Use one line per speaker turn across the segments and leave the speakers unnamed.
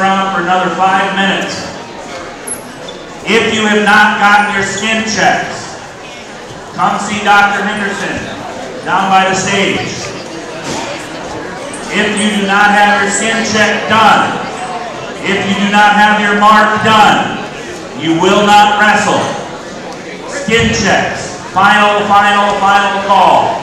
around for another five minutes. If you have not gotten your skin checks, come see Dr. Henderson down by the stage. If you do not have your skin check done, if you do not have your mark done, you will not wrestle. Skin checks. Final, final, final call.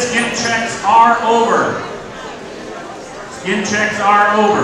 skin checks are over. Skin checks are over.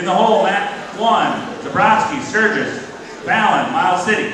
In the hole, Mat One, Zabrowski, Sturgis, Fallon, Miles City.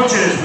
approaches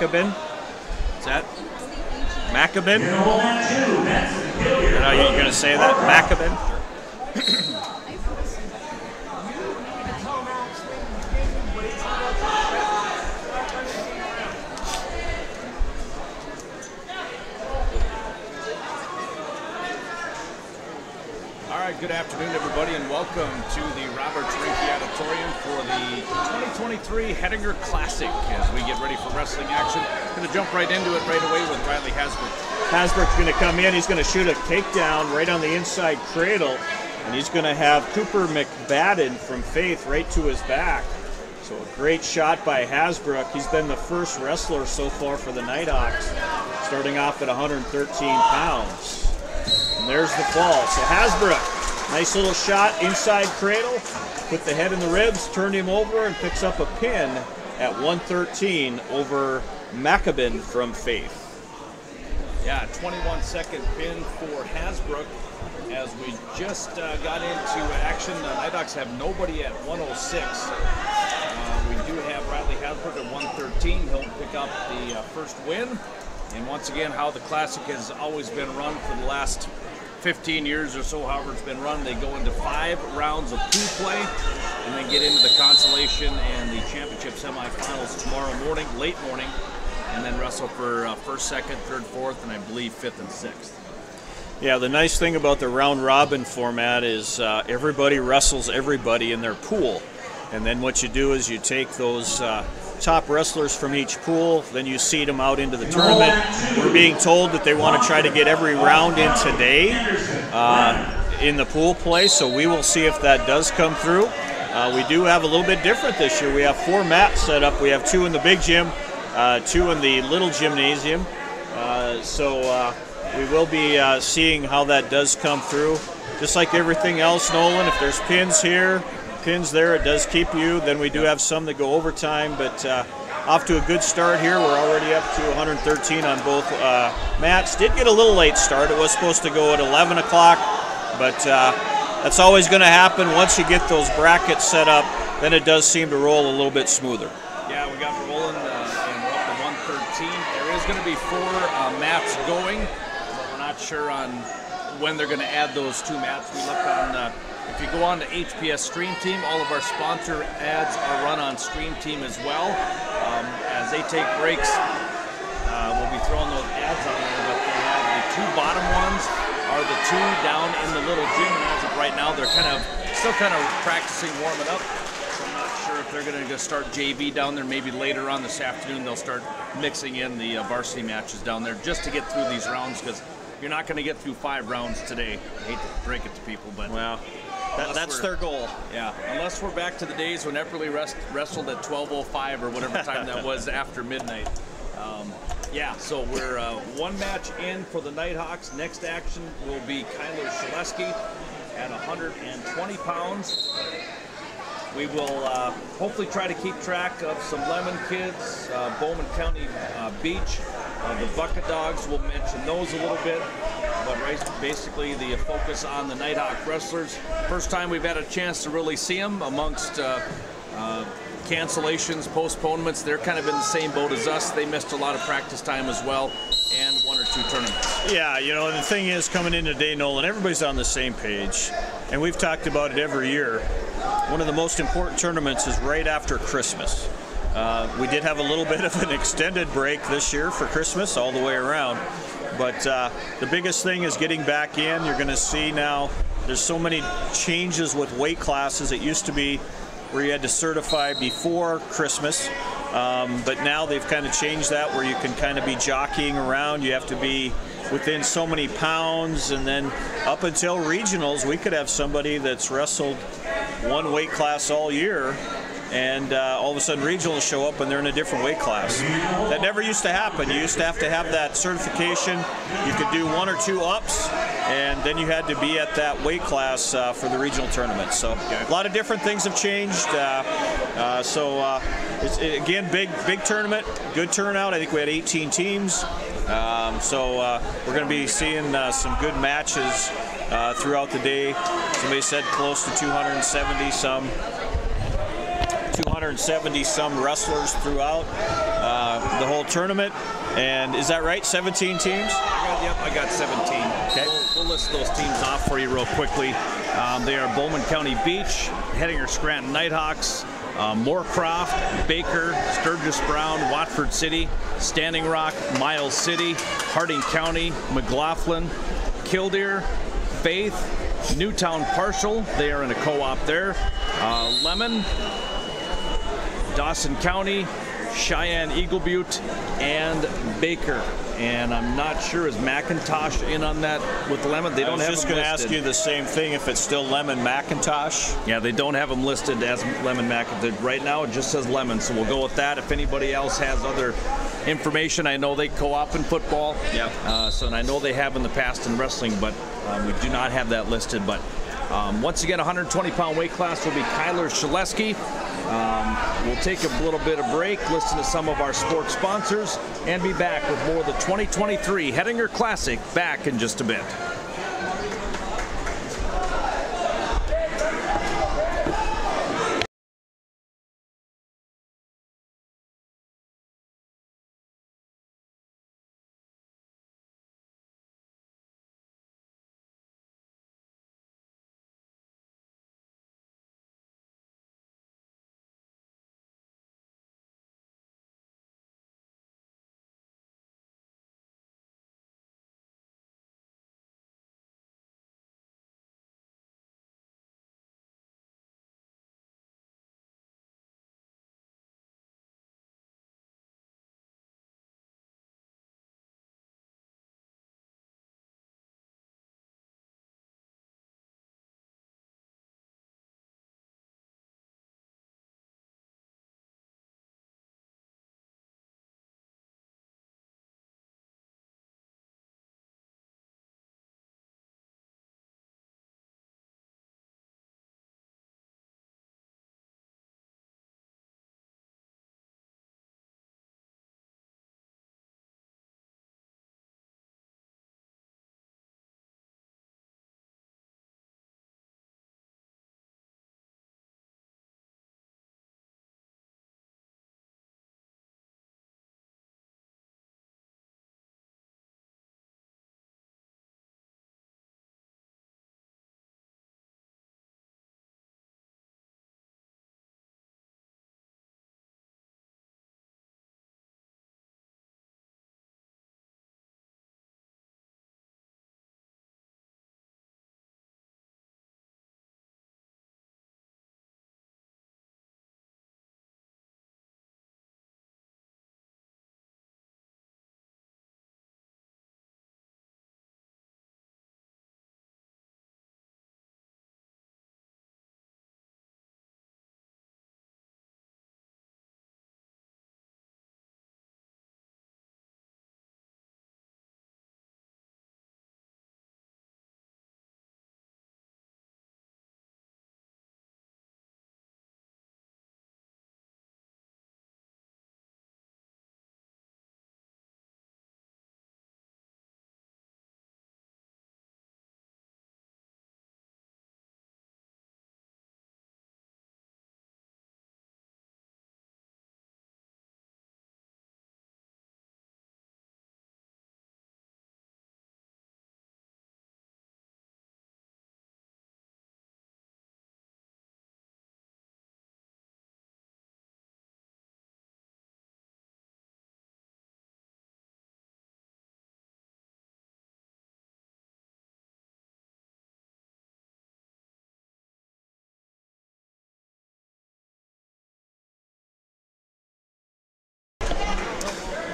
Jacobin. again, he's going to shoot a takedown right on the inside cradle, and he's going to have Cooper McBadden from Faith right to his back. So a great shot by Hasbrook. He's been the first wrestler so far for the Nighthawks, starting off at 113 pounds. And there's the fall. So Hasbrook, nice little shot inside cradle, put the head in the ribs, turned him over, and picks up a pin at 113 over Maccabin from Faith.
21 second pin for Hasbrook as we just uh, got into action. The Nighthawks have nobody at 106. Uh, we do have Riley Hasbrook at 113. He'll pick up the uh, first win. And once again, how the Classic has always been run for the last 15 years or so, however it's been run. They go into five rounds of pool play and then get into the consolation and the championship semifinals tomorrow morning, late morning wrestle for uh, first, second, third, fourth, and I believe fifth and sixth.
Yeah, the nice thing about the round robin format is uh, everybody wrestles everybody in their pool. And then what you do is you take those uh, top wrestlers from each pool, then you seed them out into the tournament. We're being told that they want to try to get every round in today uh, in the pool play, so we will see if that does come through. Uh, we do have a little bit different this year. We have four mats set up. We have two in the big gym, uh, two in the little gymnasium. Uh, so uh, we will be uh, seeing how that does come through. Just like everything else, Nolan, if there's pins here, pins there, it does keep you. Then we do have some that go overtime, but uh, off to a good start here. We're already up to 113 on both mats. Did get a little late start. It was supposed to go at 11 o'clock, but that's always going to happen once you get those brackets set up. Then it does seem to roll a little bit smoother. Yeah, we got
rolling there is going to be four uh, maps going, but we're not sure on when they're going to add those two maps. We looked on, the, uh, if you go on to HPS Stream Team, all of our sponsor ads are run on Stream Team as well. Um, as they take breaks, uh, we'll be throwing those ads on there, but they have the two bottom ones are the two down in the little gym. And as of right now, they're kind of still kind of practicing warming up. They're going to start JV down there. Maybe later on this afternoon, they'll start mixing in the uh, varsity matches down there just to get through these rounds because you're not going to get through five rounds today. I hate to break it to people, but well, that, that's their goal. Yeah, unless we're back to the days when Epperly rest, wrestled at 12:05 or whatever time that was after midnight. Um, yeah, so we're uh, one match in for the Nighthawks. Next action will be Kyler Shaleski at 120 pounds. We will uh, hopefully try to keep track of some Lemmon Kids, uh, Bowman County uh, Beach. Uh, the Bucket Dogs, we'll mention those a little bit. But basically the focus on the Nighthawk wrestlers. First time we've had a chance to really see them amongst uh, uh, cancellations, postponements. They're kind of in the same boat as us. They missed a lot of practice time as well and one or two tournaments. Yeah, you know, the thing
is coming in today, Nolan, everybody's on the same page. And we've talked about it every year one of the most important tournaments is right after Christmas. Uh, we did have a little bit of an extended break this year for Christmas all the way around. But uh, the biggest thing is getting back in. You're going to see now there's so many changes with weight classes. It used to be where you had to certify before Christmas, um, but now they've kind of changed that where you can kind of be jockeying around. You have to be within so many pounds. And then up until regionals, we could have somebody that's wrestled one weight class all year and uh, all of a sudden regionals show up and they're in a different weight class. That never used to happen. You used to have to have that certification. You could do one or two ups, and then you had to be at that weight class uh, for the regional tournament. So a lot of different things have changed. Uh, uh so uh, it's, it, again, big big tournament, good turnout. I think we had 18 teams. Um, so uh, we're going to be seeing some good matches throughout the day. Somebody said close to 270 some. 170 some wrestlers throughout uh, the whole tournament. And is that right? 17 teams? I got,
yep, I got 17. Okay. We'll, we'll, list those teams off for you real quickly. Um, they are Bowman County Beach, Hettinger Scranton Nighthawks, uh, Moorcroft, Baker, Sturgis Brown, Watford City, Standing Rock, Miles City, Harding County, McLaughlin, Killdeer, Faith, Newtown Partial. They are in a co-op there. Uh, Lemmon, Dawson County, Cheyenne Eagle Butte, and Baker. And I'm not sure is McIntosh in on that with Lemmon. They don't I was have just going to ask you the same thing if it's still Lemmon McIntosh. Yeah, they don't have them listed as Lemmon McIntosh right now. It just says Lemmon, so we'll go with that. If anybody else has other information, I know they co-op in football. Yeah. Uh, so and I know they have in the past in wrestling, but um, we do not have that listed. But um, once again, 120 pound weight class will be Kyler Shalesky. Um, we'll take a little bit of break, listen to some of our sports sponsors, and be back with more of the 2023 Hettinger Classic back in just a bit.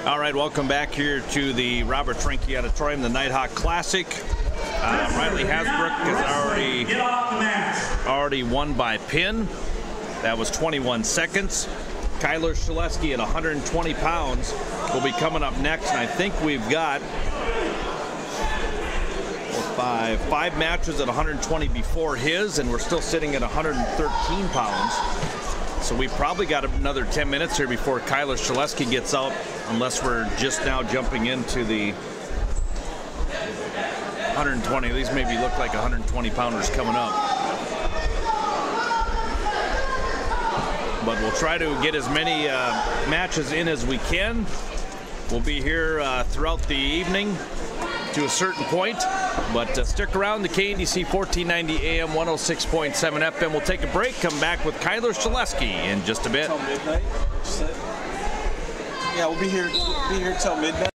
All right, welcome back here to the Robert Franke Auditorium, the Nighthawk Classic. Uh, Riley Hasbrook has already already won by pin. That was 21 seconds. Kyler Shaleski at 120 pounds will be coming up next, and I think we've got five, five matches at 120 before his, and we're still sitting at 113 pounds. So we have probably got another 10 minutes here before Kyler Shaleski gets out, unless we're just now jumping into the 120. These maybe look like 120 pounders coming up. But we'll try to get as many uh, matches in as we can. We'll be here uh, throughout the evening to a certain point. But uh, stick around The KNDC 1490 AM 106.7 FM. We'll take a break, come back with Kyler Shaleski in just a bit.
Yeah, we'll be here, be here till midnight.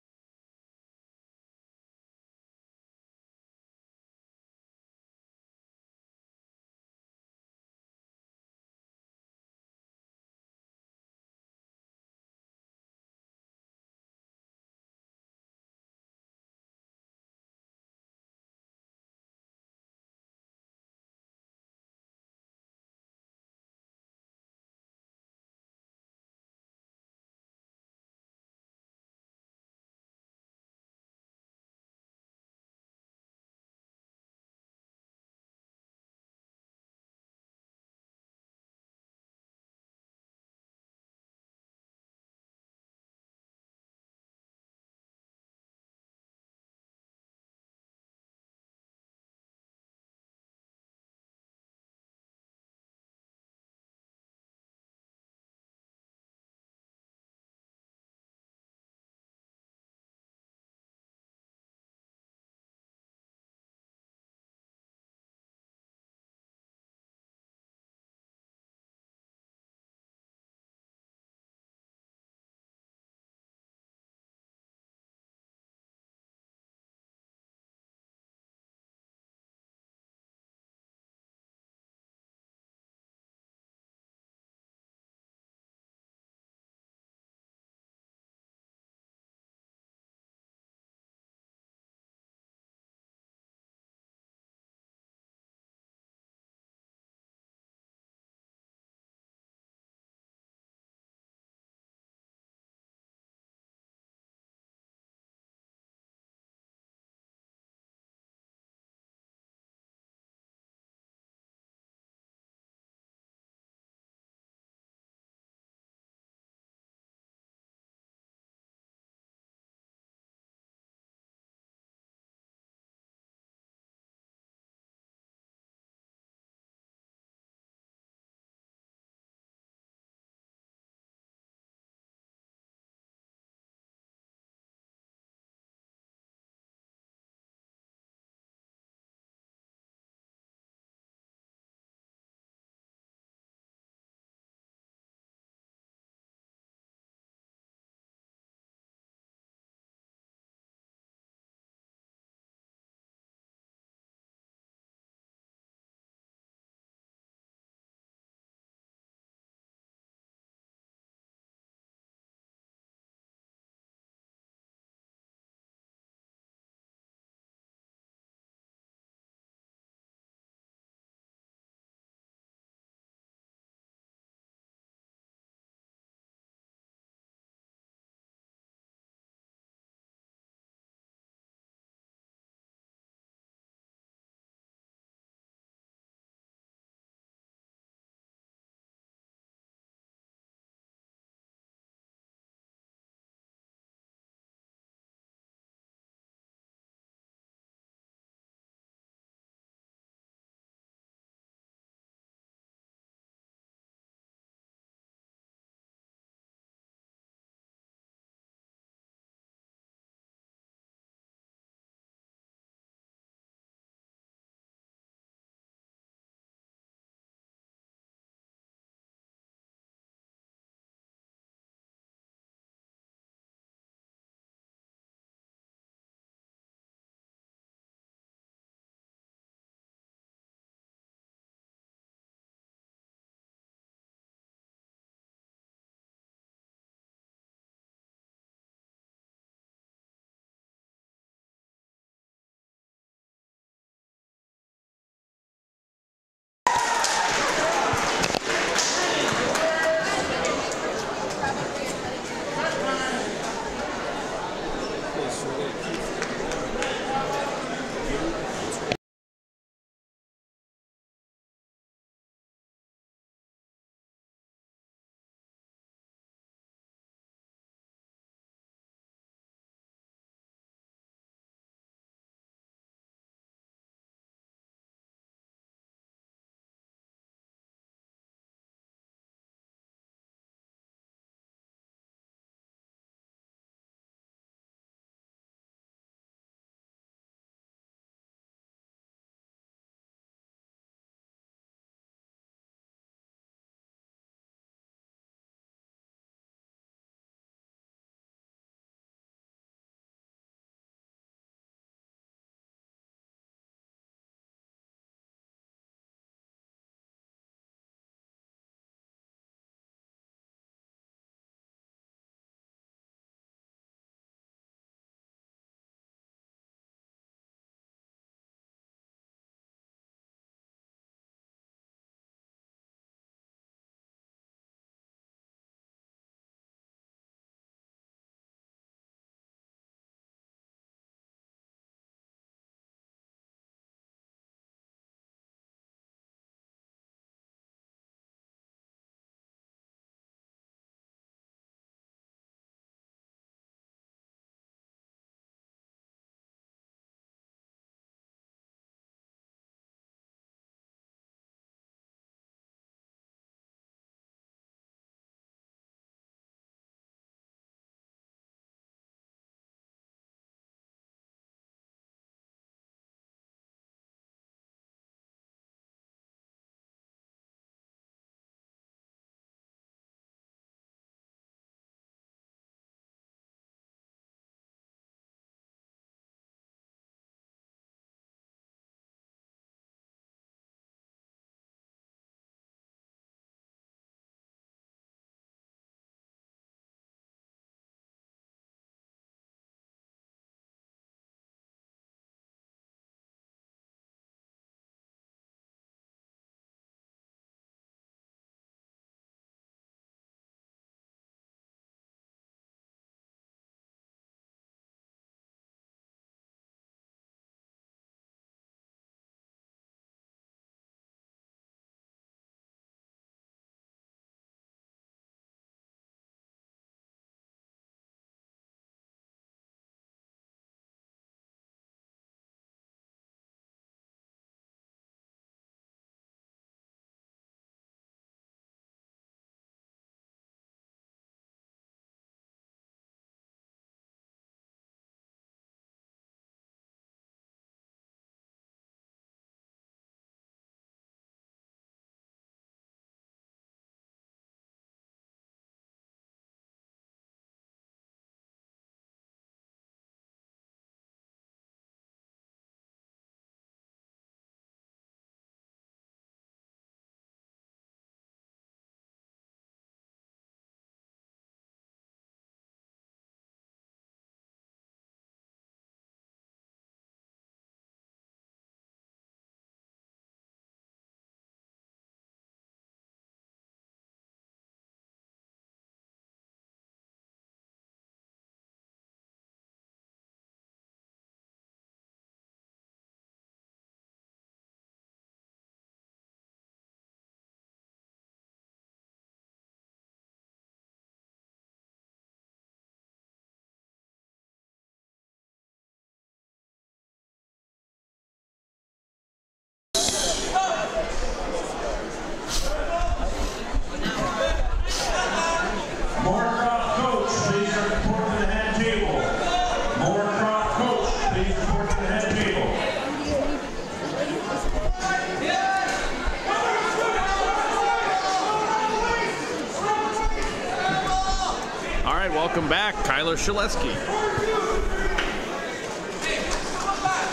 Shaleski.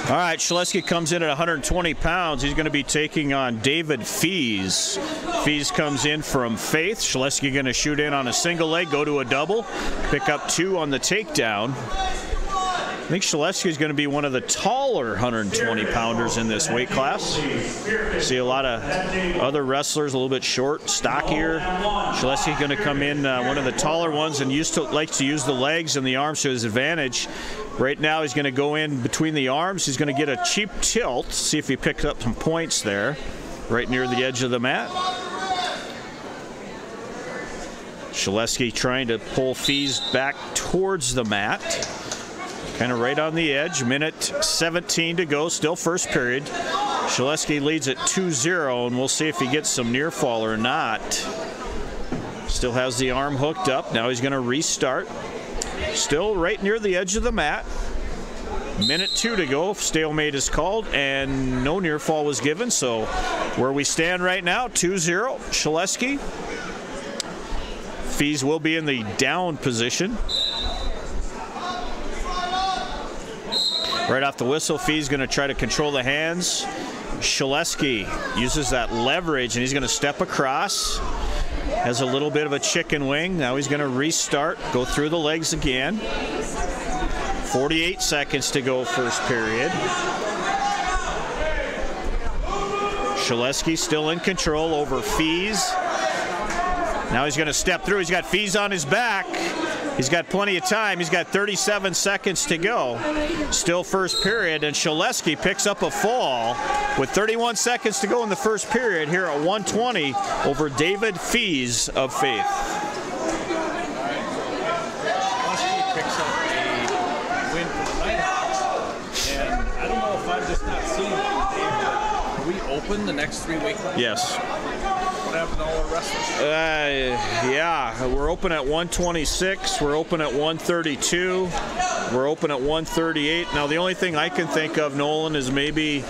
All right, Shaleski comes in at 120 pounds. He's going to be taking on David Fees. Fees comes in from Faith. Shaleski going to shoot in on a single leg, go to a double, pick up two on the takedown. I think Shaleski is going to be one of the taller 120 pounders in this weight class. See a lot of other wrestlers a little bit short, stockier. is going to come in uh, one of the taller ones and used to likes to use the legs and the arms to his advantage. Right now he's going to go in between the arms. He's going to get a cheap tilt. See if he picks up some points there, right near the edge of the mat. Shaleski trying to pull Fees back towards the mat. Kind of right on the edge. Minute 17 to go. Still first period. Shaleski leads at 2-0, and we'll see if he gets some near fall or not. Still has the arm hooked up. Now he's going to restart. Still right near the edge of the mat. Minute two to go. Stalemate is called, and no near fall was given. So where we stand right now, 2-0. Shaleski. Fees will be in the down position. Right off the whistle, Fee's going to try to control the hands. Shaleski uses that leverage, and he's going to step across. Has a little bit of a chicken wing. Now he's going to restart, go through the legs again. 48 seconds to go first period. Shaleski still in control over Fees. Now he's going to step through. He's got Fees on his back. He's got plenty of time. He's got 37 seconds to go. Still first period, and Shaleski picks up a fall with 31 seconds to go in the first period here at 120 over David Fees of Faith.
the next three weeks? Yes happened to all
wrestlers? Uh, yeah, we're open at 126. We're open at 132. We're open at 138. Now, the only thing I can think of, Nolan, is maybe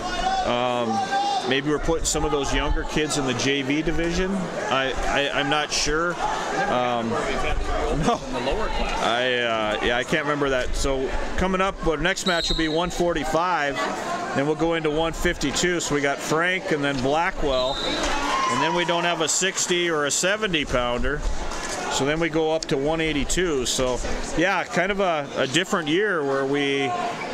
um, Maybe we're putting some of those younger kids in the JV division. I, I am not sure. Um, no. I uh, yeah I can't remember that. So coming up, but uh, next match will be 145. Then we'll go into 152. So we got Frank and then Blackwell, and then we don't have a 60 or a 70 pounder. So then we go up to 182. So, yeah, kind of a, a, different year where we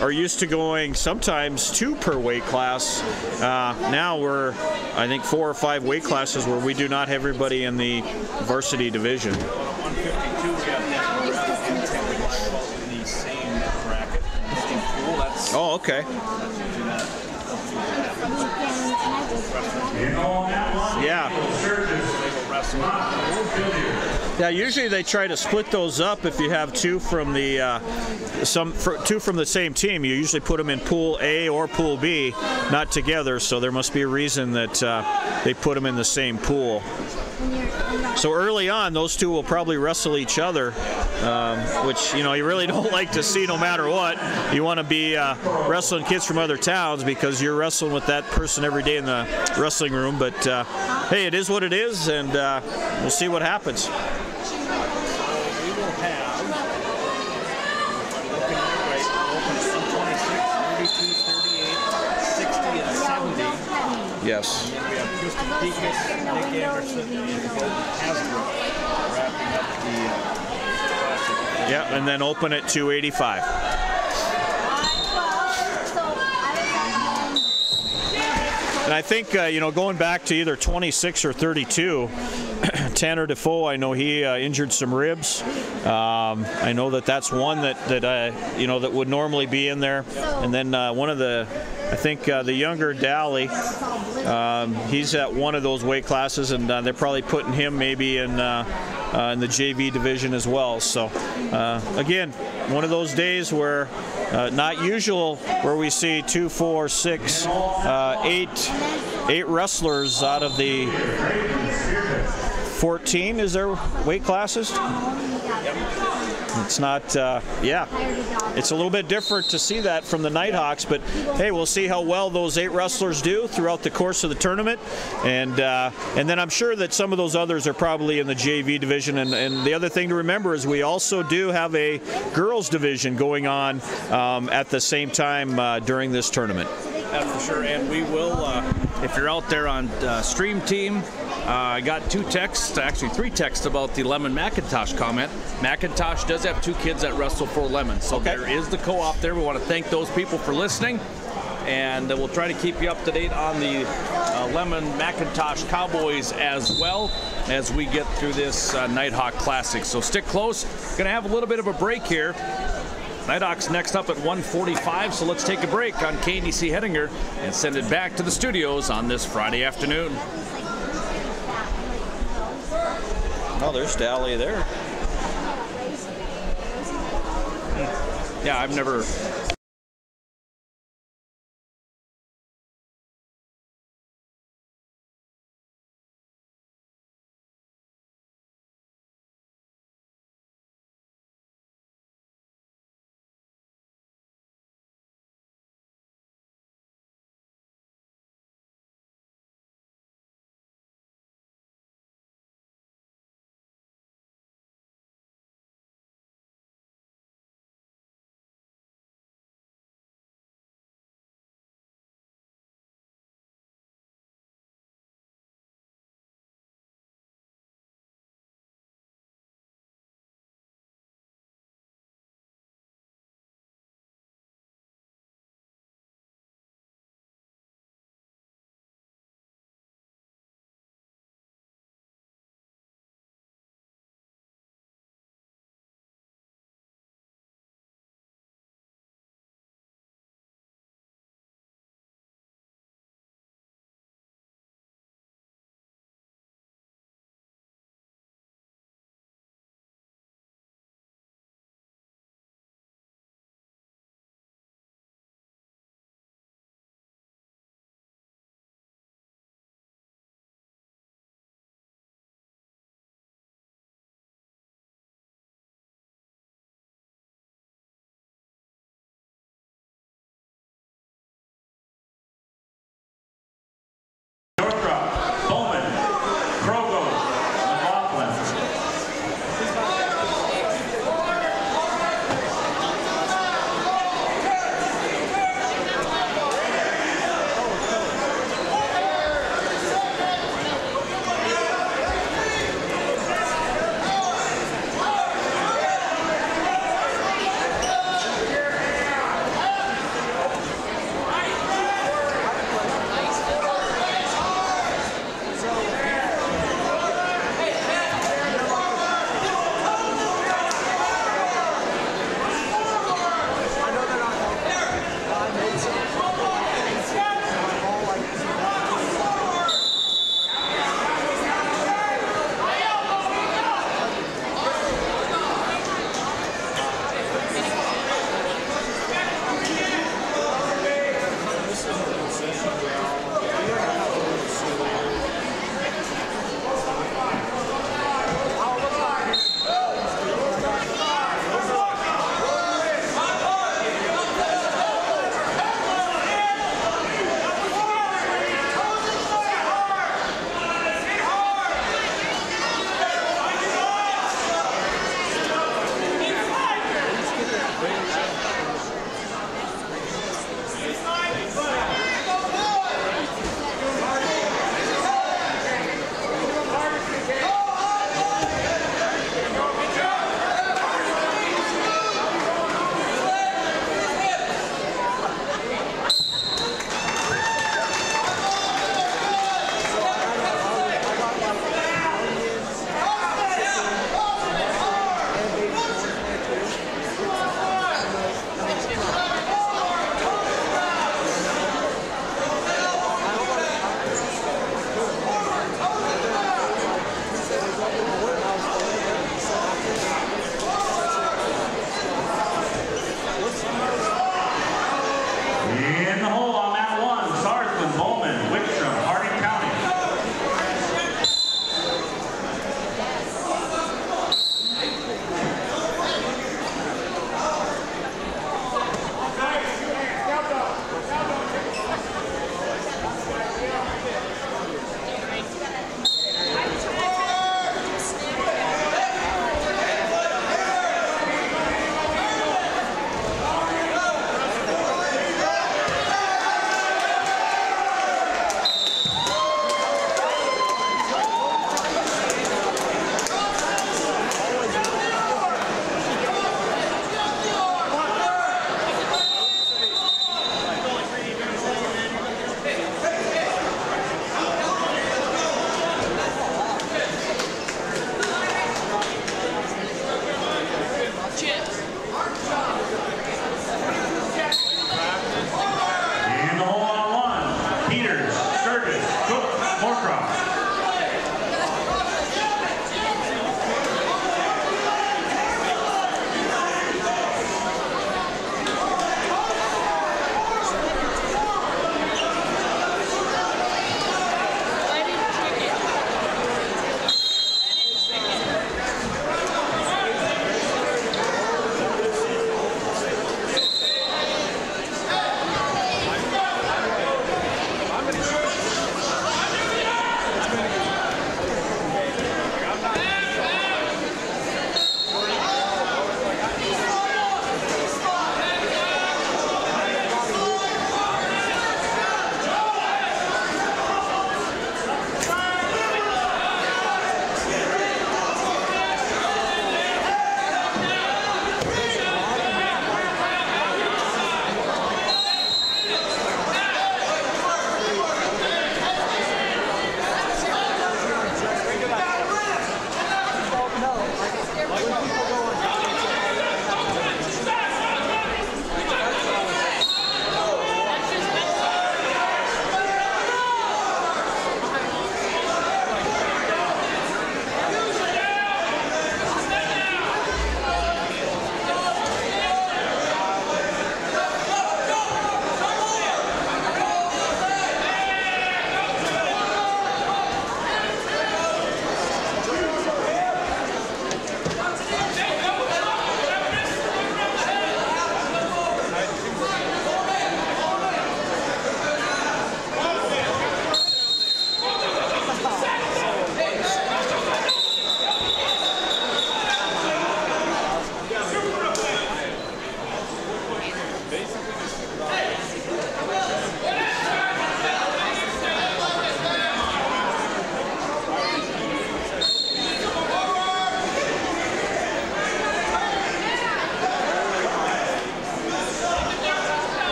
are used to going sometimes two per weight class. Uh, now we're, I think, four or five weight classes where we do not have everybody in the varsity division. Oh, okay. Yeah. Yeah, usually they try to split those up if you have two from the uh, some two from the same team. You usually put them in Pool A or Pool B, not together. So there must be a reason that uh, they put them in the same pool. So early on, those two will probably wrestle each other, um, which you know you really don't like to see no matter what. You want to be uh, wrestling kids from other towns because you're wrestling with that person every day in the wrestling room. But uh, hey, it is what it is, and uh, we'll see what happens.
Yes
just Nick and wrapping up the uh, classic.
Yep, and then open at 285. And I think, uh, you know, going back to either 26 or 32, Tanner Defoe, I know he uh, injured some ribs. Um, I know that that's one that, that uh, you know, that would normally be in there. And then uh, one of the I think uh, the younger Dally, um, he's at one of those weight classes, and uh, they're probably putting him maybe in uh, uh in the JV division as well. So uh, again, one of those days where uh, not usual, where we see two, four, six, eight, eight wrestlers out of the 14. Is there weight classes? Yep. It's not, uh, yeah, it's a little bit different to see that from the Nighthawks, but hey, we'll see how well those eight wrestlers do throughout the course of the tournament. And, uh, and then I'm sure that some of those others are probably in the JV division. And, and the other thing to remember is we also do have a girls division going on um, at the same time uh, during this tournament.
That's for sure. And we will, uh, if you're out there on uh, Stream Team, uh, I got two texts, actually three texts about the Lemmon McIntosh comment. McIntosh does have two kids that wrestle for Lemmon, so okay. there is the co-op there. We want to thank those people for listening, and uh, we'll try to keep you up to date on the uh, Lemmon McIntosh Cowboys as well as we get through this uh, Nighthawk Classic. So stick close. Going to have a little bit of a break here. Nighthawks next up at 1:45, so let's take a break on KDC Hettinger and send it back to the studios on this Friday afternoon. Oh, there's Dally there.
Yeah, I've never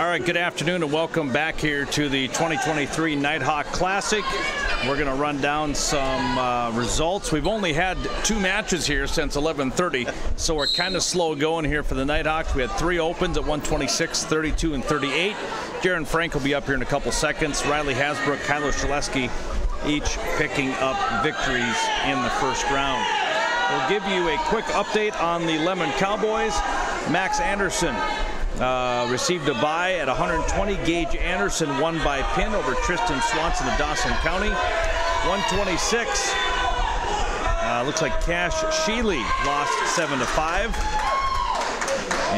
All right, good afternoon and welcome back here to the 2023 Nighthawk Classic. We're going to run down some uh, results. We've only had two matches here since 11:30, so we're kind of slow going here for the Nighthawks. We had three opens at 126, 32, and 38. Jaron Frank will be up here in a couple seconds. Riley Hasbrook, Kyler Shaleski, each picking up victories in the first round. We'll give you a quick update on the Lemmon Cowboys. Max Anderson uh, received a bye at 120. Gage Anderson won by pin over Tristan Swanson of Dawson County. 126. Uh, looks like Cash Sheely lost 7 to 5.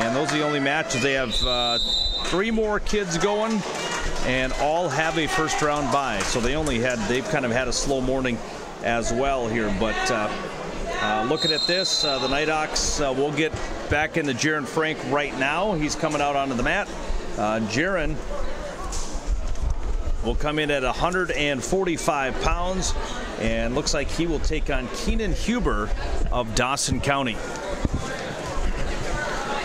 And those are the only matches. They have uh, three more kids going and all have a first round bye. So they only had, they've kind of had a slow morning as well here. But uh, uh, looking at this, uh, the Nighthawks uh, will get back into Jaron Frank right now. He's coming out onto the mat. Uh, Jaron will come in at 145 pounds and looks like he will take on Keenan Huber of Dawson County.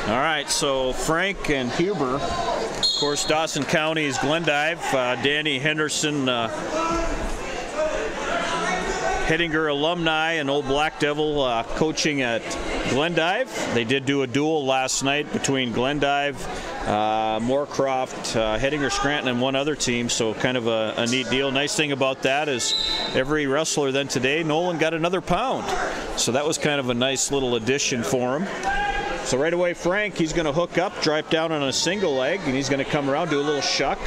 All right, so Frank and Huber. Of course, Dawson County is
Glendive. Uh, Danny Henderson uh, Hettinger alumni and old Black Devil uh, coaching at Glendive. They did do a duel last night between Glendive, uh, Moorcroft, uh, Hettinger Scranton, and one other team, so kind of a, a, neat deal. Nice thing about that is every wrestler then today, Nolan got another pound. So that was kind of a nice little addition for him. So right away, Frank, he's going to hook up, drive down on a single leg, and he's going to come around, do a little shuck.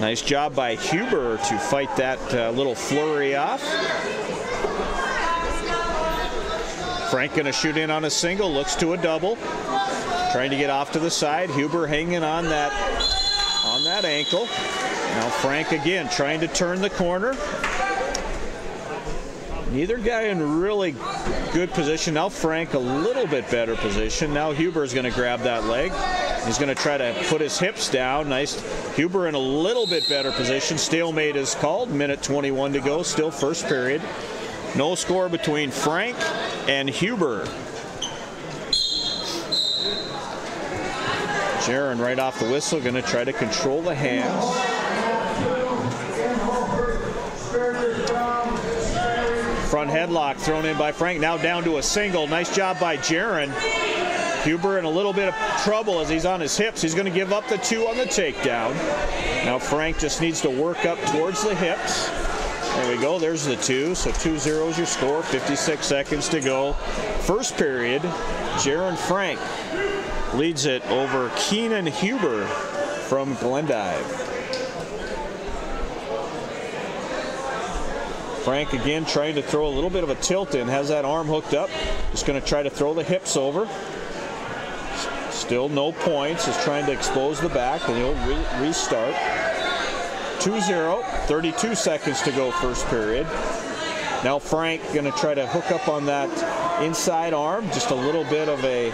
Nice job by Huber to fight that uh, little flurry off. Frank going to shoot in on a single, looks to a double. Trying to get off to the side. Huber hanging on that on that ankle. Now Frank again trying to turn the corner. Neither guy in really good position. Now Frank a little bit better position. Now Huber is going to grab that leg. He's going to try to put his hips down. Nice. Huber in a little bit better position. Stalemate is called. Minute 21 to go. Still first period. No score between Frank and Huber. Jaron right off the whistle going to try to control the hands. Front headlock thrown in by Frank. Now down to a single. Nice job by Jaron. Huber in a little bit of trouble as he's on his hips. He's going to give up the two on the takedown. Now Frank just needs to work up towards the hips. There we go. There's the two. So 2 zeros your score. 56 seconds to go. First period, Jaron Frank leads it over Keenan Huber from Glendive. Frank again trying to throw a little bit of a tilt in, has that arm hooked up. Just going to try to throw the hips over. Still no points, is trying to expose the back, and he'll re restart. 2-0, 32 seconds to go first period. Now Frank going to try to hook up on that inside arm, just a little bit of a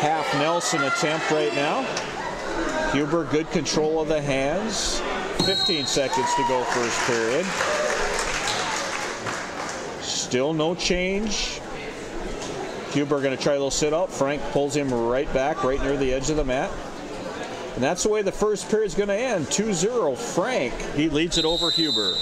half Nelson attempt right now. Huber, good control of the hands. 15 seconds to go first period. Still no change. Huber going to try a little sit up. Frank pulls him right back, right near the edge of the mat. And that's the way the first is going to end. 2-0 Frank. He leads it over Huber.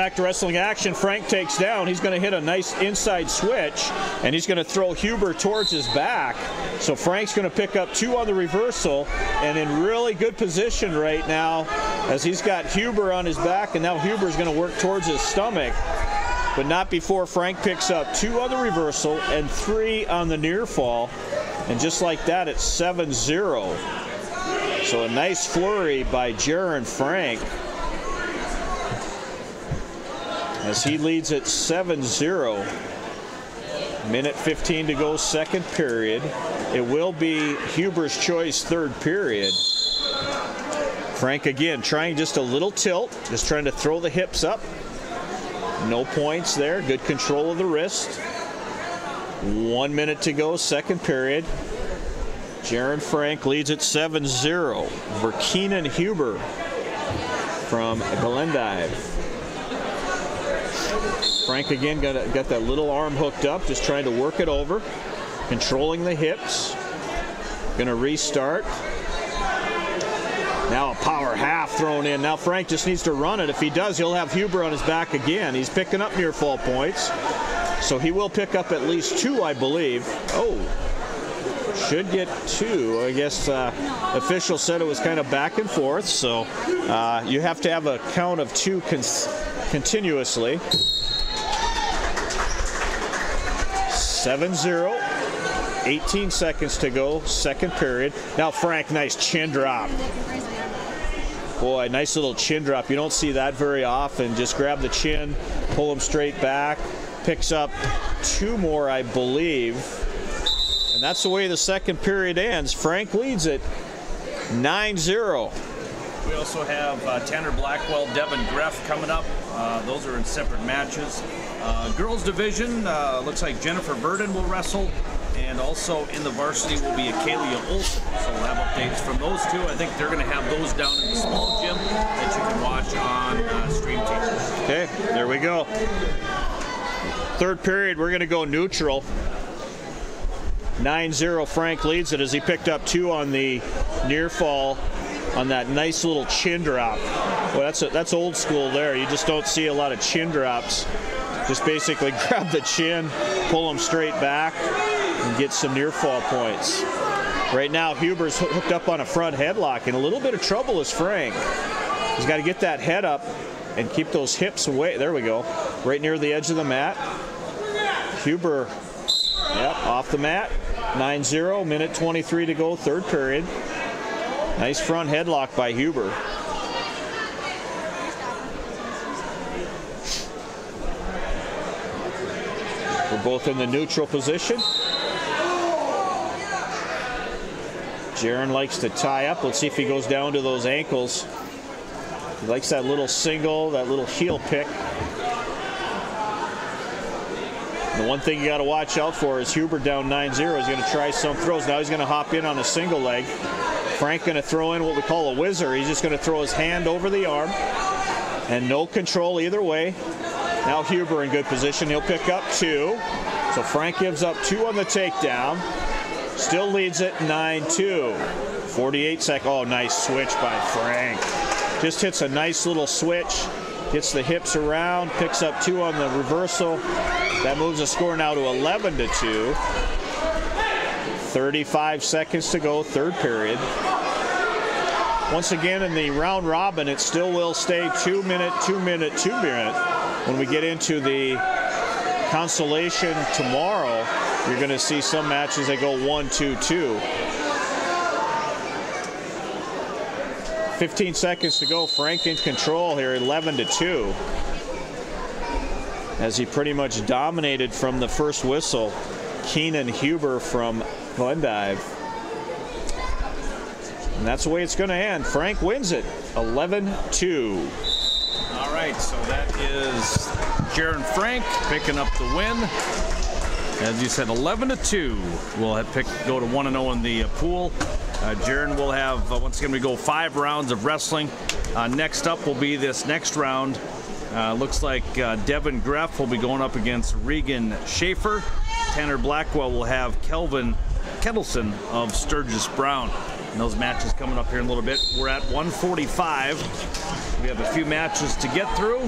back to wrestling action. Frank takes down. He's going to hit a nice inside switch, and he's going to throw Huber towards his back. So Frank's going to pick up two on the reversal and in really good position right now as he's got Huber on his back, and now Huber's going to work towards his stomach but not before Frank picks up two on the reversal and three on the near fall. And just like that, it's 7-0. So a nice flurry by Jaron Frank as he leads at 7-0. Minute 15 to go, second period. It will be Huber's choice, third period. Frank again trying just a little tilt, just trying to throw the hips up. No points there, good control of the wrist. One minute to go, second period. Jaron Frank leads at 7-0 over Keenan Huber from Glendive. Frank again got, a, got that little arm hooked up, just trying to work it over, controlling the hips. Gonna restart. Now a power half thrown in. Now Frank just needs to run it. If he does, he'll have Huber on his back again. He's picking up near fall points. So he will pick up at least two, I believe. Oh, should get two. I guess uh, official said it was kind of back and forth, so uh, you have to have a count of two continuously. 7 0. 18 seconds to go, second period. Now, Frank, nice chin drop. Boy, nice little chin drop. You don't see that very often. Just grab the chin, pull him straight back. Picks up two more, I believe. And that's the way the second period ends. Frank leads it 9 0.
We also have uh, Tanner Blackwell, Devin Greff coming up uh, those are in separate matches. Uh, girls division uh, looks like Jennifer Burden will wrestle, and also in the varsity will be Akalia Olson. So we'll have updates from those two. I think they're going to have those down in the small gym that you can watch on uh, stream
TV. Okay, there we go. Third period, we're going to go neutral. 9-0 Frank leads it as he picked up two on the near fall on that nice little chin drop. Well, that's a, that's old school there. You just don't see a lot of chin drops. Just basically grab the chin, pull them straight back, and get some near fall points. Right now, Huber's hooked up on a front headlock, and a little bit of trouble is Frank. He's got to get that head up and keep those hips away. There we go. Right near the edge of the mat. Huber, yep, off the mat. 9-0, minute 23 to go, third period. Nice front headlock by Huber. We're both in the neutral position. Jaron likes to tie up. Let's see if he goes down to those ankles. He likes that little single, that little heel pick. The one thing you got to watch out for is Huber down 9-0. He's going to try some throws. Now he's going to hop in on a single leg. Frank going to throw in what we call a whizzer. He's just going to throw his hand over the arm and no control either way. Now Huber in good position. He'll pick up two. So Frank gives up two on the takedown. Still leads it 9-2. 48 sec. Oh, nice switch by Frank. Just hits a nice little switch. Gets the hips around. Picks up two on the reversal. That moves the score now to 11 to 2. 35 seconds to go, third period. Once again, in the round robin, it still will stay two minute, two minute, two minute. When we get into the consolation tomorrow, you're going to see some matches that go one, two, two. 15 seconds to go. Frank in control here, 11 to two. As he pretty much dominated from the first whistle. Keenan Huber from Glendive. And that's the way it's going to end. Frank wins it 11 2.
All right, so that is Jaron Frank picking up the win. As you said, 11 to 2. We'll pick, go to 1 0 in the uh, pool. Uh, Jaron will have, uh, once again, we go five rounds of wrestling. Uh, next up will be this next round. Uh, looks like uh, Devin Greff will be going up against Regan Schaefer. Tanner Blackwell will have Kelvin Kettleson of Sturgis Brown. And those matches coming up here in a little bit. We're at 145. We have a few matches to get through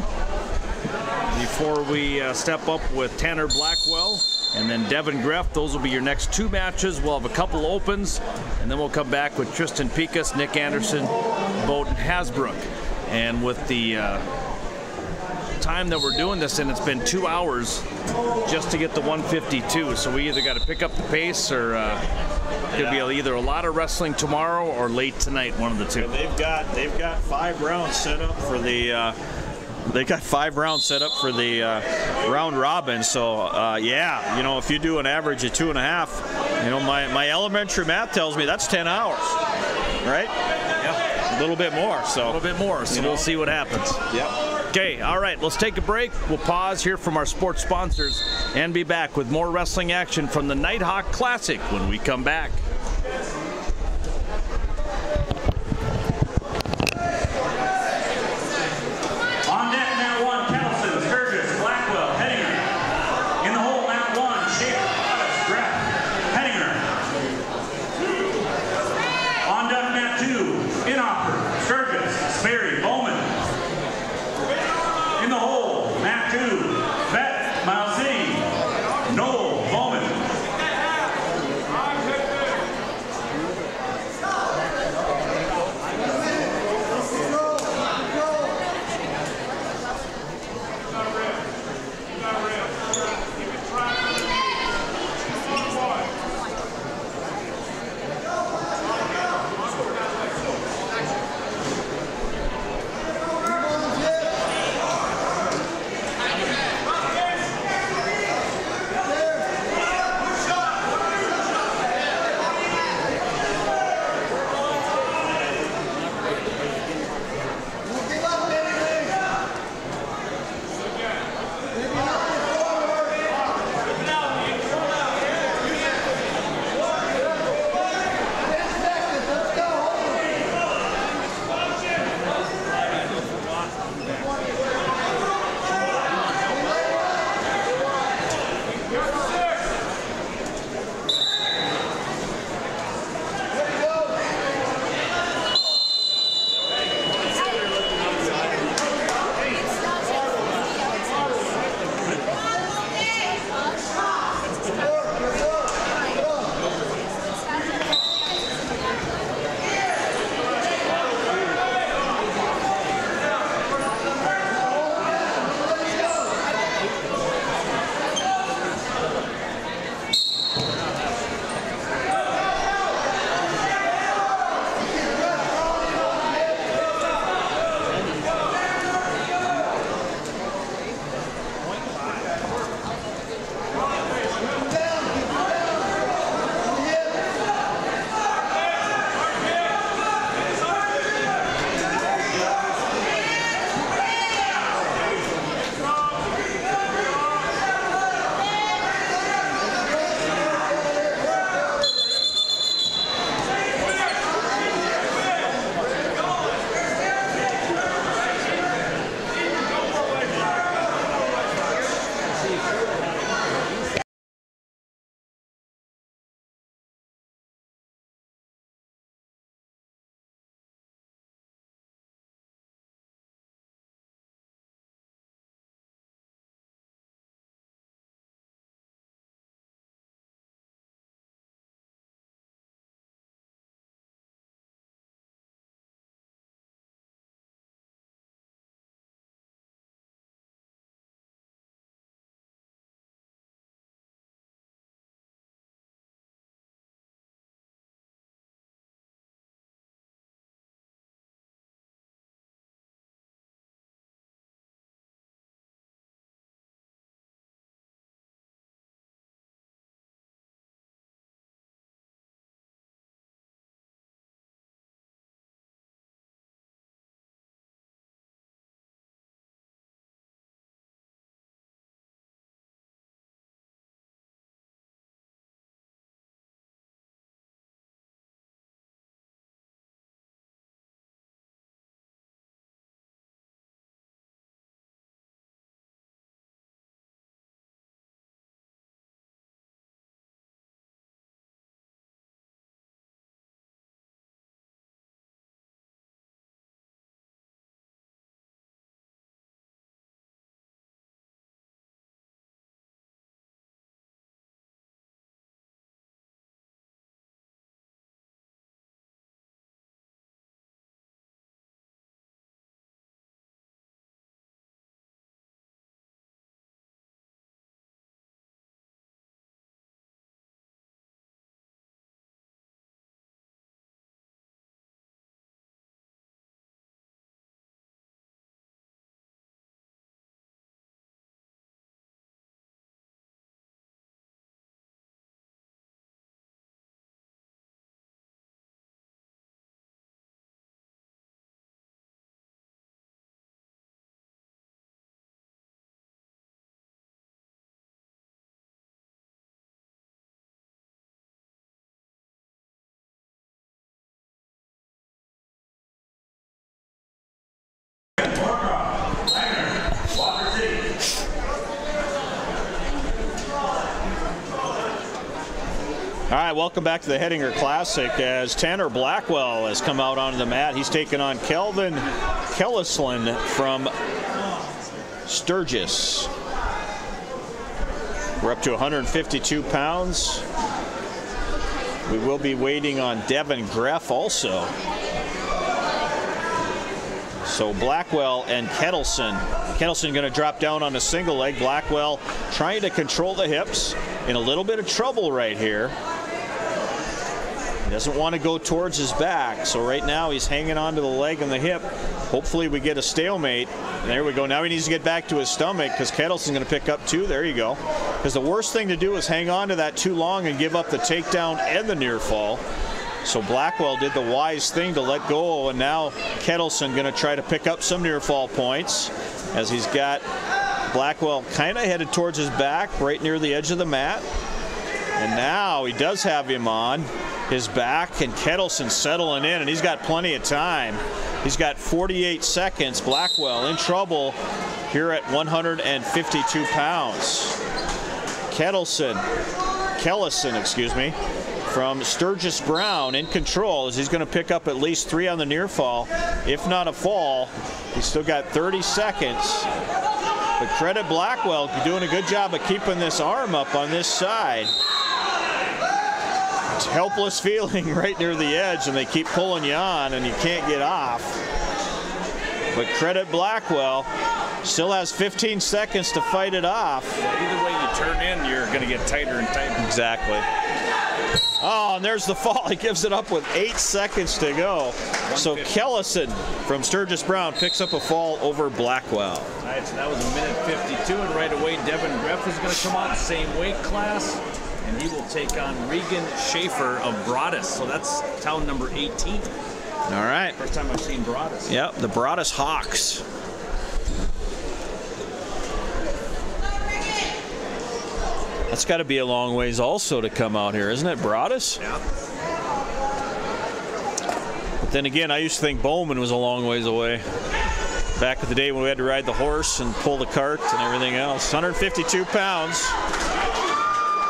before we uh, step up with Tanner Blackwell and then Devin Greff. Those will be your next two matches. We'll have a couple opens, and then we'll come back with Tristan Picas, Nick Anderson, Bowden Hasbrook. And with the uh, time that we're doing this, and it's been two hours just to get the 152. So we either got to pick up the pace or. Uh, it'll yeah. be either a lot of wrestling tomorrow or late tonight, one of the two. And
they've got they've got five rounds set
up for the uh,
they got five rounds set up for the uh, round robin. So uh, yeah, you know, if you do an average of two and a half, you know, my, my elementary math tells me that's ten hours,
right? Yeah, a little bit more. So a little bit more. So you know, we'll see what happens. Yep. Yeah. Okay, all right, let's take a break. We'll pause here from our sports sponsors and be back with more wrestling action from the Nighthawk Classic when we come back.
welcome back to the Hettinger Classic as Tanner Blackwell has come out onto the mat. He's taken on Kelvin Kellislin from Sturgis. We're up to 152 pounds. We will be waiting on Devin Greff also. So Blackwell and Kettleson. Kettleson going to drop down on a single leg. Blackwell trying to control the hips in a little bit of trouble right here doesn't want to go towards his back. So right now he's hanging on to the leg and the hip. Hopefully we get a stalemate. There we go. Now he needs to get back to his stomach because Kettleson's going to pick up two. There you go. Because the worst thing to do is hang on to that too long and give up the takedown and the near fall. So Blackwell did the wise thing to let go, and now Kettleson going to try to pick up some near fall points as he's got Blackwell kind of headed towards his back, right near the edge of the mat. And now he does have him on his back, and Kettleson settling in, and he's got plenty of time. He's got 48 seconds. Blackwell in trouble here at 152 pounds. Kettleson, Kellison, excuse me, from Sturgis Brown in control as he's going to pick up at least three on the near fall, if not a fall. He's still got 30 seconds. But credit Blackwell doing a good job of keeping this arm up on this side helpless feeling right near the edge and they keep pulling you on and you can't get off. But credit Blackwell, still has 15 seconds to fight it off. Yeah,
either way you turn in, you're going to get tighter and
tighter. Exactly. Oh, and there's the fall. He gives it up with eight seconds to go. So Kellison from Sturgis Brown picks up a fall over Blackwell. All
right, so that was a minute 52, and right away Devin Greff is going to come on, same weight class and he will take on Regan Schaefer of Broadus. So that's town number 18. All right. First time I've seen Broadus.
Yep, the Broadus Hawks. That's got to be a long ways also to come out here, isn't it, Broadus? Yeah. But then again, I used to think Bowman was a long ways away. Back in the day when we had to ride the horse and pull the cart and everything else. 152 pounds.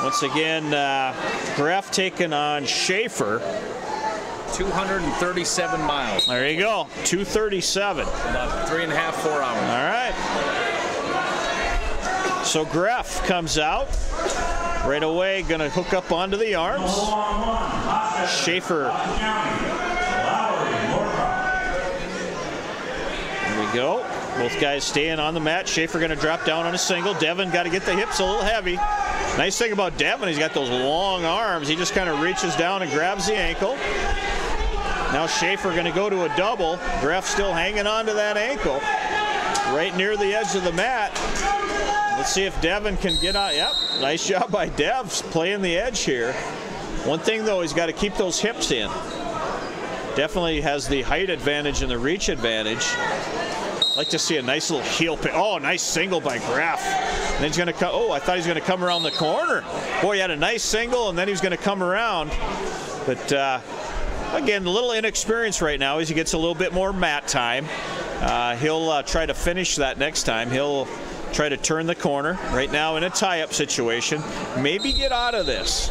Once again, uh, Greff taking on Schaefer. 237 miles. There you go, 237.
About three and a half, four hours. All
right. So Greff comes out. Right away, gonna hook up onto the arms. Schaefer. There we go. Both guys staying on the mat. Schaefer going to drop down on a single. Devin got to get the hips a little heavy. Nice thing about Devin, he's got those long arms. He just kind of reaches down and grabs the ankle. Now Schaefer going to go to a double. Greff still hanging on to that ankle. Right near the edge of the mat. Let's see if Devin can get on. Yep, nice job by Dev playing the edge here. One thing, though, he's got to keep those hips in. Definitely has the height advantage and the reach advantage like to see a nice little heel pick. Oh, nice single by Greff. then he's going to come. Oh, I thought he was going to come around the corner. Boy, he had a nice single, and then he was going to come around. But uh, again, a little inexperienced right now as he gets a little bit more mat time. Uh, he'll uh, try to finish that next time. He'll try to turn the corner right now in a tie-up situation. Maybe get out of this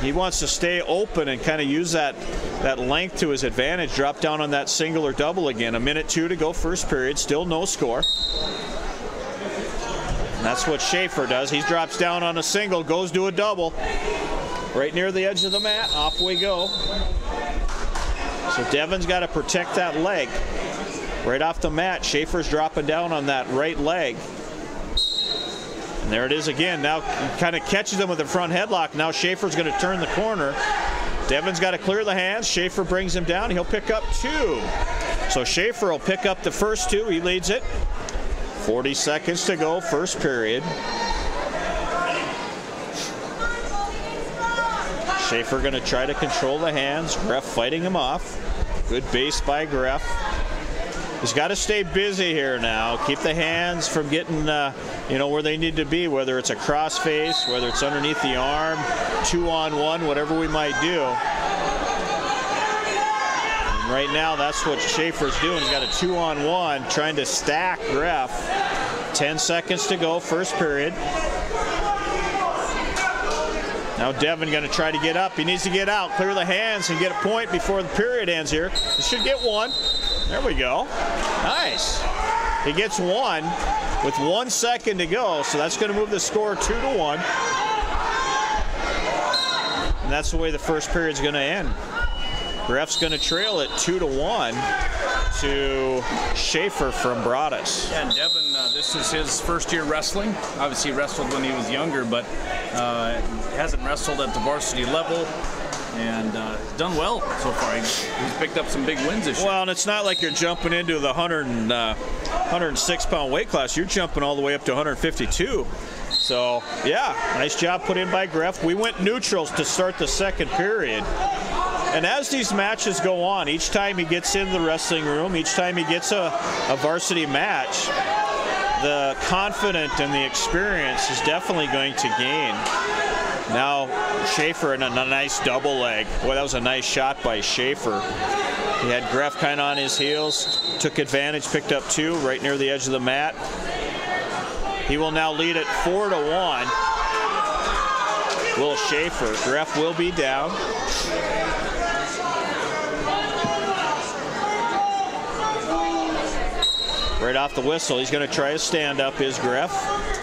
he wants to stay open and kind of use that that length to his advantage. Drop down on that single or double again. A minute two to go first period. Still no score. And that's what Schaefer does. He drops down on a single, goes to a double. Right near the edge of the mat. Off we go. So Devin's got to protect that leg. Right off the mat, Schaefer's dropping down on that right leg. And there it is again. Now kind of catches him with the front headlock. Now Schaefer's going to turn the corner. Devin's got to clear the hands. Schaefer brings him down. He'll pick up two. So Schaefer will pick up the first two. He leads it. 40 seconds to go, first period. Schaefer going to try to control the hands. Greff fighting him off. Good base by Greff. He's got to stay busy here now. Keep the hands from getting, uh, you know, where they need to be, whether it's a cross face, whether it's underneath the arm, two on one, whatever we might do. And right now, that's what Schaefer's doing. He's got a two on one, trying to stack Greff, 10 seconds to go, first period. Now Devin going to try to get up. He needs to get out, clear the hands, and get a point before the period ends here. He should get one. There we go. Nice. He gets one with one second to go, so that's going to move the score two to one. And that's the way the first period's going to end. Greff's going to trail it two to one to Schaefer from Broadus.
Yeah, Devin, uh, this is his first year wrestling. Obviously, wrestled when he was younger, but uh, hasn't wrestled at the varsity level and uh, done well so far. He's picked up some big wins this year.
Well, and it's not like you're jumping into the 100 and, uh, 106 pound weight class. You're jumping all the way up to 152. So, yeah, nice job put in by Greff. We went neutrals to start the second period. And as these matches go on, each time he gets into the wrestling room, each time he gets a, a varsity match, the confidence and the experience is definitely going to gain. Now Schaefer in a, nice double leg. Boy, that was a nice shot by Schaefer. He had Greff kind of on his heels, took advantage, picked up two right near the edge of the mat. He will now lead it four to one. Will Schaefer. Greff will be down. Right off the whistle, he's going to try a stand-up, is Greff.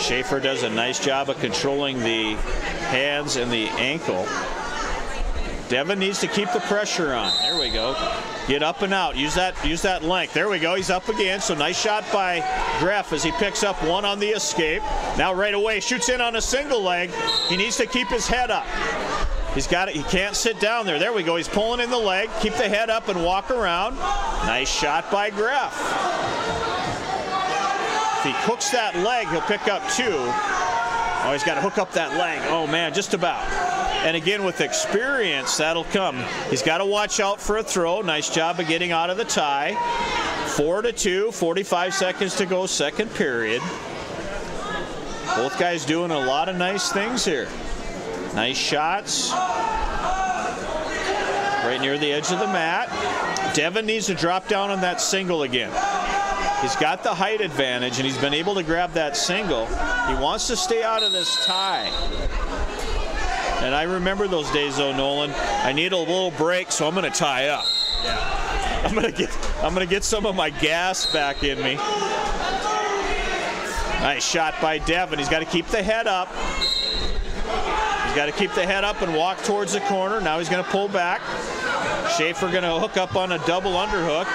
Schaefer does a nice job of controlling the hands and the ankle. Devin needs to keep the pressure on. There we go. Get up and out. Use that use that length. There we go. He's up again. So nice shot by Greff as he picks up one on the escape. Now right away shoots in on a single leg. He needs to keep his head up. He's got it. He can't sit down there. There we go. He's pulling in the leg. Keep the head up and walk around. Nice shot by Greff. If he hooks that leg, he'll pick up two. Oh, he's got to hook up that leg. Oh, man, just about. And again, with experience, that'll come. He's got to watch out for a throw. Nice job of getting out of the tie. Four to two, 45 seconds to go, second period. Both guys doing a lot of nice things here. Nice shots. Right near the edge of the mat. Devin needs to drop down on that single again. He's got the height advantage, and he's been able to grab that single. He wants to stay out of this tie. And I remember those days, though, Nolan. I need a little break, so I'm going to tie up. I'm going to get I'm going to get some of my gas back in me. Nice shot by Devin. He's got to keep the head up.
He's
got to keep the head up and walk towards the corner. Now he's going to pull back. Schaefer going to hook up on a double underhook.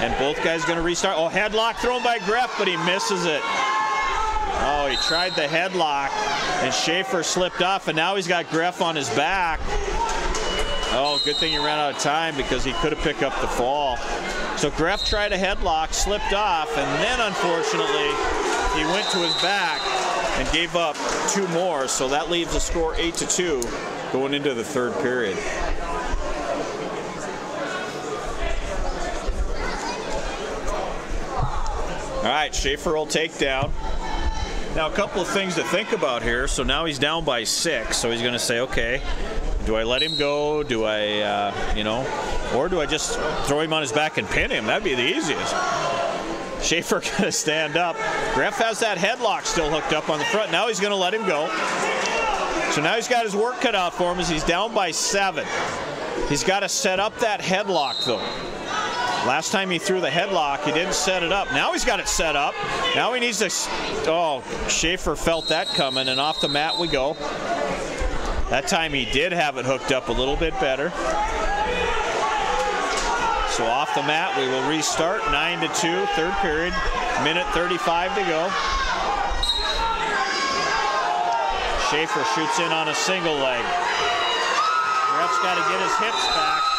And both guys going to restart. Oh, headlock thrown by Greff, but he misses it. Oh, he tried the headlock, and Schaefer slipped off, and now he's got Greff on his back. Oh, good thing he ran out of time because he could have picked up the fall. So Greff tried a headlock, slipped off, and then unfortunately, he went to his back and gave up two more. So that leaves the score eight to two going into the third period. All right, Schaefer will take down. Now, a couple of things to think about here. So now he's down by six, so he's going to say, okay, do I let him go? Do I, uh, you know, or do I just throw him on his back and pin him? That'd be the easiest. Schaefer going to stand up. Greff has that headlock still hooked up on the front. Now he's going to let him go. So now he's got his work cut out for him as he's down by seven. He's got to set up that headlock, though. Last time he threw the headlock, he didn't set it up. Now he's got it set up. Now he needs to. Oh, Schaefer felt that coming, and off the mat we go. That time he did have it hooked up a little bit better. So off the mat, we will restart. 9 to two, third period, minute 35 to go. Schaefer shoots in on a single leg. Greff's got to get his hips back.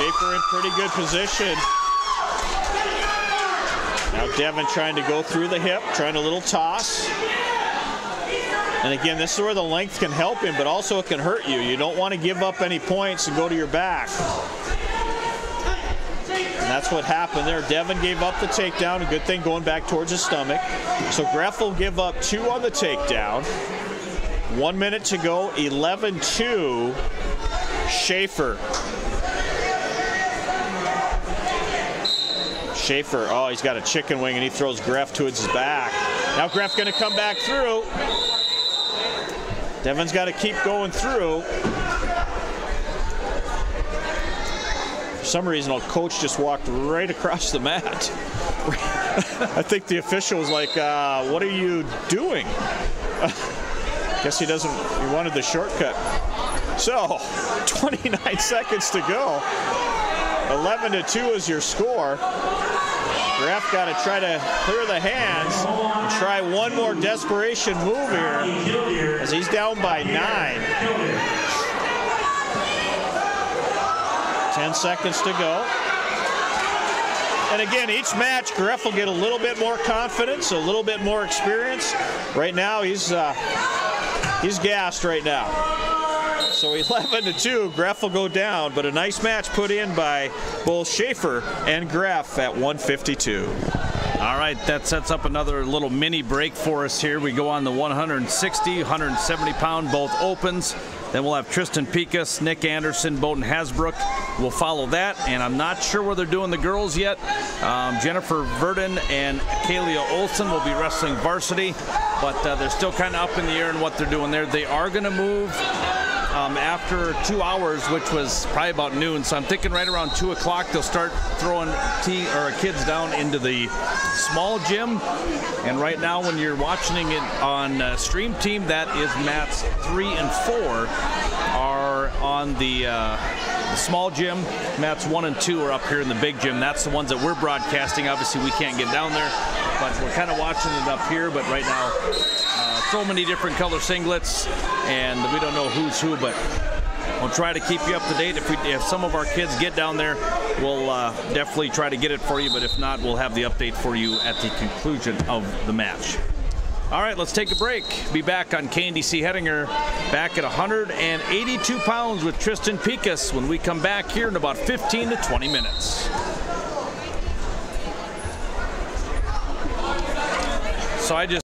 Schaefer in pretty good position. Now Devin trying to go through the hip, trying a little toss. And again, this is where the length can help him, but also it can hurt you. You don't want to give up any points and go to your back. And that's what happened there. Devin gave up the takedown. A good thing going back towards his stomach. So Greff will give up two on the takedown. One minute to go, 11-2. Schaefer Schaefer, oh, he's got a chicken wing, and he throws Greff to his back. Now Greff going to come back through. Devin's got to keep going through. For some reason, our coach just walked right across the mat. I think the official was like, uh, what are you doing? Guess he doesn't, he wanted the shortcut. So, 29 seconds to go. 11 to 2 is your score. Greff got to try to clear the hands and try one more desperation move here as he's down by nine. 10 seconds to go. And again, each match, Greff will get a little bit more confidence, a little bit more experience. Right now, he's uh, he's gassed right now. So 11 to 2, Greff will go down, but a nice match put in by both Schaefer and Greff at 152.
All right, that sets up another little mini break for us here. We go on the 160, 170 pound, both opens. Then we'll have Tristan Pikas, Nick Anderson, Bowden Hasbrook. We'll follow that, and I'm not sure where they're doing the girls yet. Um, Jennifer Verdon and Kalia Olson will be wrestling varsity, but uh, they're still kind of up in the air in what they're doing there. They are going to move um, after two hours, which was probably about noon. So I'm thinking right around two o'clock they'll start throwing tea or kids down into the small gym. And right now, when you're watching it on uh, Stream Team, that is mats three and four are on the. Uh, the small gym. Mats one and two are up here in the big gym. That's the ones that we're broadcasting. Obviously, we can't get down there, but we're kind of watching it up here. But right now, so many different color singlets, and we don't know who's who, but we'll try to keep you up to date. If, we, if some of our kids get down there, we'll uh, definitely try to get it for you, but if not, we'll have the update for you at the conclusion of the match. All right, let's take a break. Be back on KNDC Hettinger, back at 182 pounds with Tristan Picas when we come back here in about 15 to 20 minutes. So I just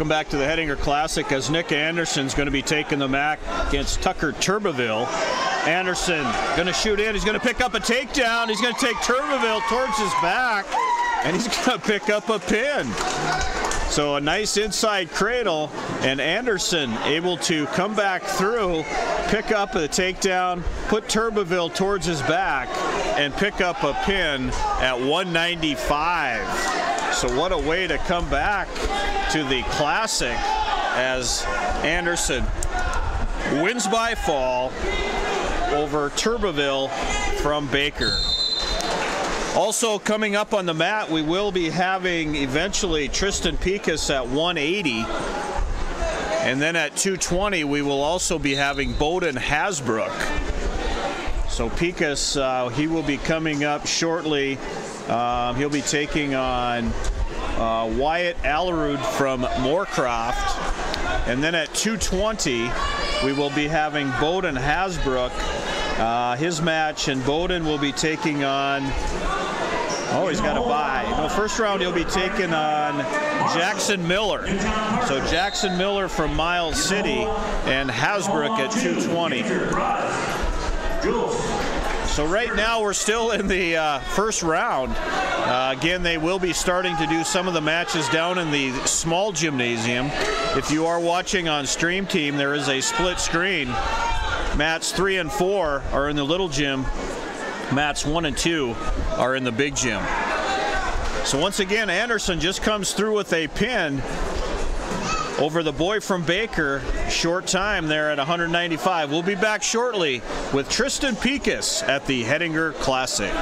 Welcome back to the Hettinger Classic as Nick Anderson's going to be taking the MAC against Tucker Turbeville. Anderson going to shoot in. He's going to pick up a takedown. He's going to take Turbeville towards his back, and he's going to pick up a pin. So a nice inside cradle, and Anderson able to come back through, pick up a takedown, put Turbeville towards his back, and pick up a pin at 195. So what a way to come back to the classic as Anderson wins by fall over Turbeville from Baker. Also coming up on the mat, we will be having eventually Tristan Picas at 180. And then at 220, we will also be having Bowden Hasbrook. So Picas, uh, he will be coming up shortly. Um, he'll be taking on uh, Wyatt Allerud from Moorcroft. And then at 220, we will be having Bowden Hasbrook, uh, his match, and Bowden will be taking on, oh, he's got a bye. No, first round he'll be taking on Jackson Miller. So Jackson Miller from Miles City and Hasbrook at 220. So right now we're still in the uh, first round. Uh, again, they will be starting to do some of the matches down in the small gymnasium. If you are watching on Stream Team, there is a split screen. Mats three and four are in the little gym. Mats one and two are in the big gym. So once again, Anderson just comes through with a pin over the boy from Baker. Short time there at 195. We'll be back shortly with Tristan Pikas at the Hettinger Classic.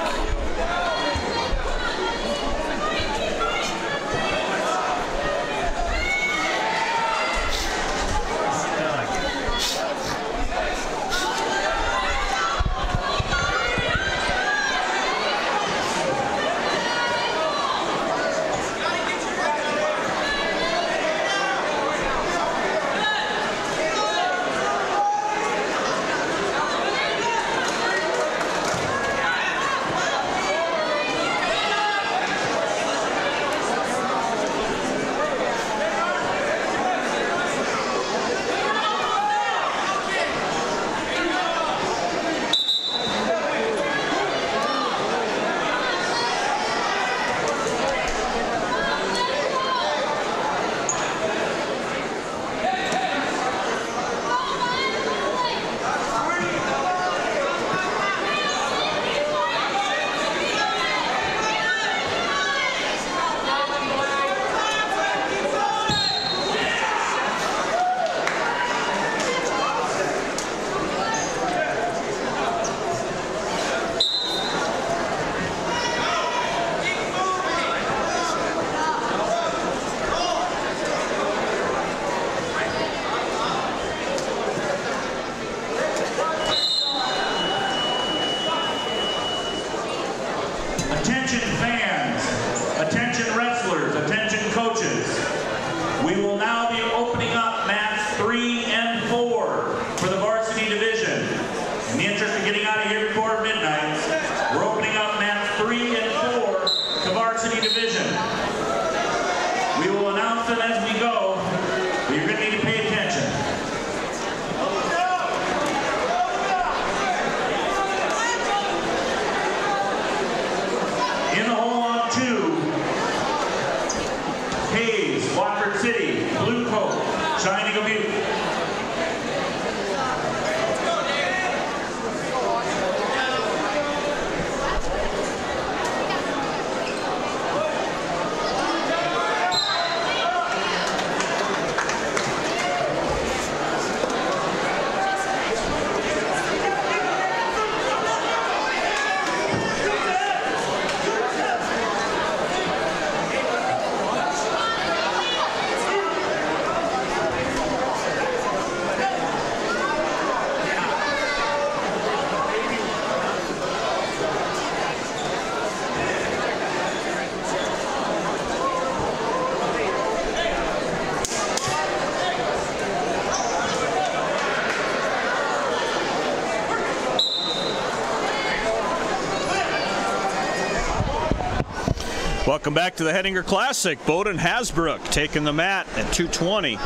Welcome back to the Hettinger Classic. Bowden Hasbrook taking the mat at 220.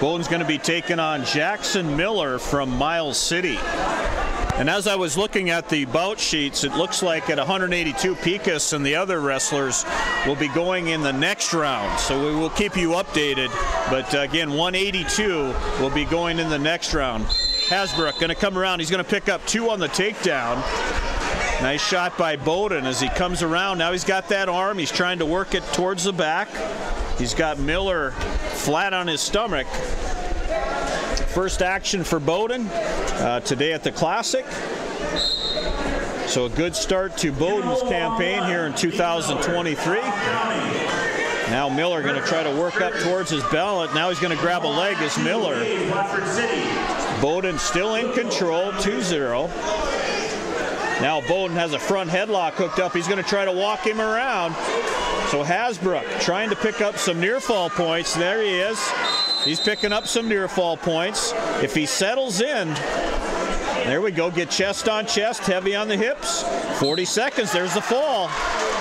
Bowden's going to be taking on Jackson Miller from Miles City. And as I was looking at the bout sheets, it looks like at 182, Pecos and the other wrestlers will be going in the next round. So we will keep you updated. But again, 182 will be going in the next round. Hasbrook going to come around. He's going to pick up two on the takedown. Nice shot by Bowden as he comes around. Now he's got that arm. He's trying to work it towards the back. He's got Miller flat on his stomach. First action for Bowden uh, today at the Classic. So a good start to Bowden's campaign here in 2023. Now Miller going to try to work up towards his ballot. Now he's going to grab a leg as Miller. Bowden still in control, 2-0. Now Bowden has a front headlock hooked up. He's going to try to walk him around. So Hasbrook trying to pick up some near fall points. There he is. He's picking up some near fall points. If he settles in, there we go. Get chest on chest, heavy on the hips. 40 seconds. There's the fall.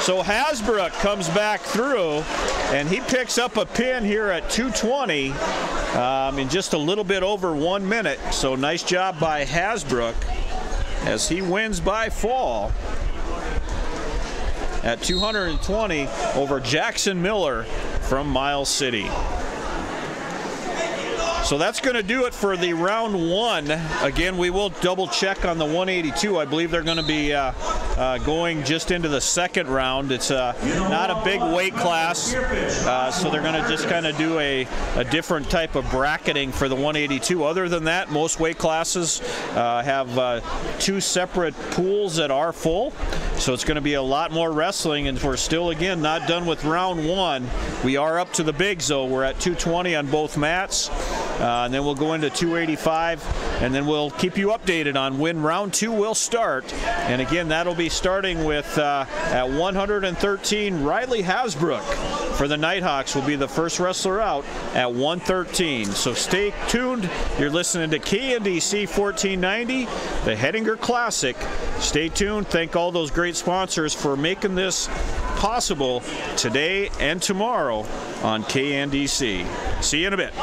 So Hasbrook comes back through, and he picks up a pin here at 220 um, in just a little bit over one minute. So nice job by Hasbrook as he wins by fall at 220 over Jackson Miller from Miles City. So that's going to do it for the round one. Again, we will double check on the 182. I believe they're going to be uh, uh, going just into the second round. It's uh, not a big weight class, uh, so they're going to just kind of do a, a, different type of bracketing for the 182. Other than that, most weight classes uh, have uh, two separate pools that are full, so it's going to be a lot more wrestling, and we're still, again, not done with round one. We are up to the bigs, though. We're at 220 on both mats. Uh, and then we'll go into 285, and then we'll keep you updated on when round two will start. And again, that'll be starting with uh, at 113, Riley Hasbrook for the Nighthawks will be the first wrestler out at 113. So stay tuned. You're listening to KNDC 1490, the Hettinger Classic. Stay tuned. Thank all those great sponsors for making this possible today and tomorrow on KNDC. See you in a bit.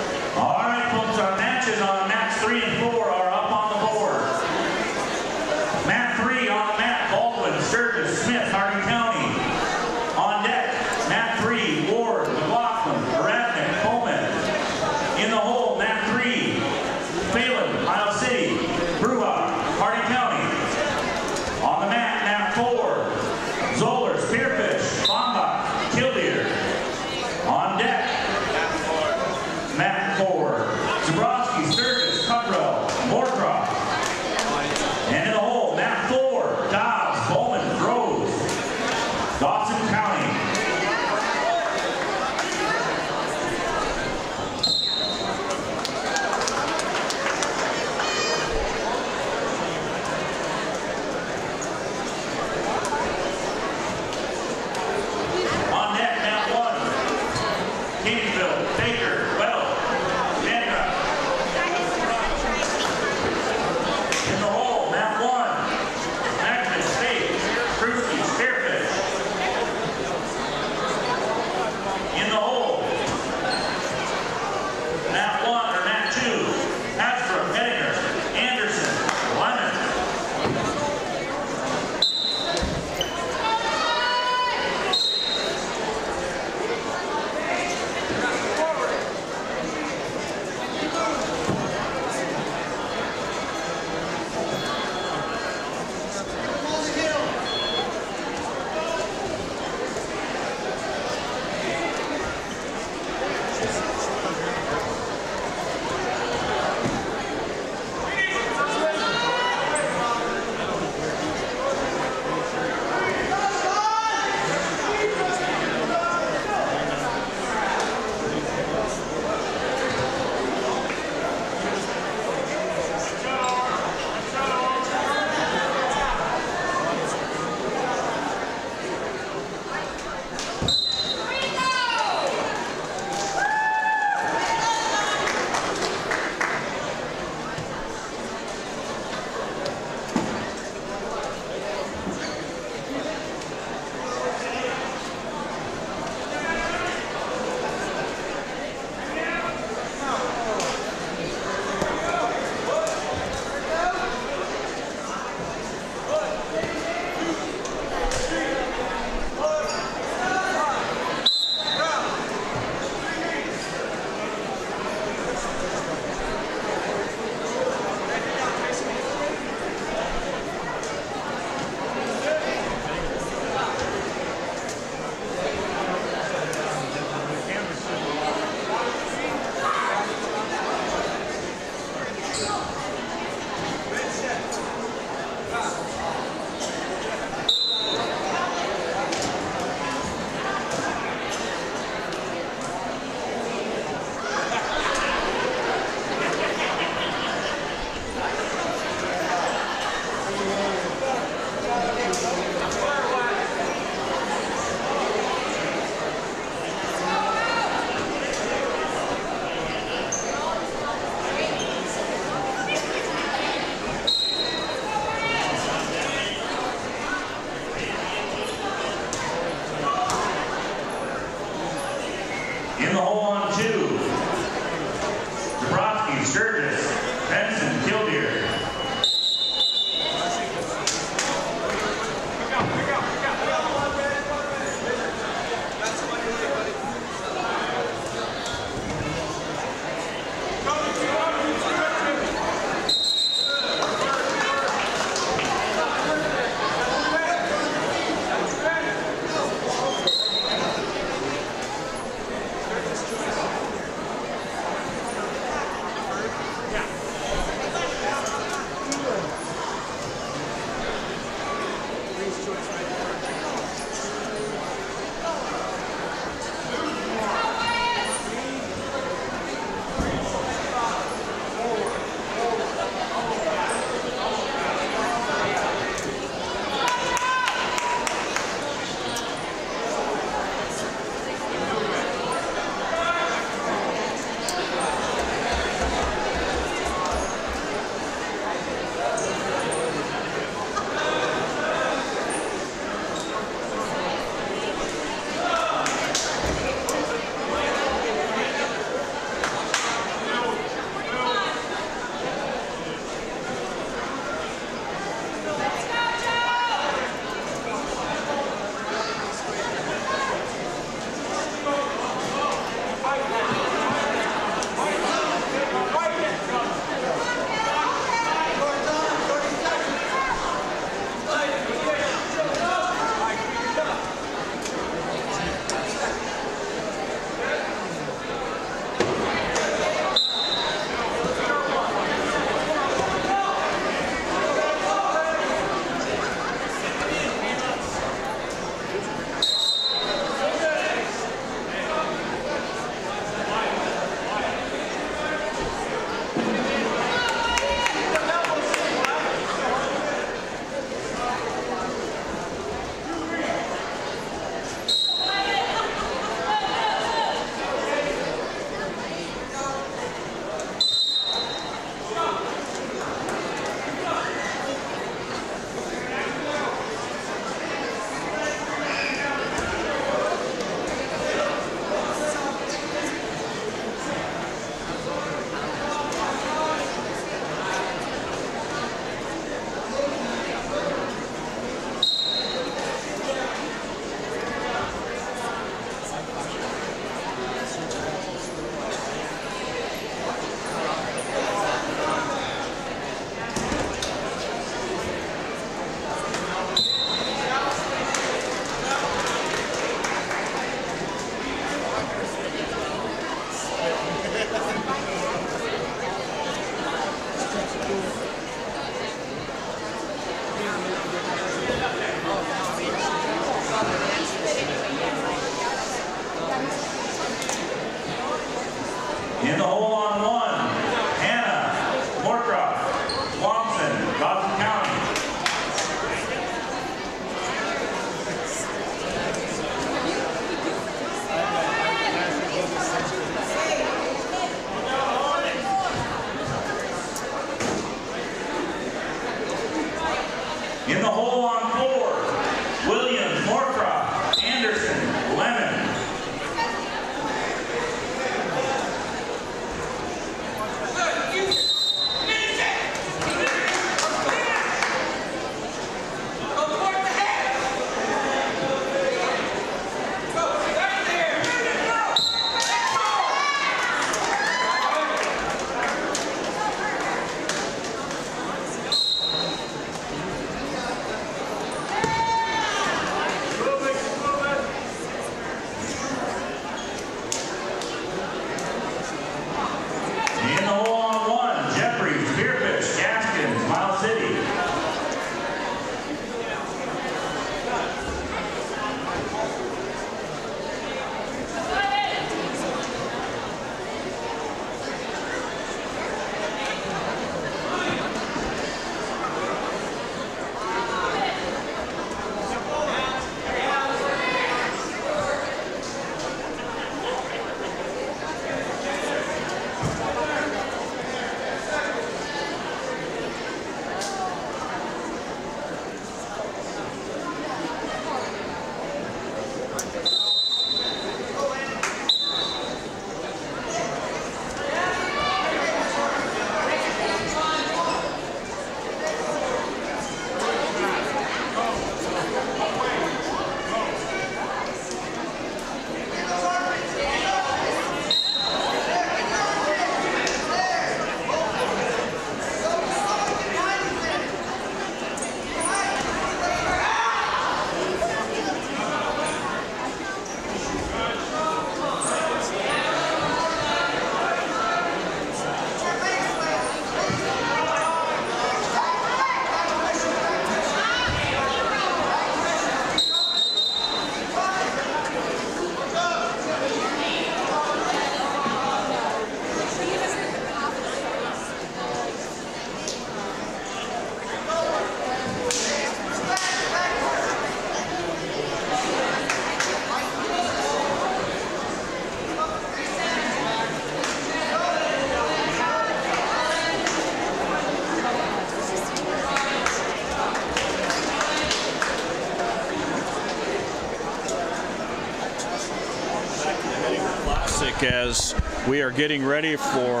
as we are getting ready for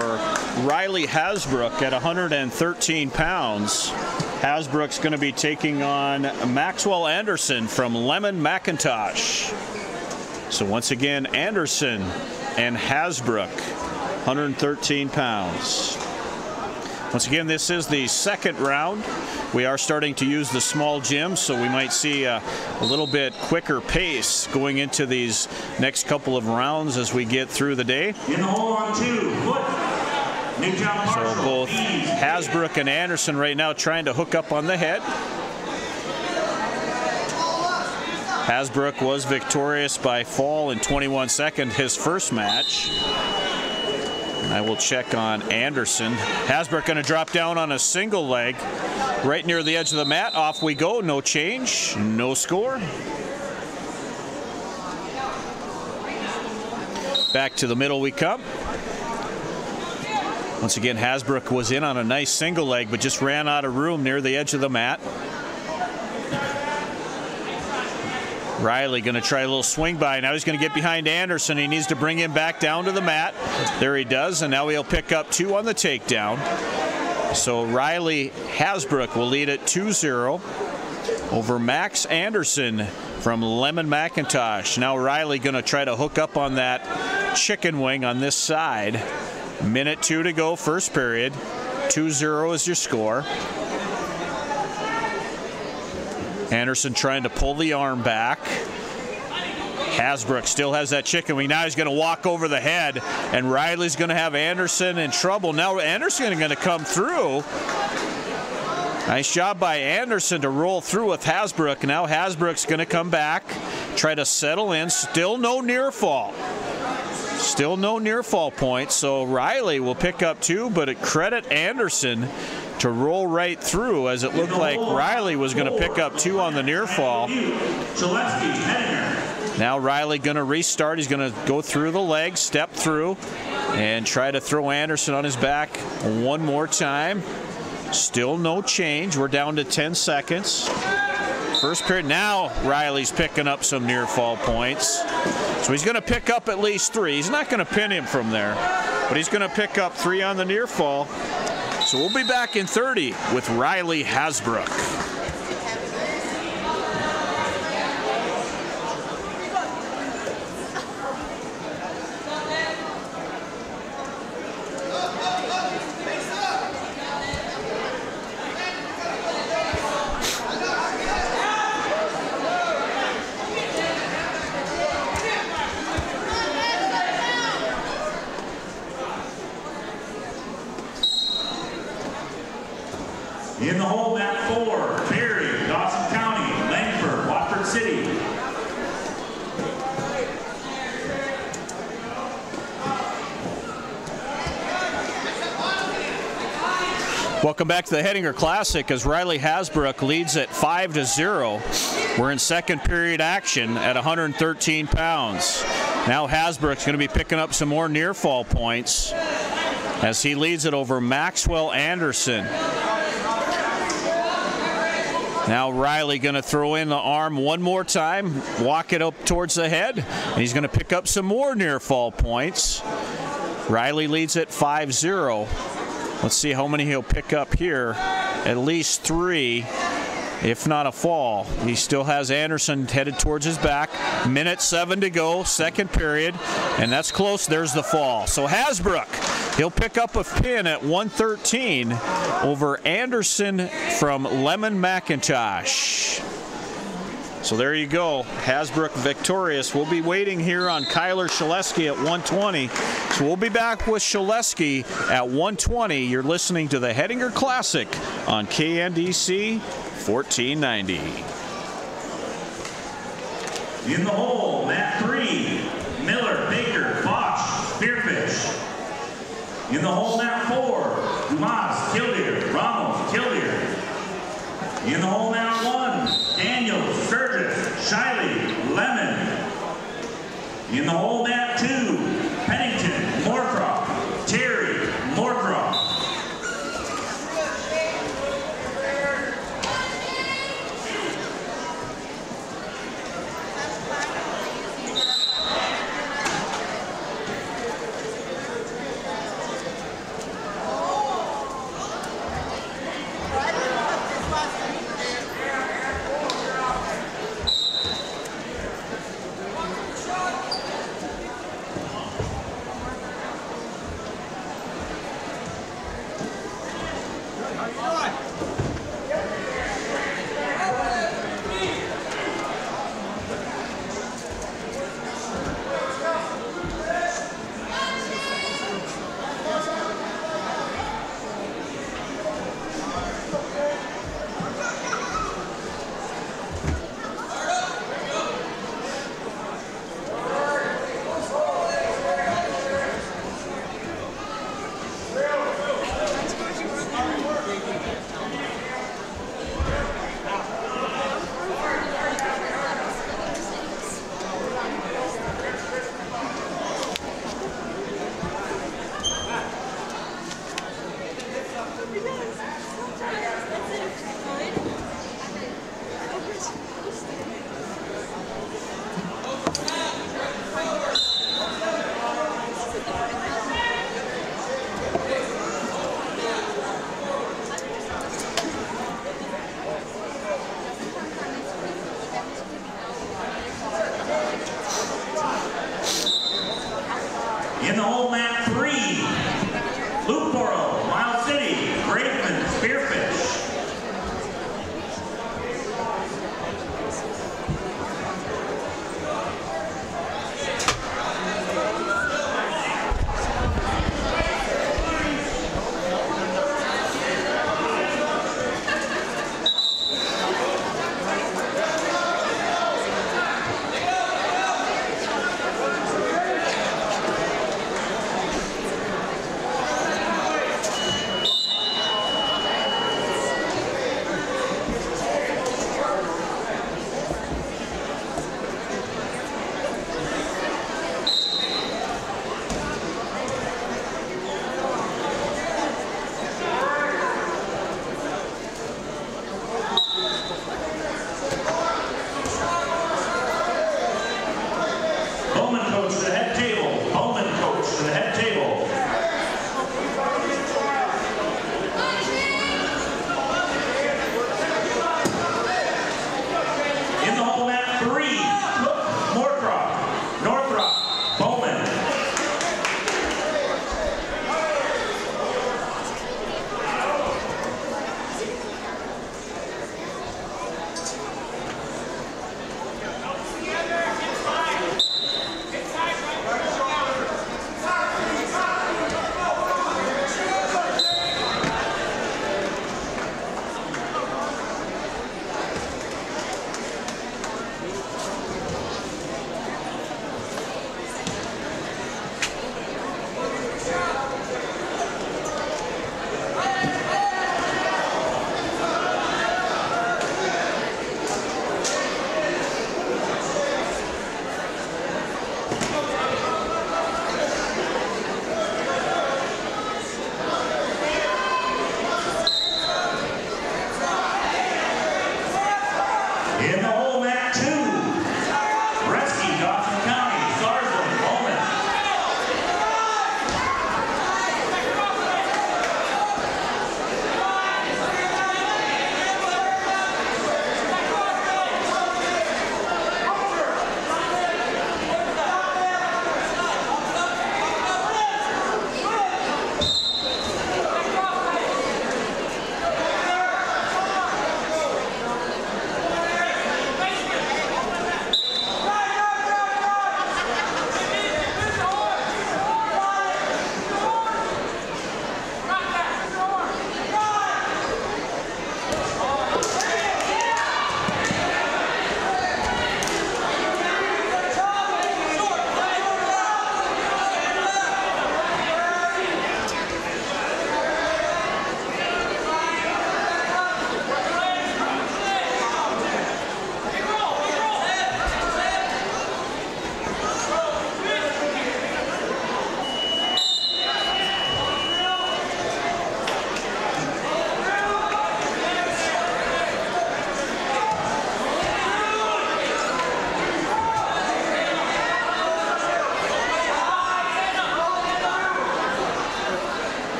Riley Hasbrook at 113 pounds. Hasbrook's going to be taking on Maxwell Anderson from Lemmon McIntosh. So once again, Anderson and Hasbrook, 113 pounds. Once again, this is the second round. We are starting to use the small gym, so we might see a, a little bit quicker pace going into these next couple of rounds as we get through the day.
In the hole on two.
So both Hasbrook and Anderson right now trying to hook up on the head. Hasbrook was victorious by fall in 21 second his first match. And I will check on Anderson. Hasbrook going to drop down on a single leg. Right near the edge of the mat. Off we go. No change. No score. Back to the middle we come. Once again, Hasbrook was in on a nice single leg, but just ran out of room near the edge of the mat. Riley going to try a little swing by. Now he's going to get behind Anderson. He needs to bring him back down to the mat. There he does, and now he'll pick up two on the takedown. So Riley Hasbrook will lead at 2-0 over Max Anderson from Lemmon McIntosh. Now Riley going to try to hook up on that chicken wing on this side. Minute two to go, first period. 2-0 is your score. Anderson trying to pull the arm back. Hasbrook still has that chicken wing. Now he's going to walk over the head, and Riley's going to have Anderson in trouble. Now Anderson is going to come through. Nice job by Anderson to roll through with Hasbrook. Now Hasbrook's going to come back, try to settle in. Still no near fall. Still no near fall point, so Riley will pick up two, but it credit Anderson to roll right through as it looked like Riley was going to pick up two on the near fall. Now Riley going to restart. He's going to go through the leg, step through, and try to throw Anderson on his back one more time. Still no change. We're down to 10 seconds. First period, now Riley's picking up some near fall points. So he's going to pick up at least three. He's not going to pin him from there, but he's going to pick up three on the near fall. So we'll be back in 30 with Riley Hasbrook. back to the Hettinger Classic as Riley Hasbrook leads at 5 to 0. We're in second period action at 113 pounds. Now Hasbrook's going to be picking up some more near fall points as he leads it over Maxwell Anderson. Now Riley going to throw in the arm one more time, walk it up towards the head, and he's going to pick up some more near fall points. Riley leads it 5 0. Let's see how many he'll pick up here. At least three, if not a fall. He still has Anderson headed towards his back. Minute seven to go, second period, and that's close. There's the fall. So Hasbrook, he'll pick up a pin at 113 over Anderson from Lemmon McIntosh. So there you go. Hasbrook victorious. We'll be waiting here on Kyler Shaleski at 120. So we'll be back with Shaleski at 120. You're listening to the Hettinger Classic on KNDC 1490. In the hole, Mat
3, Miller, Baker, Bosch, Spearfish. In the hole, Mat 4, Shiley Lemmon. In the whole net.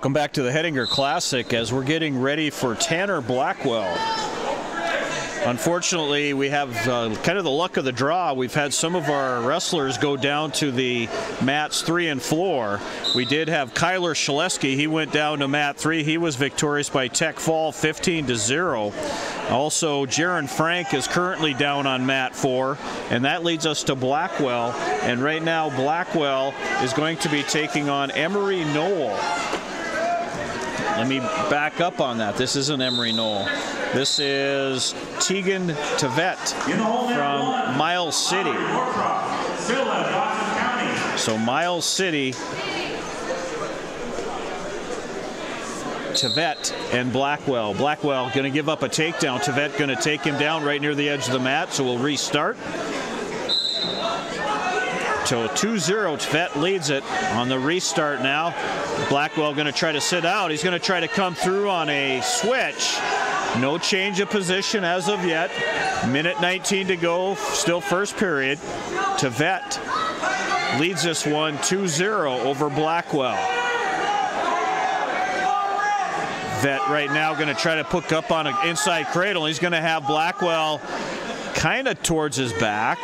Welcome back to the Hettinger Classic as we're getting ready for Tanner Blackwell. Unfortunately, we have uh, kind of the luck of the draw. We've had some of our wrestlers go down to the mats three and four. We did have Kyler Shaleski. He went down to mat three. He was victorious by Tech Fall 15 to zero. Also, Jaron Frank is currently down on mat four, and that leads us to Blackwell. And right now, Blackwell is going to be taking on Emery Noel. Let me back up on that. This isn't Emery Knoll. This is Tegan Tevet from Miles City. So Miles City, Tevet and Blackwell. Blackwell going to give up a takedown. Tevet going to take him down right near the edge of the mat, so we'll restart. So 2-0, Tvet leads it on the restart now. Blackwell going to try to sit out. He's going to try to come through on a switch. No change of position as of yet. Minute 19 to go, still first period. Tvet leads this one 2-0 over Blackwell. Vet right now going to try to hook up on an inside cradle. He's going to have Blackwell kind of towards his back.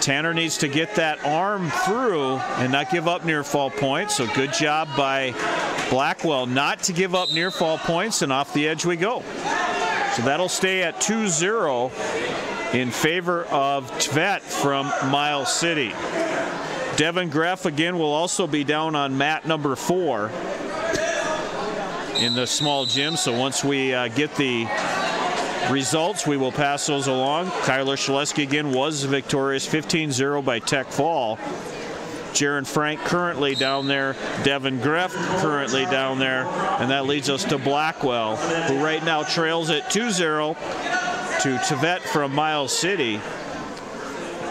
Tanner needs to get that arm through and not give up near fall points. So good job by Blackwell not to give up near fall points and off the edge we go. So that'll stay at 2-0 in favor of Tvet from Mile City. Devin Greff again will also be down on mat number four in the small gym. So once we uh, get the results. We will pass those along. Kyler Shaleski again was victorious 15-0 by Tech Fall. Jaron Frank currently down there, Devin Greff currently down there, and that leads us to Blackwell, who right now trails at 2-0 to Tevet from Miles City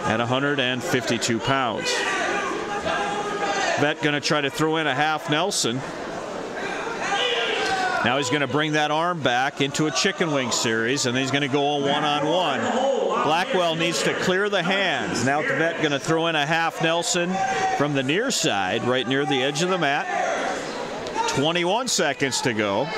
at 152 pounds. Vet going to try to throw in a half Nelson. Now he's going to bring that arm back into a chicken wing series, and he's going to go a one-on-one.
-on -one.
Blackwell needs to clear the hands. Now the vet going to throw in a half Nelson from the near side, right near the edge of the mat. 21 seconds to go.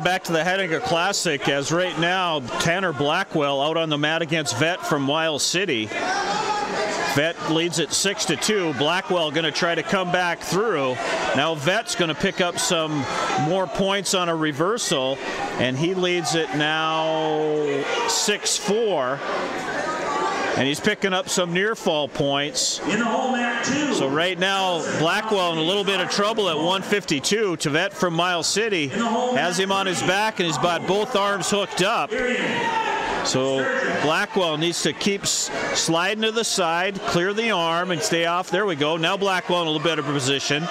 back to the Hettinger Classic as right now Tanner Blackwell out on the mat against Vet from Wild City. Vet leads it 6 to 2. Blackwell going to try to come back through. Now Vet's going to pick up some more points on a reversal and he leads it now 6 4 and he's picking up some near fall points. So right now, Blackwell in a little bit of trouble at 152. Tavet from Miles City has him on his back and he's got both arms hooked up. So Blackwell needs to keep sliding to the side, clear the arm, and stay off. There we go. Now Blackwell in a little better position.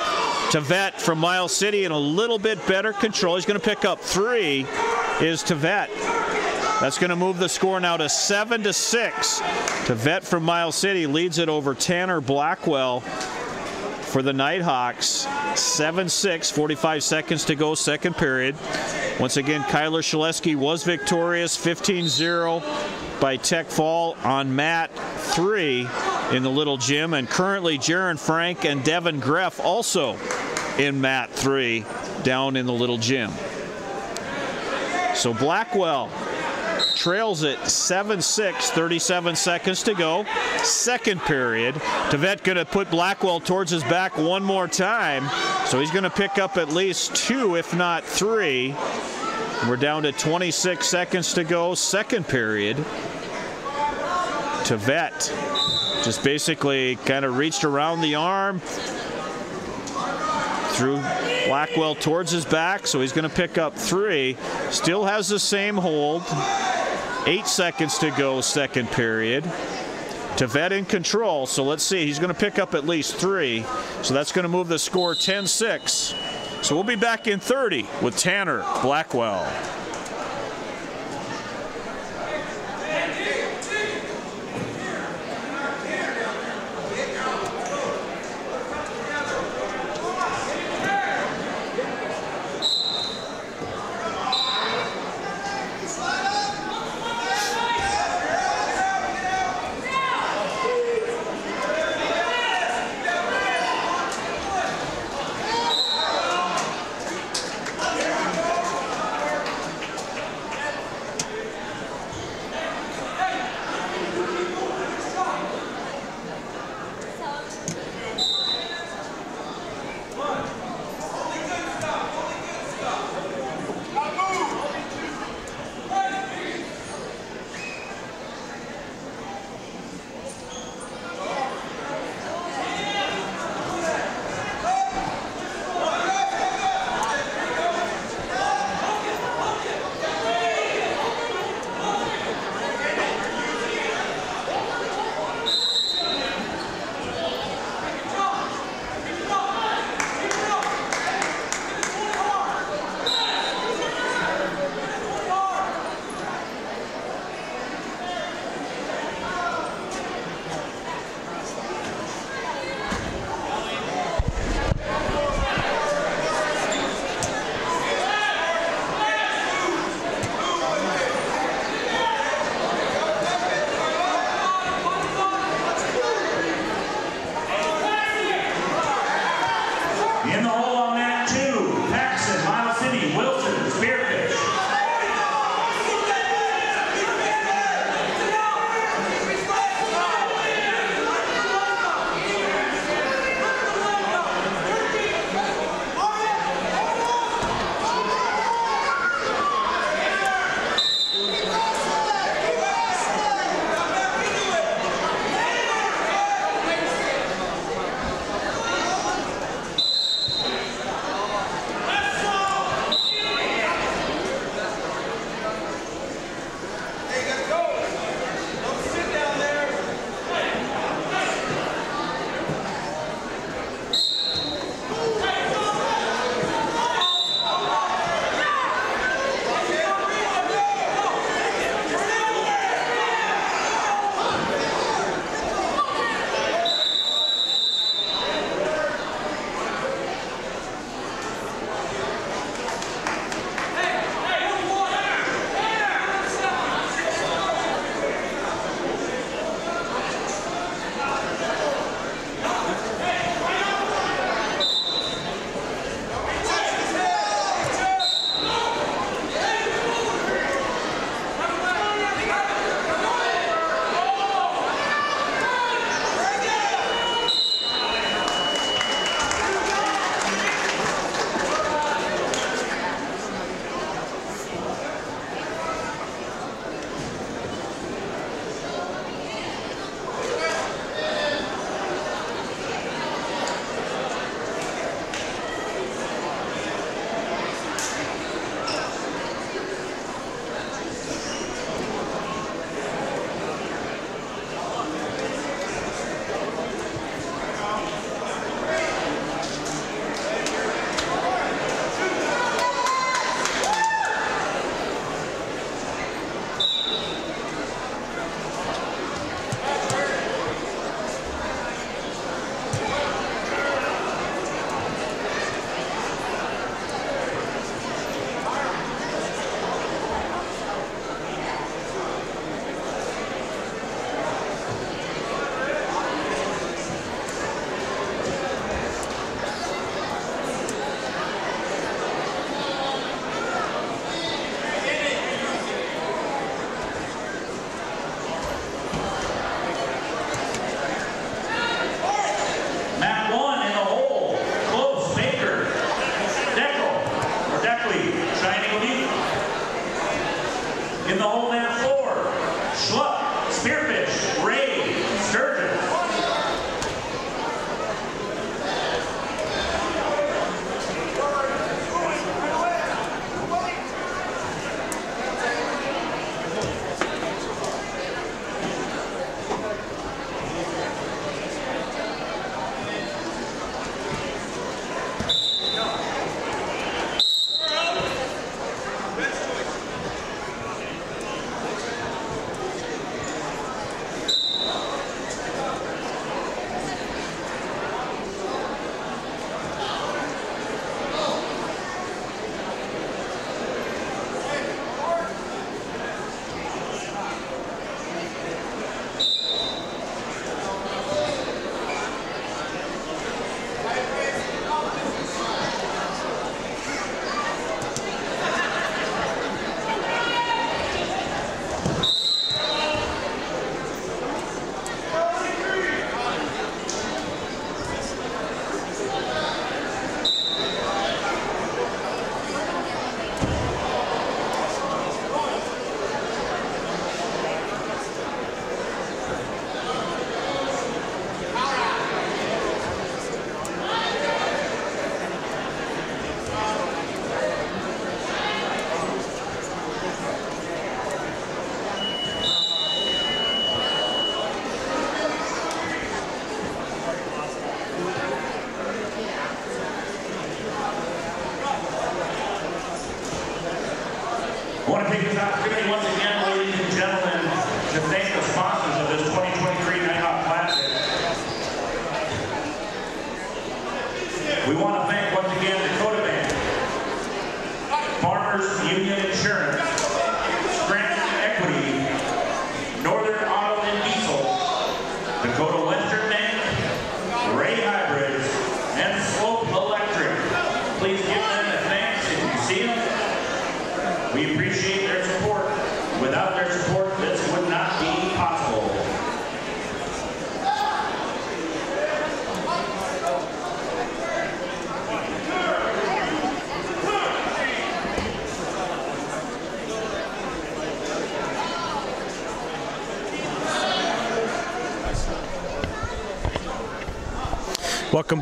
Tavet from Miles City in a little bit better control. He's going to pick up three is Tavet. That's going to move the score now to 7 to 6. vet from Miles City leads it over Tanner Blackwell for the Nighthawks. 7-6, 45 seconds to go, second period. Once again, Kyler Shaleski was victorious, 15-0 by Tech Fall on mat 3 in the Little Gym. And currently, Jaron Frank and Devin Greff also in mat 3 down in the Little Gym. So Blackwell trails it 7-6, 37 seconds to go. Second period. Tevet going to put Blackwell towards his back one more time. So he's going to pick up at least two, if not three. We're down to 26 seconds to go, second period. Tevet just basically kind of reached around the arm, through Blackwell towards his back, so he's going to pick up three. Still has the same hold. Eight seconds to go, second period. vet in control, so let's see. He's going to pick up at least three, so that's going to move the score 10-6. So we'll be back in 30 with Tanner Blackwell.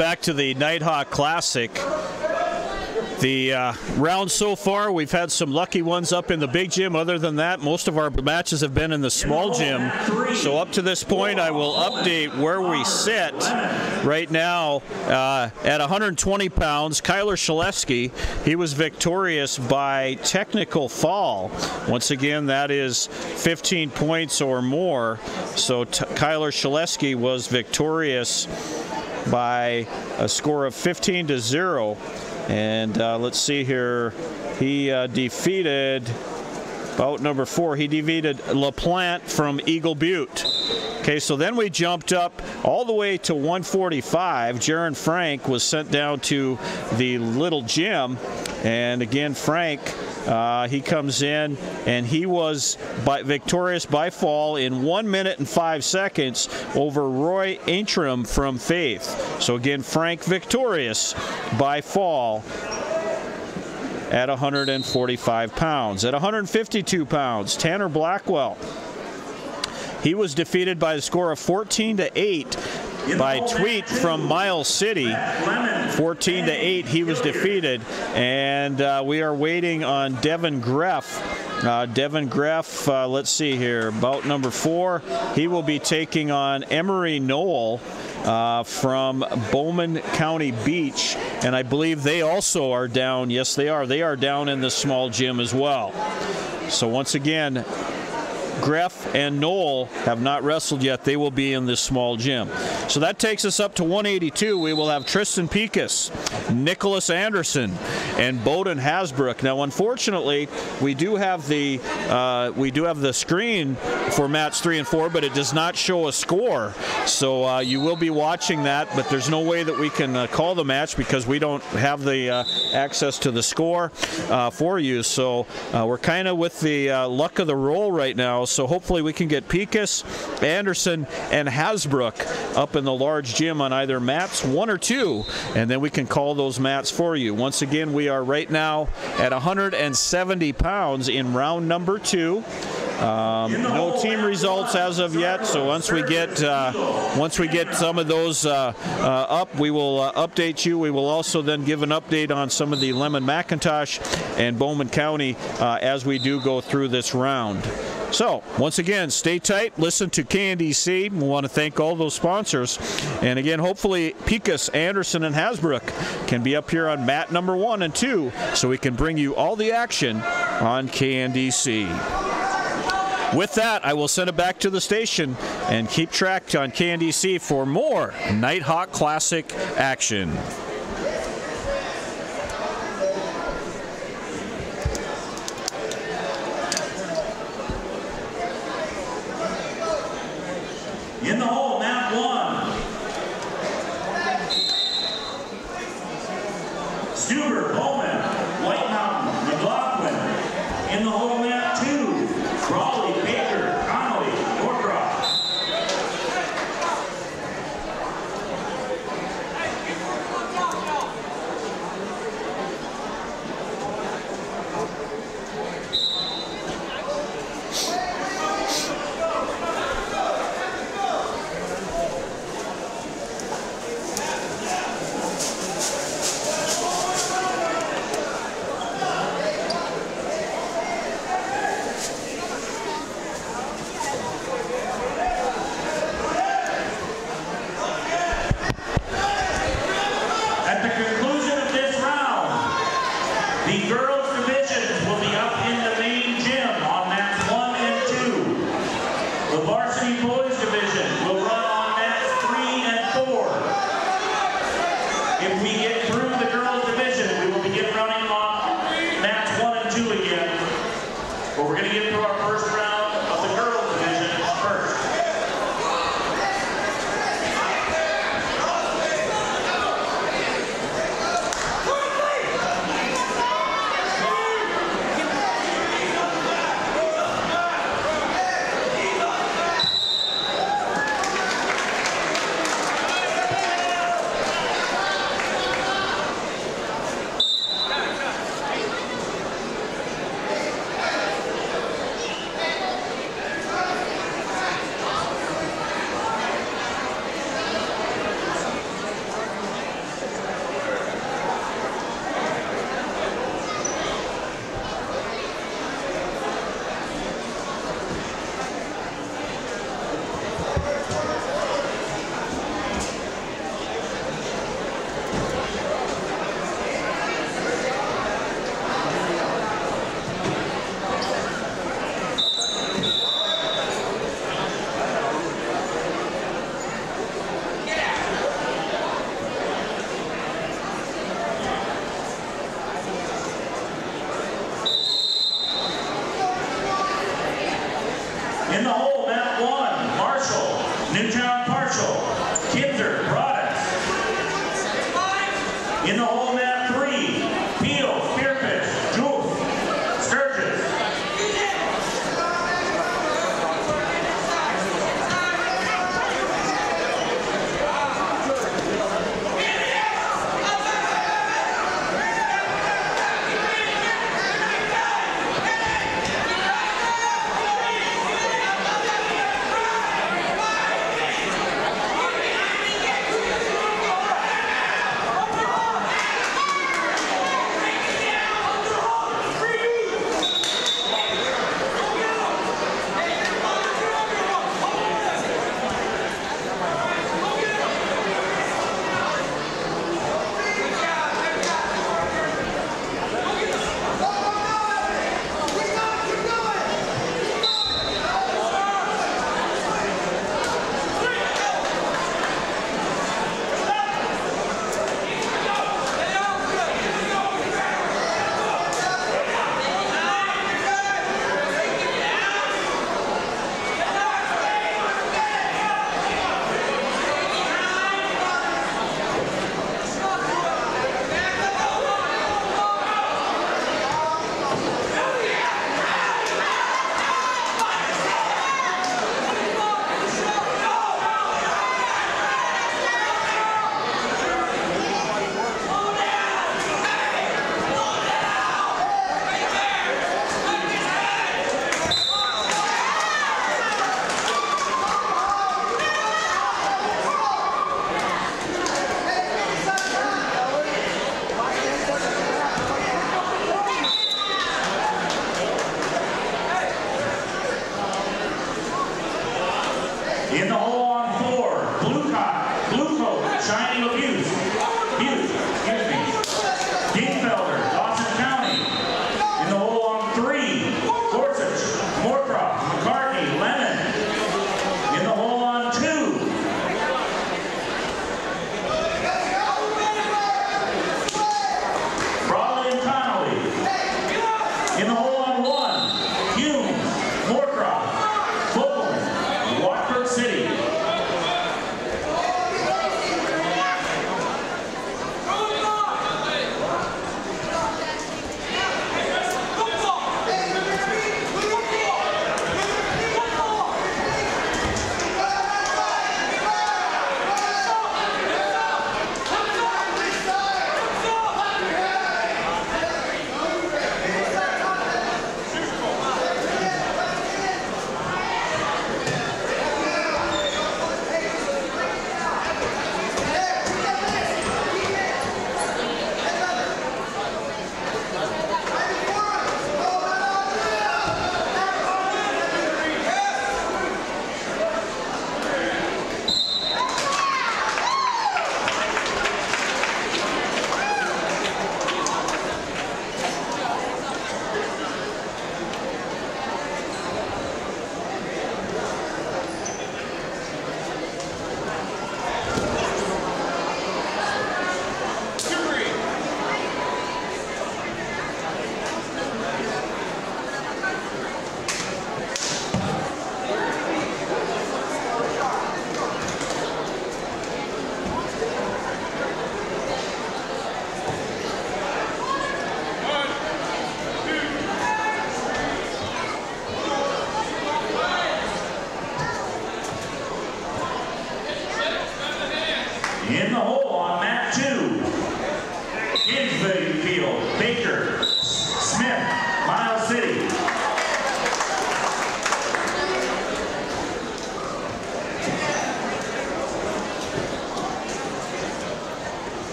back to the Nighthawk Classic. The uh, round so far, we've had some lucky ones up in the big gym. Other than that, most of our matches have been in the small gym. So up to this point, I will update where we sit right now uh, at 120 pounds. Kyler Shaleski, he was victorious by technical fall. Once again, that is 15 points or more. So Kyler Shaleski was victorious by a score of 15 to 0. And uh, let's see here. He uh, defeated bout number four. He defeated LaPlante from Eagle Butte. Okay, so then we jumped up all the way to 145. Jaron Frank was sent down to the little gym. And again, Frank uh, he comes in and he was by, victorious by fall in one minute and five seconds over Roy Antrim from Faith. So again, Frank victorious by fall at 145 pounds. At 152 pounds, Tanner Blackwell. He was defeated by the score of 14 to 8 by Tweet from Miles City. 14 to 8, he was defeated. And uh, we are waiting on Devin Greff. Uh, Devin Greff, uh, let's see here, bout number four. He will be taking on Emery Noel. Uh, from Bowman County Beach, and I believe they also are down. Yes, they are. They are down in the small gym as well. So once again, Greff and Noel have not wrestled yet. They will be in this small gym. So that takes us up to 182. We will have Tristan Pikas, Nicholas Anderson, and Bowden Hasbrook. Now, unfortunately, we do have the uh, we do have the screen for mats three and four, but it does not show a score. So uh, you will be watching that, but there's no way that we can uh, call the match because we don't have the uh, access to the score uh, for you. So uh, we're kind of with the luck of the roll right now. So hopefully we can get Pikas, Anderson, and Hasbrook up in the large gym on either mats one or two, and then we can call those mats for you. Once again, we are right now at 170 pounds in round number two. Um, no team results as of yet. So once we get uh, once we get some of those uh, uh, up, we will uh, update you. We will also then give an update on some of the Lemmon McIntosh and Bowman County uh, as we do go through this round. So, once again, stay tight, listen to KNDC. We want to thank all those sponsors. And again, hopefully, Picus, Anderson, and Hasbrook can be up here on mat number one and two so we can bring you all the action on KNDC. With that, I will send it back to the station and keep track on KNDC for more Nighthawk Classic action.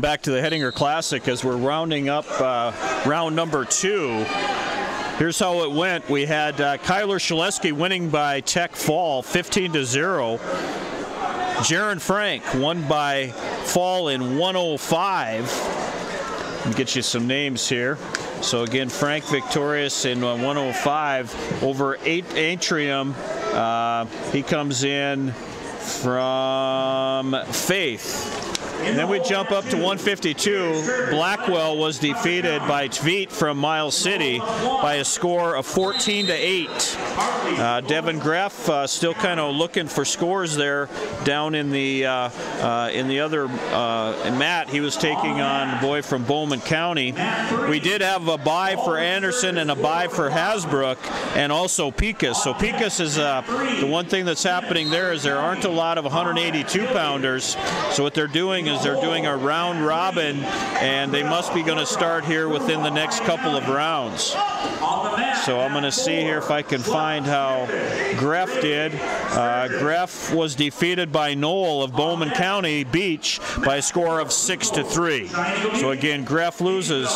Welcome back to the Hettinger Classic as we're rounding up uh, round number two. Here's how it went. We had uh, Kyler Shaleski winning by Tech Fall 15 to 0. Jaron Frank won by Fall in 105. Get you some names here. So again, Frank victorious in uh, 105 over eight Atrium. Uh, he comes in from Faith. And then we jump up to 152. Blackwell was defeated by Tveit from Miles City by a score of 14 to 8. Uh, Devin Greff uh, still kind of looking for scores there down in the uh, uh in the other uh, mat He was taking on the boy from Bowman County. We did have a bye for Anderson and a bye for Hasbrook and also Pecos. So Pecos is uh, the one thing that's happening there is there aren't a lot of 182 pounders. So what they're doing is they're doing a round robin, and they must be going to start here within the next couple of rounds. So I'm going to see here if I can find how Greff did. Uh, Greff was defeated by Noel of Bowman County Beach by a score of 6 to 3. So again, Greff loses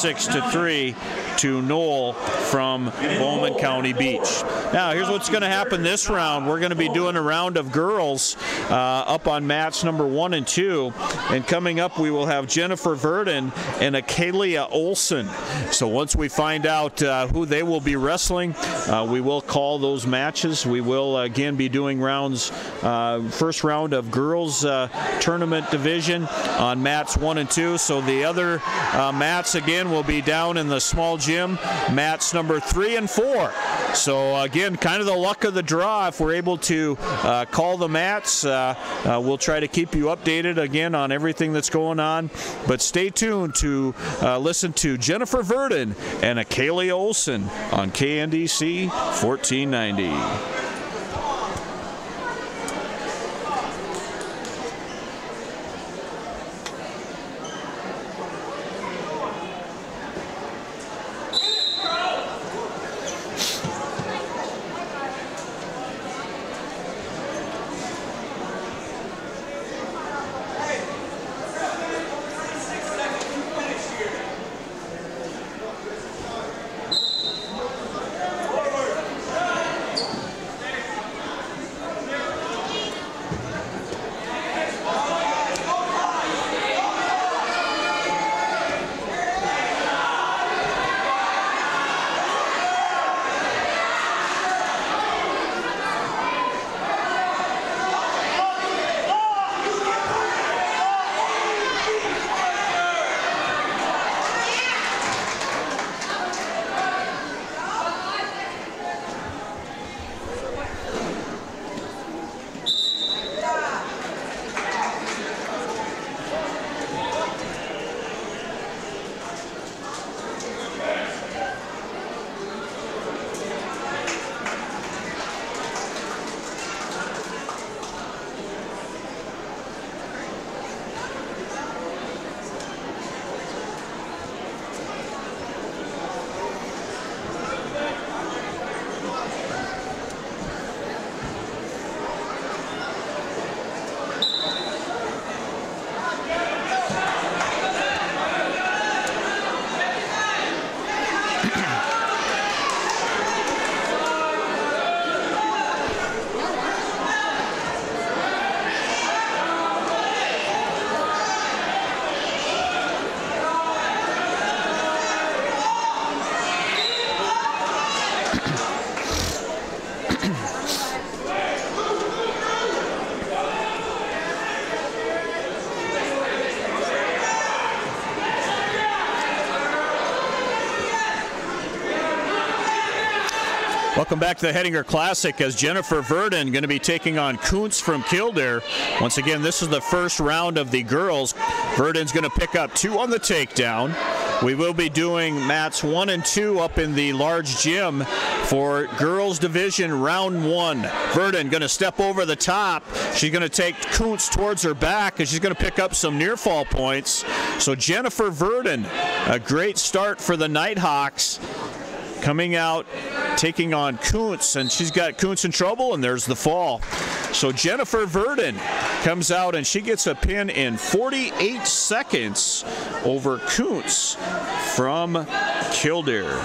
6 to 3 to Noel from Bowman County Beach. Now, here's what's going to happen this round. We're going to be doing a round of girls uh, up on mats number one and two. And coming up, we will have Jennifer Verdon and Akalia Olson. So once we find out uh, who they will be wrestling, uh, we will call those matches. We will again be doing rounds, uh, first round of girls uh, tournament division on mats one and two. So the other uh, mats again will be down in the small gym, mats number three and four. So again, kind of the luck of the draw. If we're able to call the mats, we'll try to keep you updated again on everything that's going on. But stay tuned to uh, listen to Jennifer Verdon and Akali Olson on KNDC 1490. Welcome back to the Hettinger Classic as Jennifer Verdon going to be taking on Kuntz from Killdeer. Once again, this is the first round of the girls. Verdon's going to pick up two on the takedown. We will be doing mats one and two up in the large gym for girls division round one. Verdon going to step over the top. She's going to take Kuntz towards her back and she's going to pick up some near fall points. So Jennifer Verdon, a great start for the Nighthawks coming out taking on Kuntz, and she's got Kuntz in trouble, and there's the fall. So Jennifer Verdon comes out, and she gets a pin in 48 seconds over Kuntz from Killdeer.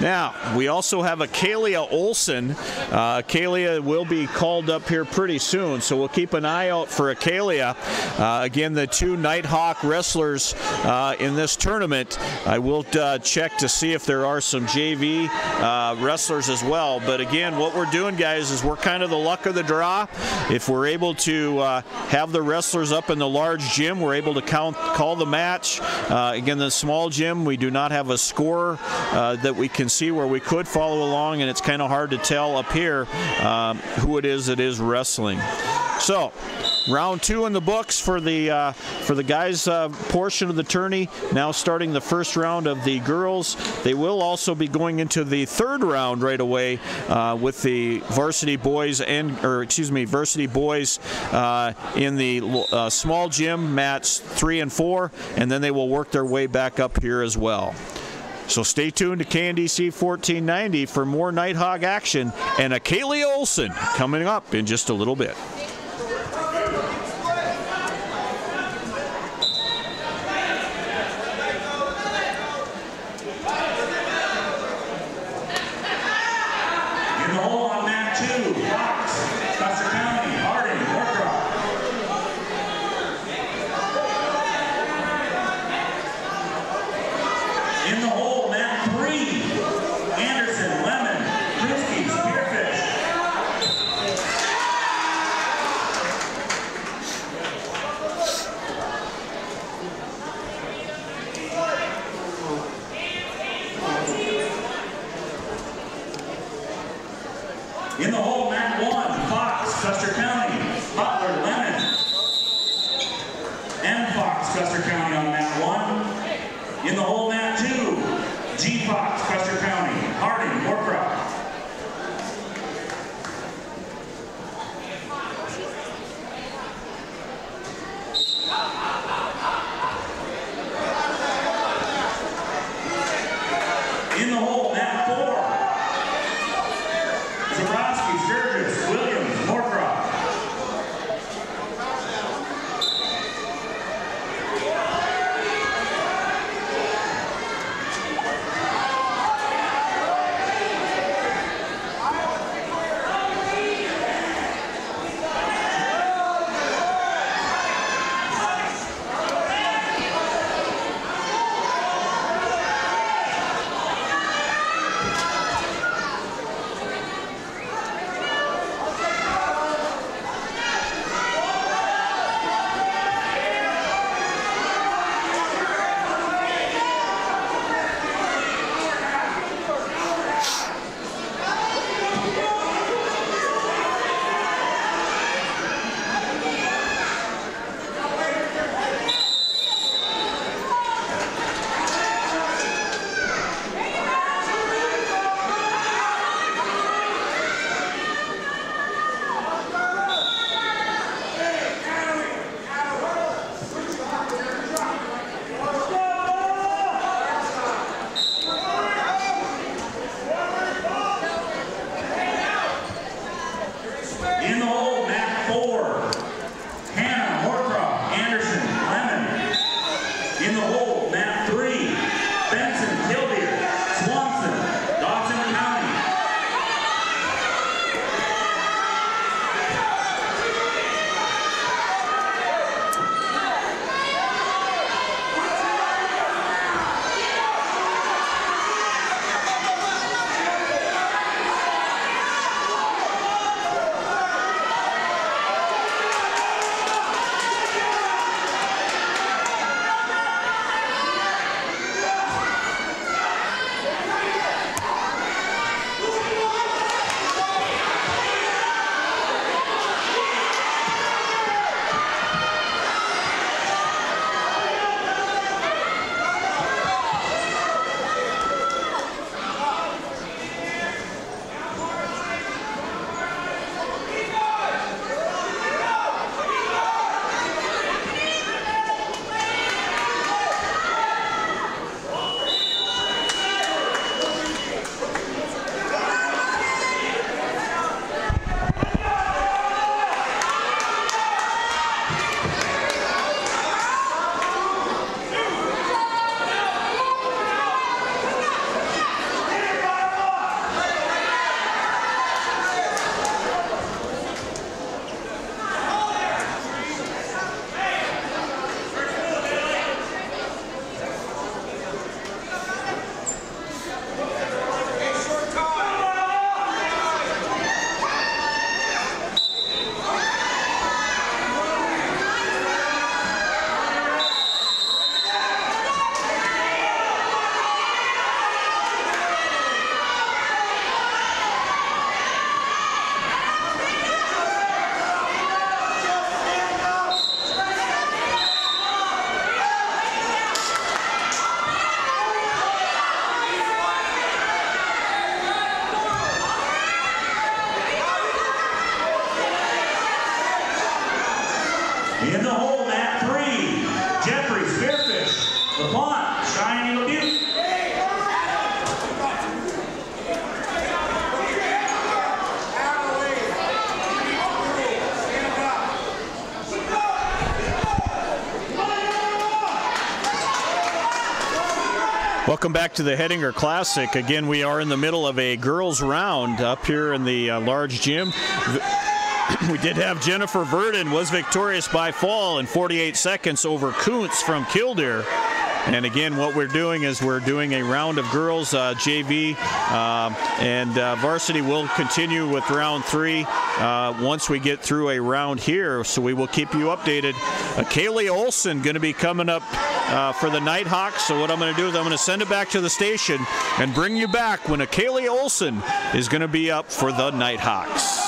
Now, we also have a Kalia Olson. Uh, Kalia will be called up here pretty soon, so we'll keep an eye out for Akalia. Uh, again, the two Nighthawk wrestlers uh, in this tournament. I will uh, check to see if there are some JV uh, wrestlers as well. But again, what we're doing, guys, is we're kind of the luck of the draw. If we're able to uh, have the wrestlers up in the large gym, we're able to count, call the match. again, the small gym, we do not have a score that we can can see where we could follow along, and it's kind of hard to tell up here um, who it is that is wrestling. So, round two in the books for the uh, for the guys uh, portion of the tourney. Now starting the first round of the girls. They will also be going into the third round right away uh, with the varsity boys and or excuse me varsity boys uh, in the uh, small gym mats three and four, and then they will work their way back up here as well. So stay tuned to KNDC 1490 for more Nighthawk action and Akali Olson coming up in just a little bit. back to the Hettinger Classic. Again, we are in the middle of a girls' round up here in the uh, large gym. We did have Jennifer Verdon was victorious by fall in 48 seconds over Kuntz from Killdeer. And again, what we're doing is we're doing a round of girls uh, JV, uh, and uh, varsity will continue with round three uh, once we get through a round here. So we will keep you updated. Uh, Kaylee Olson going to be coming up uh, for the Nighthawks. So what I'm going to do is I'm going to send it back to the station and bring you back when Akali Olson is going to be up for the Nighthawks.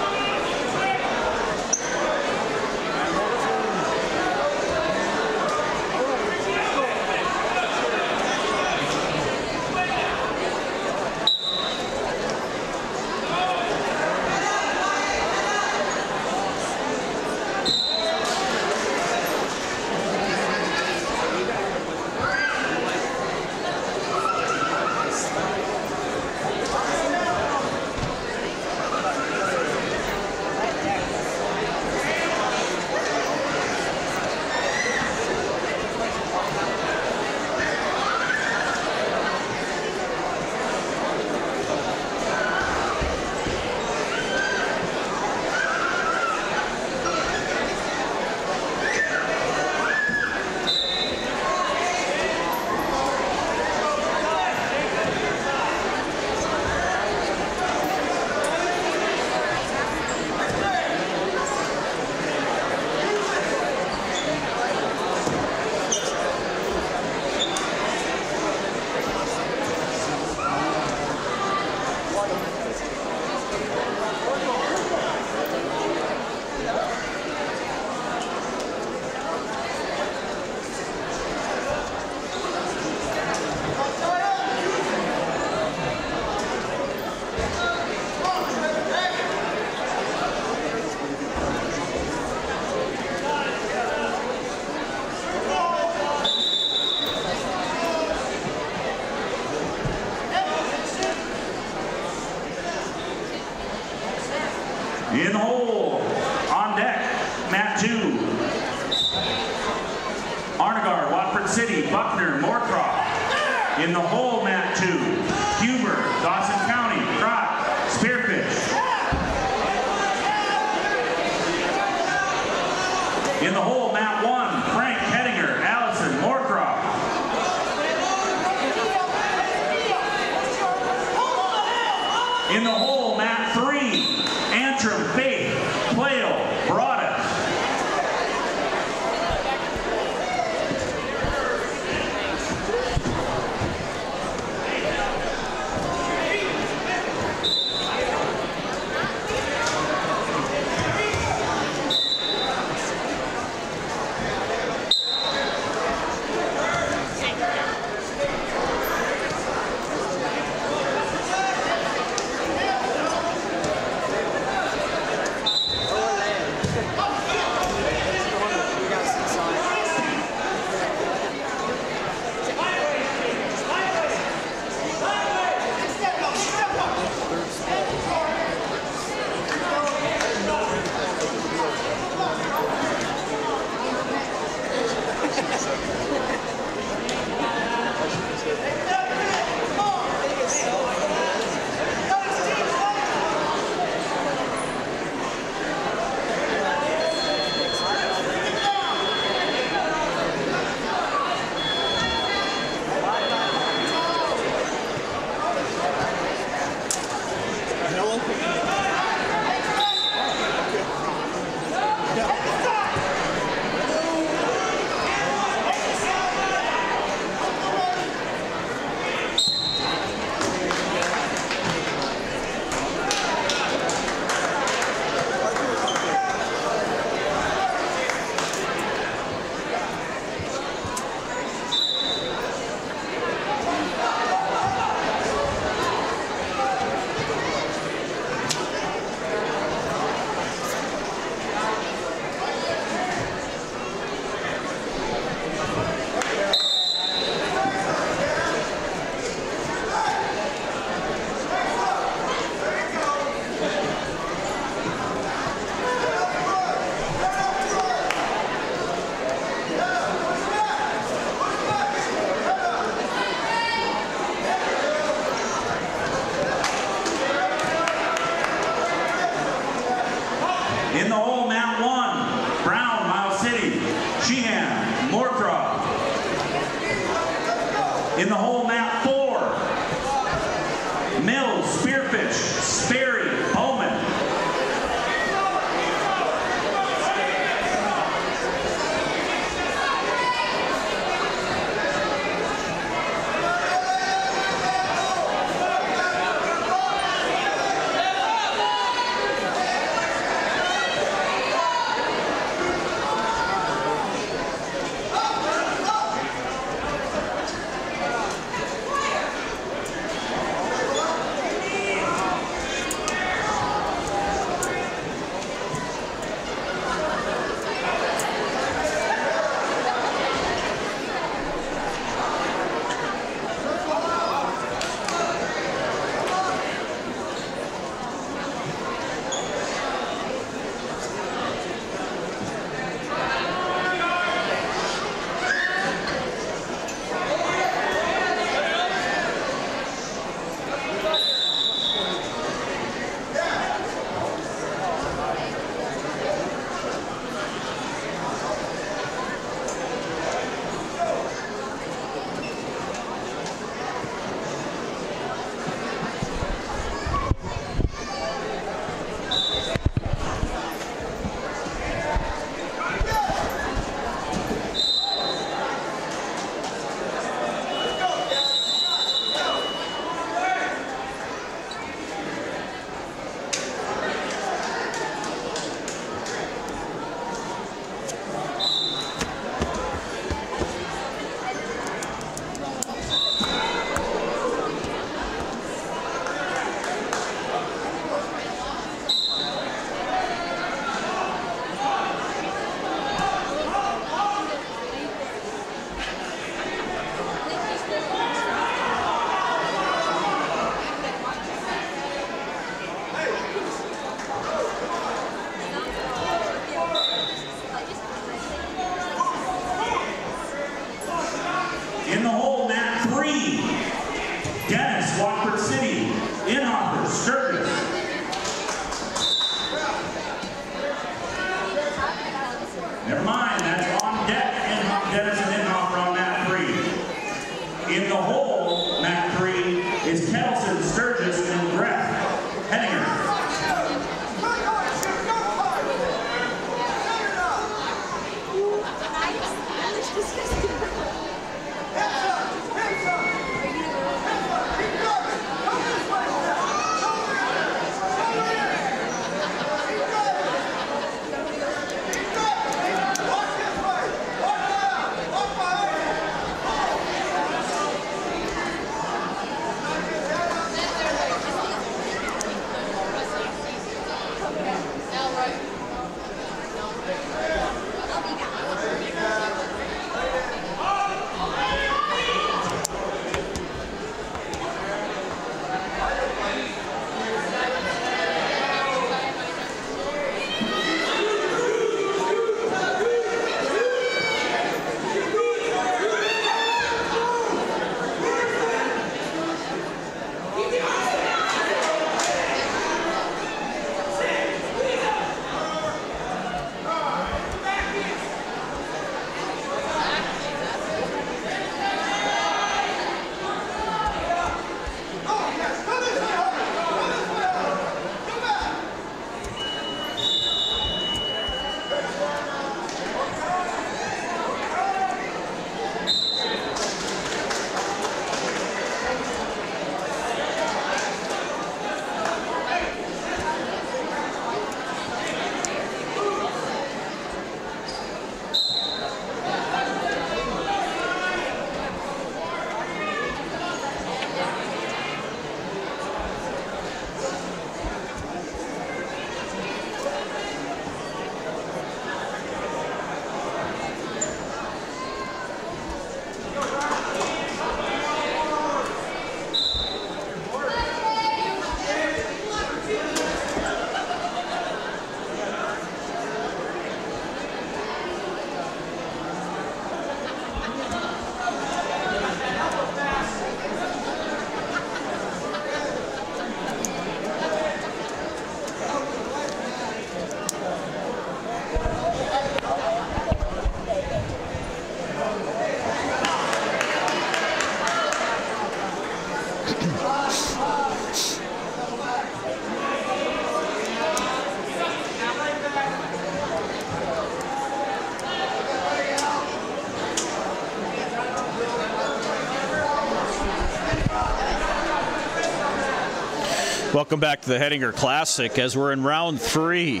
Welcome back to the Hettinger Classic as we're in round three.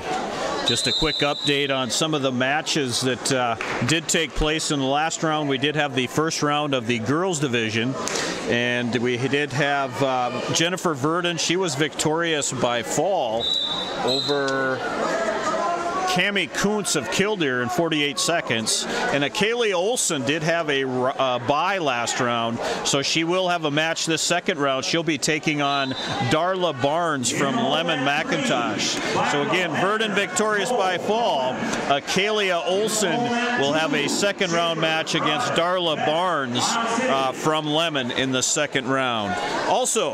Just a quick update on some of the matches that uh, did take place in the last round. We did have the first round of the girls division and we did have uh, Jennifer Verdon. She was victorious by fall over Cami Kuntz of Killdeer in 48 seconds. And Akali Olson did have a uh, bye last round, so she will have a match this second round. She'll be taking on Darla Barnes from Lemmon McIntosh. So again, Verdon victorious by fall. Akalia Olson will have a second round match against Darla Barnes uh, from Lemmon in the second round. Also,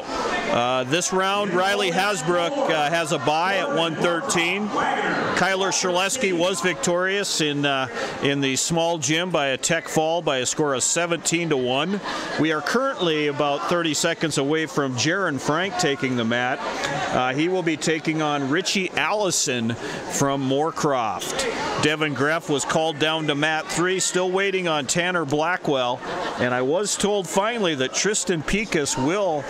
uh, this round, Riley Hasbrook uh, has a bye at 113. Kyler Sher Terleski was victorious in uh, in the small gym by a tech fall by a score of 17 to 1. We are currently about 30 seconds away from Jaron Frank taking the mat. Uh, he will be taking on Richie Allison from Moorcroft. Devin Greff was called down to mat three, still waiting on Tanner Blackwell. And I was told finally that Tristan Pikas will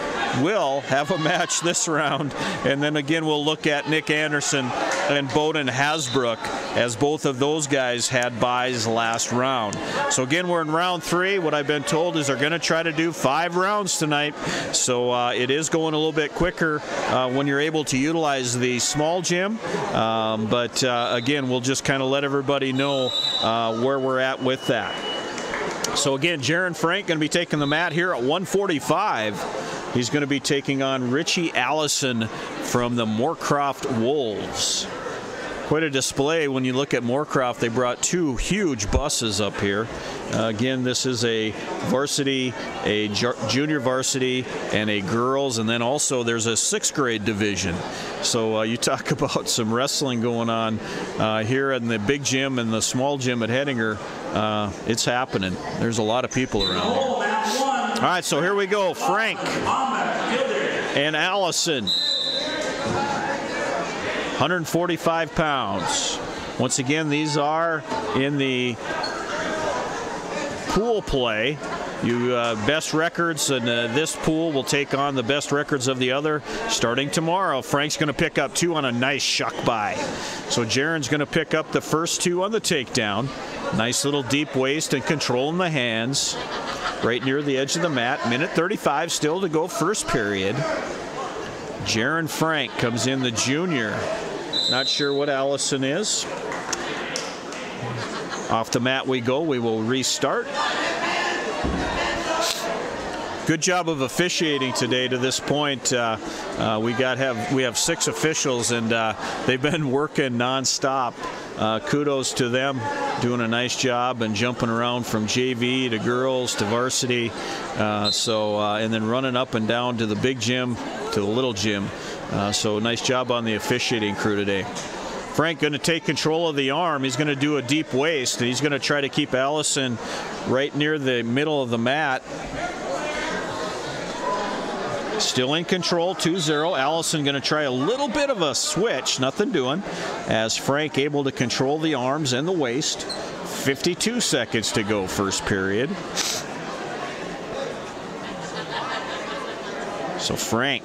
will have a match this round. And then again, we'll look at Nick Anderson and Bowden Hasbro as both of those guys had buys last round. So again, we're in round three. What I've been told is they're going to try to do five rounds tonight. So uh, it is going a little bit quicker uh, when you're able to utilize the small gym. Um, but uh, again, we'll just kind of let everybody know uh, where we're at with that. So again, Jaron Frank going to be taking the mat here at 145. He's going to be taking on Richie Allison from the Moorcroft Wolves quite a display when you look at Moorcroft. They brought two huge buses up here. Uh, again, this is a varsity, a junior varsity, and a girls, and then also there's a sixth grade division. So uh, you talk about some wrestling going on uh, here in the big gym and the small gym at Hettinger. Uh, it's happening. There's a lot of people around here. All right, so here we go. Frank and Allison. 145 pounds. Once again, these are in the pool play. You uh, best records and uh, this pool will take on the best records of the other starting tomorrow. Frank's going to pick up two on a nice shuck by. So Jaron's going to pick up the first two on the takedown. Nice little deep waist and control in the hands. Right near the edge of the mat. Minute 35 still to go first period. Jaron Frank comes in the junior not sure what Allison is. Off the mat we go. We will restart. Good job of officiating today. To this point, uh, uh, we got have we have six officials, and uh, they've been working nonstop. Uh, kudos to them, doing a nice job and jumping around from JV to girls to varsity. Uh, so uh, and then running up and down to the big gym to the little gym. Uh, so nice job on the officiating crew today. Frank going to take control of the arm. He's going to do a deep waist, and he's going to try to keep Allison right near the middle of the mat. Still in control, 2-0. Allison going to try a little bit of a switch, nothing doing, as Frank able to control the arms and the waist. 52 seconds to go, first period. So Frank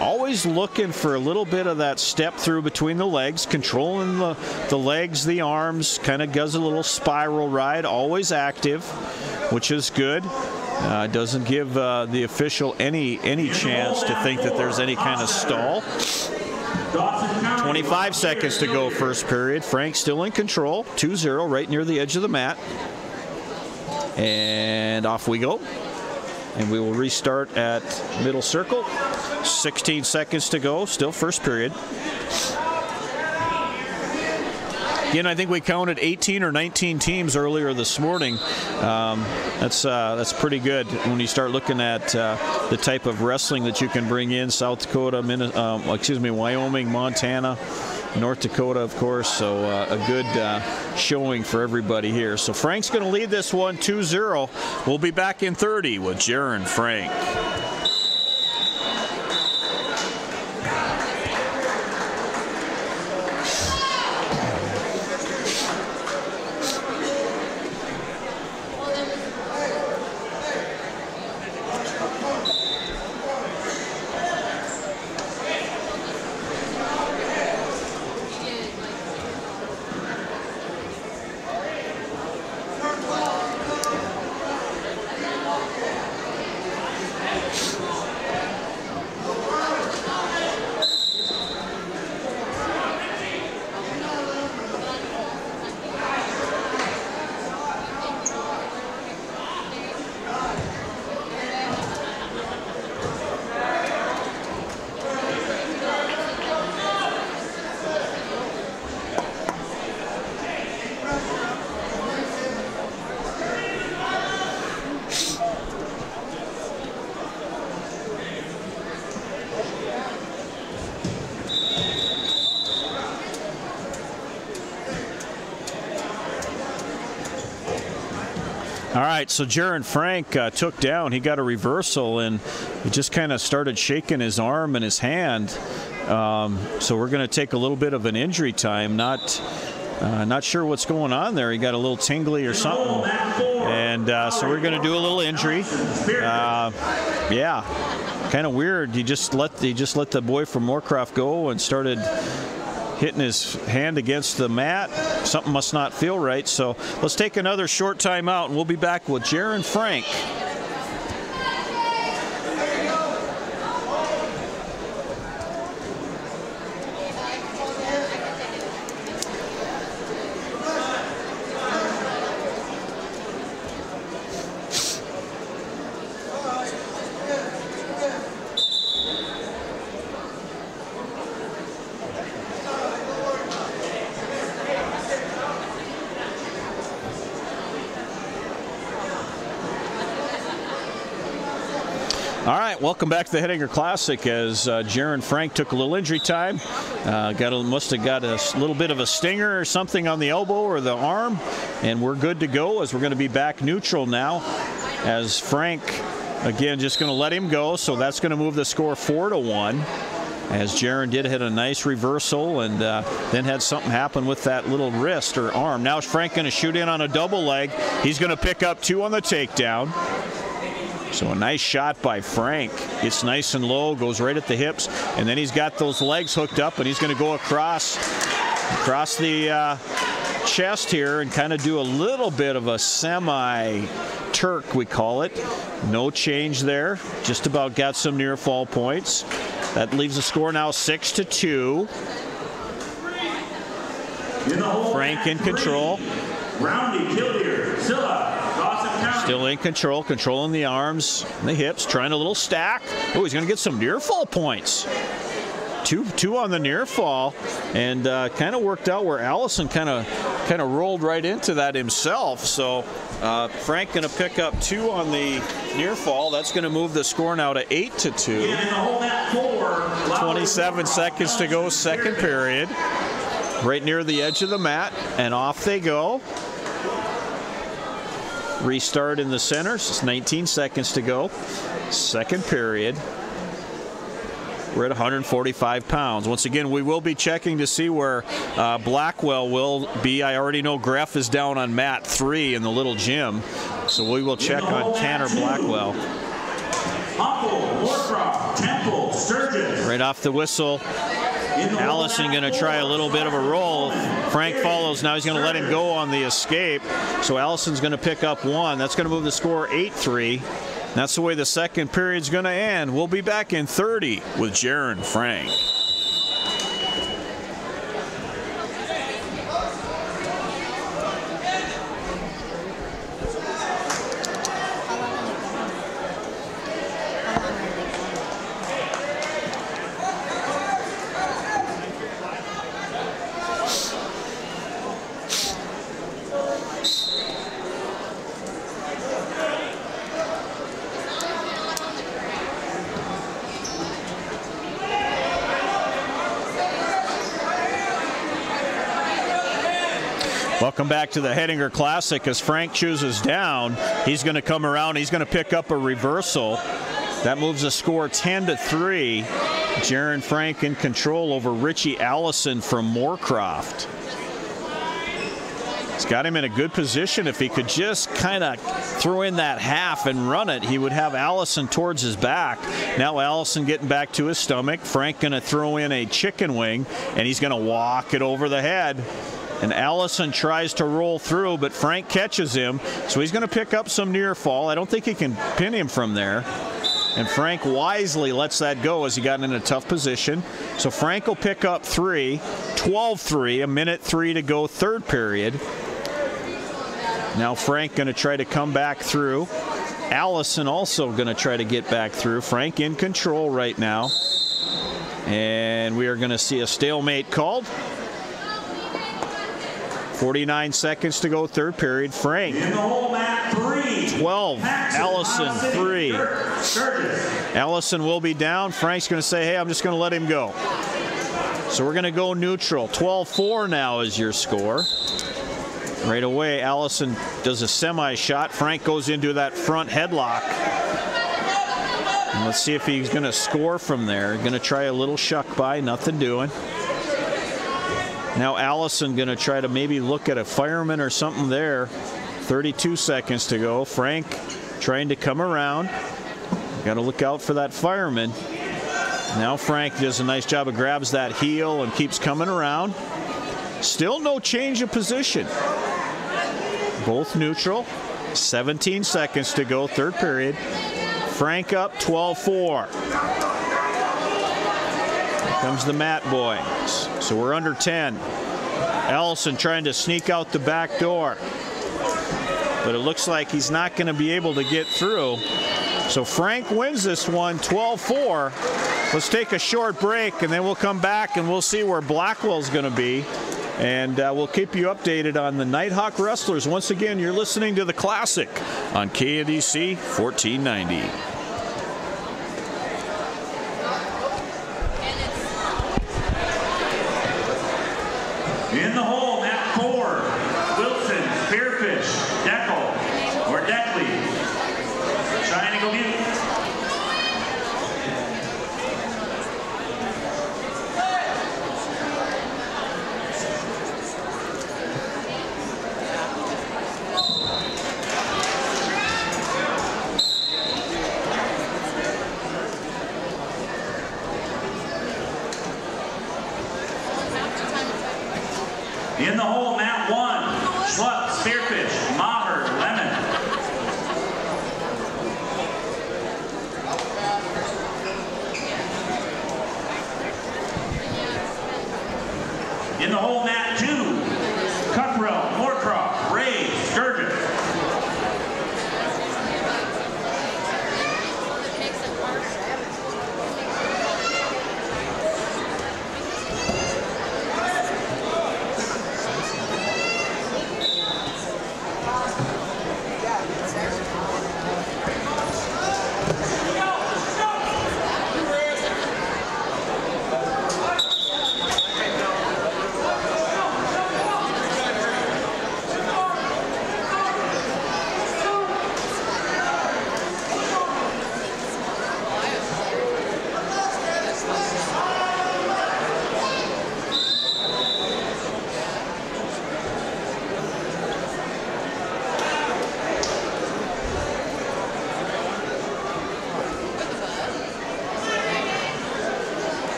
always looking for a little bit of that step through between the legs, controlling the, the legs, the arms, kind of does a little spiral ride, always active, which is good. Uh, doesn't give uh, the official any any chance to think that there's any kind of stall. 25 seconds to go first period. Frank still in control, 2-0 right near the edge of the mat. And off we go. And we will restart at middle circle. 16 seconds to go, still first period. Again, I think we counted 18 or 19 teams earlier this morning. Um, that's uh, that's pretty good when you start looking at uh, the type of wrestling that you can bring in. South Dakota, Min um, excuse me, Wyoming, Montana, North Dakota, of course. So uh, a good uh, showing for everybody here. So Frank's going to lead this one 2-0. We'll be back in 30 with Jaron Frank. So Jaron Frank uh, took down. He got a reversal and he just kind of started shaking his arm and his hand. Um, so we're going to take a little bit of an injury time. Not. Uh, not sure what's going on there. He got a little tingly or something. And uh, so we're going to do a little injury. Uh, yeah, kind of weird. He just let he just let the boy from Moorcroft go and started hitting his hand against the mat. Something must not feel right. So let's take another short time out, and we'll be back with Jaron Frank. welcome back to the Hettinger Classic as uh, Jaron Frank took a little injury time. Uh, got a, must have got a little bit of a stinger or something on the elbow or the arm, and we're good to go as we're going to be back neutral now as Frank, again, just going to let him go, so that's going to move the score 4 to one as Jaron did hit a nice reversal and uh, then had something happen with that little wrist or arm. Now Frank going to shoot in on a double leg. He's going to pick up two on the takedown. So a nice shot by Frank. Gets nice and low, goes right at the hips, and then he's got those legs hooked up, and he's going to go across, across the uh, chest here and kind of do a little bit of a semi Turk, we call it. No change there. Just about got some near fall points. That leaves the score now six to two. Frank in control. Roundy Killier,
Silla,
Still in control, controlling the arms and the hips, trying a little stack. Oh, he's going to get some near fall points. Two, two on the near fall, and uh, kind of worked out where Allison kind of kind of rolled right into that himself. So uh, Frank going to pick up two on the near fall. That's going to move the score now to eight to two. 27 seconds to go, second period. Right near the edge of the mat, and off they go. Restart in the center. It's 19 seconds to go. Second period. We're at 145 pounds. Once again, we will be checking to see where uh, Blackwell will be. I already know Greff is down on mat three in the little gym, so we will check on Tanner Blackwell.
Temple, Sturgis.
Right off the whistle, Allison going to try a little bit of a roll. Frank follows. Now he's going to let him go on the escape. So Allison's going to pick up one. That's going to move the score 8-3. That's the way the second period's going to end. We'll be back in 30 with Jaron Frank. back to the Hettinger Classic as Frank chooses down. He's going to come around. He's going to pick up a reversal. That moves the score 10 to 3. Jaron Frank in control over Richie Allison from Moorcroft has got him in a good position. If he could just kind of throw in that half and run it, he would have Allison towards his back. Now Allison getting back to his stomach. Frank going to throw in a chicken wing, and he's going to walk it over the head. And Allison tries to roll through, but Frank catches him. So he's going to pick up some near fall. I don't think he can pin him from there. And Frank wisely lets that go as he got in a tough position. So Frank will pick up three, 12 3, a minute three to go, third period. Now Frank going to try to come back through. Allison also going to try to get back through. Frank in control right now. And we are going to see a stalemate called. 49 seconds to go, third period. Frank. Hole, Matt, 12. Paxton, Allison, 3. Allison will be down. Frank's going to say, hey, I'm just going to let him go. So we're going to go neutral. 12-4 now is your score. Right away, Allison does a semi shot. Frank goes into that front headlock. And let's see if he's going to score from there. Going to try a little shuck by, nothing doing. Now Allison going to try to maybe look at a fireman or something there. 32 seconds to go. Frank trying to come around. Got to look out for that fireman. Now Frank does a nice job of grabs that heel and keeps coming around. Still no change of position both neutral. 17 seconds to go, third period. Frank up 12-4. Comes the Matt boys. So we're under 10. Ellison trying to sneak out the back door. But it looks like he's not going to be able to get through. So Frank wins this one 12-4. Let's take a short break and then we'll come back and we'll see where Blackwell's going to be. And uh, we'll keep you updated on the Nighthawk Wrestlers. Once again, you're listening to The Classic on KNDC 1490.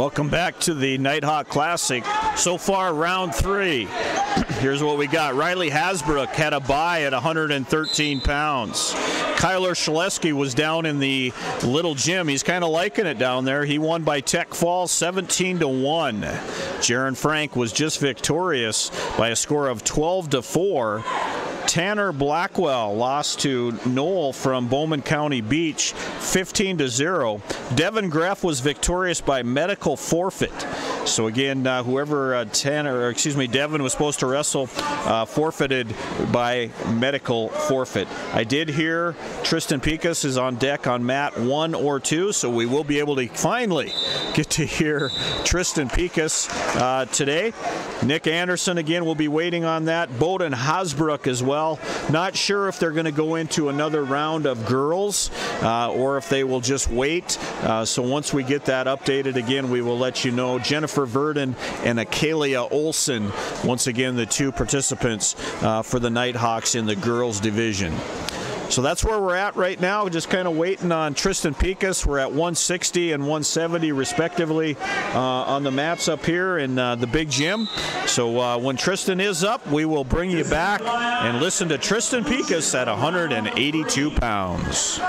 Welcome back to the Nighthawk Classic. So far, round three. Here's what we got. Riley Hasbrook had a buy at 113 pounds. Kyler Schleski was down in the little gym. He's kind of liking it down there. He won by Tech Fall 17 to 1. Jaron Frank was just victorious by a score of 12 to 4. Tanner Blackwell lost to Noel from Bowman County Beach 15 to 0. Devin Greff was victorious by medical forfeit. So again, uh, whoever uh, ten or excuse me, Devin was supposed to wrestle uh, forfeited by medical forfeit. I did hear Tristan Picas is on deck on mat one or two, so we will be able to finally get to hear Tristan Picas uh, today. Nick Anderson again will be waiting on that. Bowden Hasbrook as well. Not sure if they're going to go into another round of girls uh, or if they will just wait. so once we get that updated again, we will let you know. Jennifer for Verdon and Akalia Olson. Once again, the two participants uh, for the Nighthawks in the girls division. So that's where we're at right now, just kind of waiting on Tristan Picas. We're at 160 and 170, respectively, uh, on the maps up here in uh, the big gym. So uh, when Tristan is up, we will bring you back and listen to Tristan Picas at 182 pounds.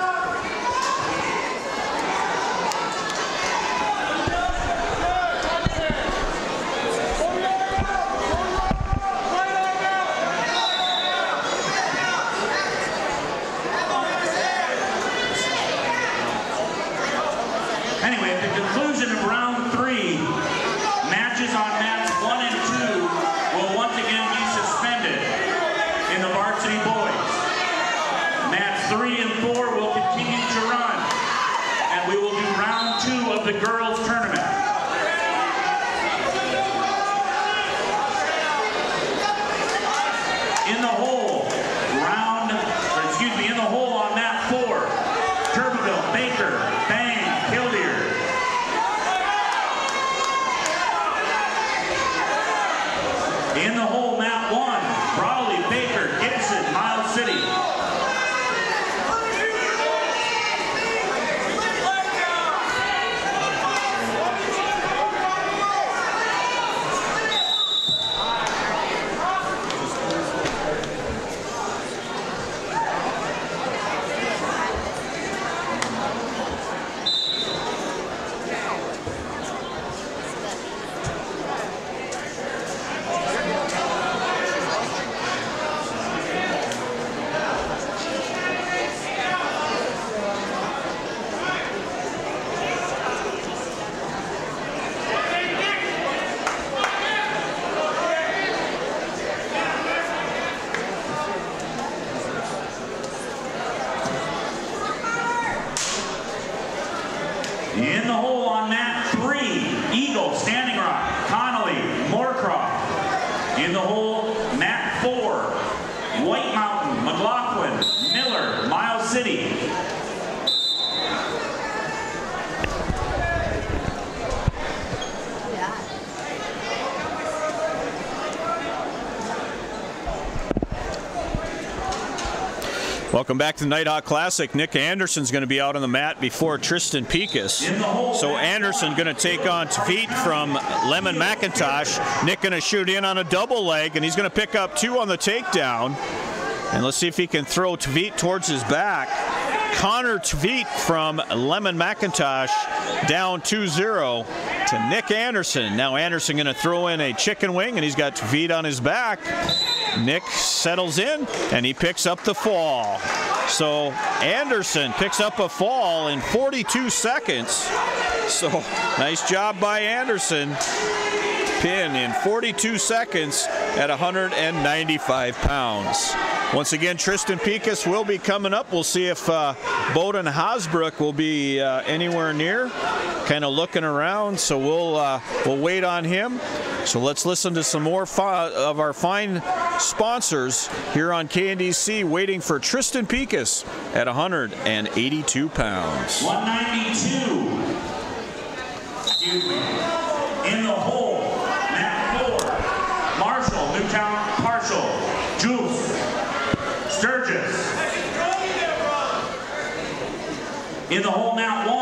Welcome back to the Nighthawk Classic. Nick Anderson's going to be out on the mat before Tristan Pikas. So Anderson going to take on Tveet from Lemmon McIntosh. Nick going to shoot in on a double leg, and he's going to pick up two on the takedown. And let's see if he can throw Tveet towards his back. Connor Tveet from Lemmon McIntosh down 2-0 to Nick Anderson. Now Anderson going to throw in a chicken wing, and he's got Tveet on his back. Nick settles in and he picks up the fall. So Anderson picks up a fall in 42 seconds. So nice job by Anderson pin in 42 seconds at 195 pounds. Once again, Tristan Pikas will be coming up. We'll see if uh, Bowden Hasbrook will be uh, anywhere near, kind of looking around. So we'll uh, we'll wait on him. So let's listen to some more of our fine sponsors here on KNDC, waiting for Tristan Pikas at 182 pounds.
192. Excuse me. Town Parshall, Jules Sturgis. In the hole now, one.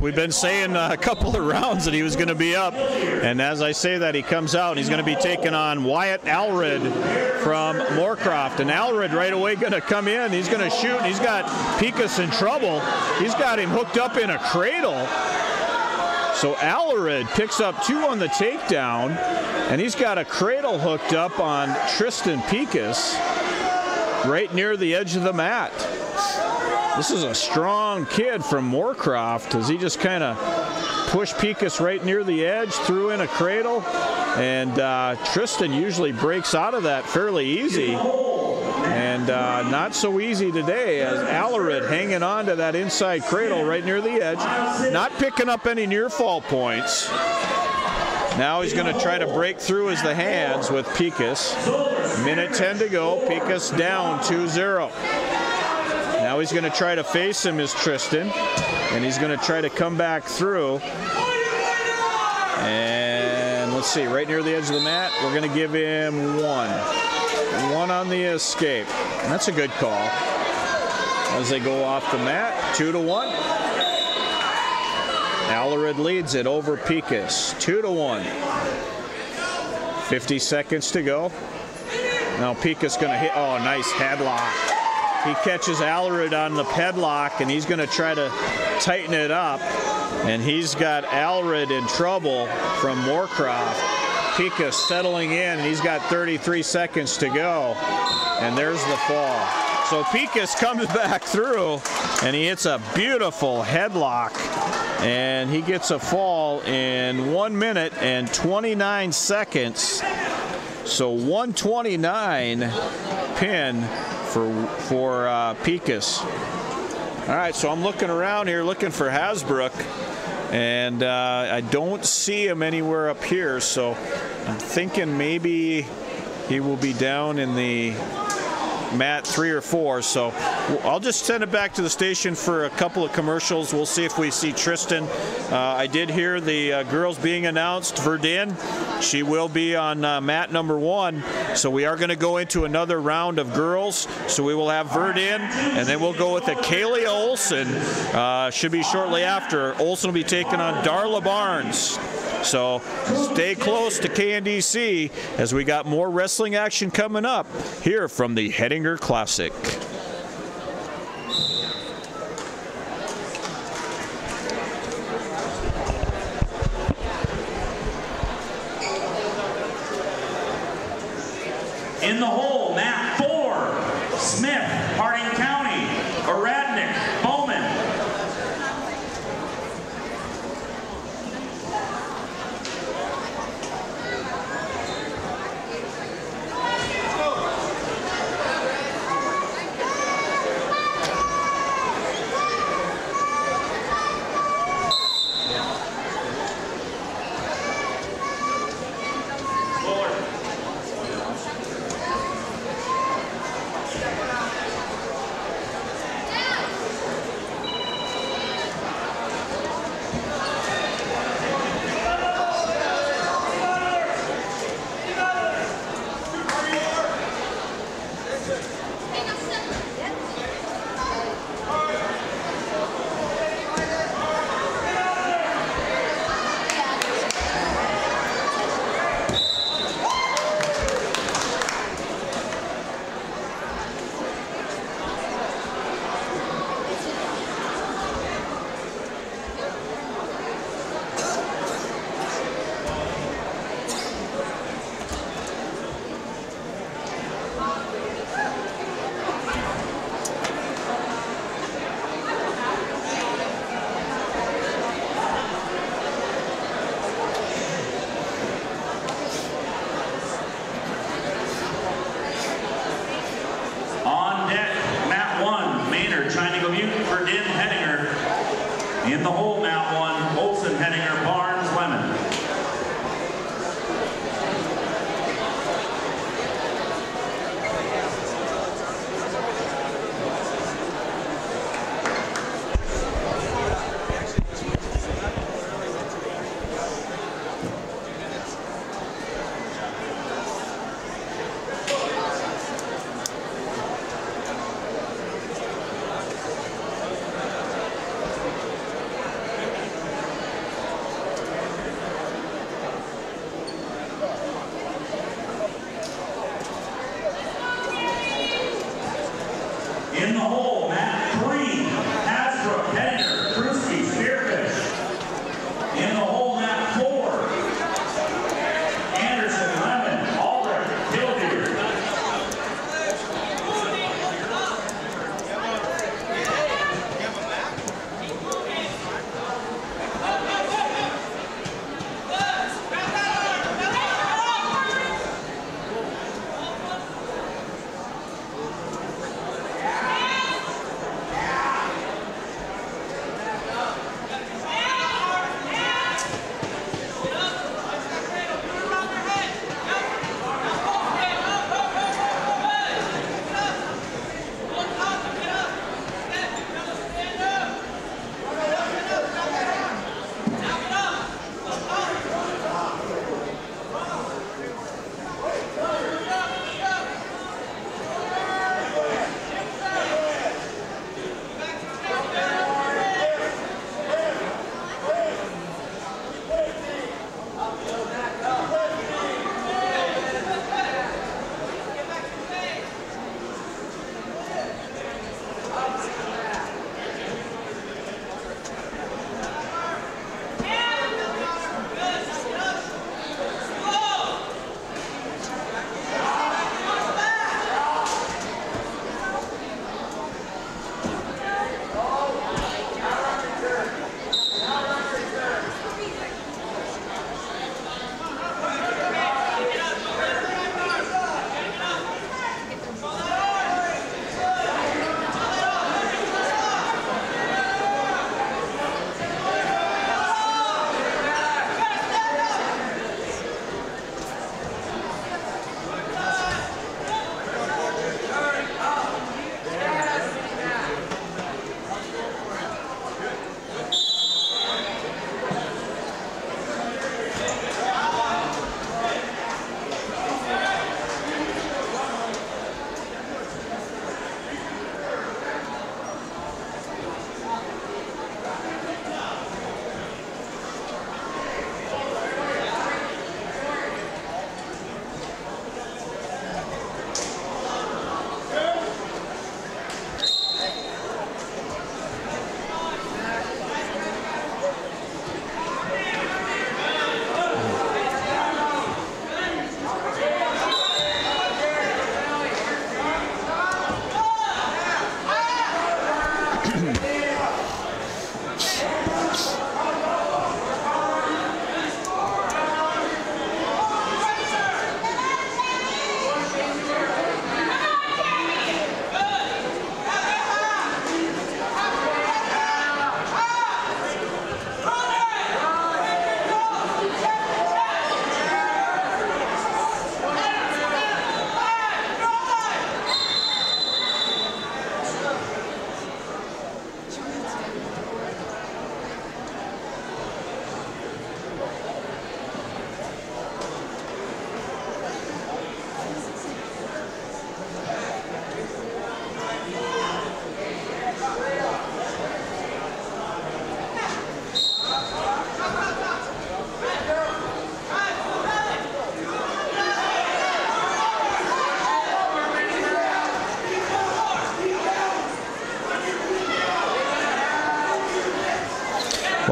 We've been saying uh, a couple of rounds that he was going to be up. And as I say that, he comes out he's going to be taking on Wyatt Alred from Moorcroft. And Alred right away going to come in. He's going to shoot. He's got Picus in trouble. He's got him hooked up in a cradle. So Alred picks up two on the takedown, and he's got a cradle hooked up on Tristan Picas right near the edge of the mat. This is a strong kid from Moorcroft as he just kind of pushed Picus right near the edge, threw in a cradle, and uh, Tristan usually breaks out of that fairly easy. And uh, not so easy today as Alarid hanging on to that inside cradle right near the edge. Not picking up any near fall points. Now he's going to try to break through as the hands with Picus. Minute 10 to go. Picus down 2-0 he's going to try to face him is Tristan. And he's going to try to come back through. And let's see, right near the edge of the mat, we're going to give him one. One on the escape. that's a good call. As they go off the mat, two to one. Alarid leads it over Pikas, two to one. 50 seconds to go. Now Pikas going to hit, oh, nice headlock he catches Allred on the headlock, and he's going to try to tighten it up. And he's got Allred in trouble from Moorcroft. Pika settling in, and he's got 33 seconds to go. And there's the fall. So Pikas comes back through, and he hits a beautiful headlock. And he gets a fall in 1 minute and 29 seconds. So 129 pin for, for uh, Pikas. All right, so I'm looking around here looking for Hasbrook, and uh, I don't see him anywhere up here, so I'm thinking maybe he will be down in the Mat three or four. So I'll just send it back to the station for a couple of commercials. We'll see if we see Tristan. Uh, I did hear the uh, girls being announced. Verdin, she will be on uh, mat number one. So we are going to go into another round of girls. So we will have Verdin, and then we'll go with the Kaylee Olson. Uh, should be shortly after. Olson will be taking on Darla Barnes. So stay close to KNDC as we got more wrestling action coming up here from the heading. Finger Classic.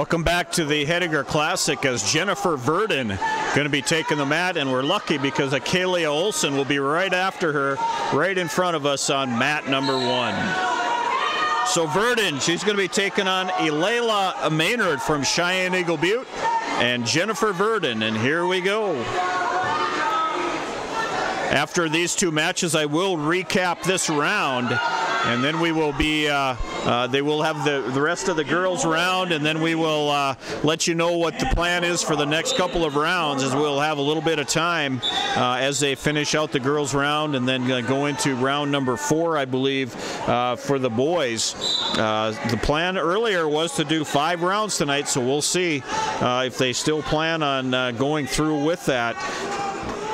Welcome back to the Hettinger Classic as Jennifer Verdon going to be taking the mat, and we're lucky because Akalia Olson will be right after her, right in front of us on mat number one. So Verdon, she's going to be taking on Elayla Maynard from Cheyenne Eagle Butte and Jennifer Verdon, and here we go. After these two matches, I will recap this round, and then we will be uh, uh, they will have the, the rest of the girls round, and then we will uh, let you know what the plan is for the next couple of rounds, as we'll have a little bit of time uh, as they finish out the girls round and then uh, go into round number four, I believe, uh, for the boys. the plan earlier was to do five rounds tonight, so we'll see if they still plan on going through with that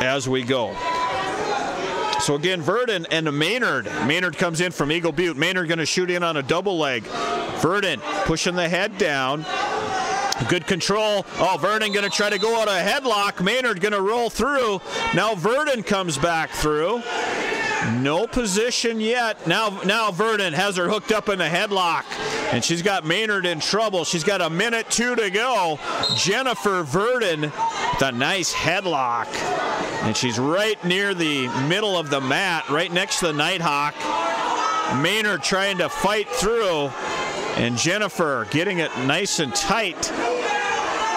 as we go. So again, Verdon and Maynard. Maynard comes in from Eagle Butte. Maynard going to shoot in on a double leg. Verdon pushing the head down. Good control. Oh, Vernon going to try to go out a headlock. Maynard going to roll through. Now Verdon comes back through. No position yet. Now, now Vernon has her hooked up in the headlock, and she's got Maynard in trouble. She's got a minute two to go. Jennifer with the nice headlock, and she's right near the middle of the mat, right next to the Nighthawk. Maynard trying to fight through, and Jennifer getting it nice and tight.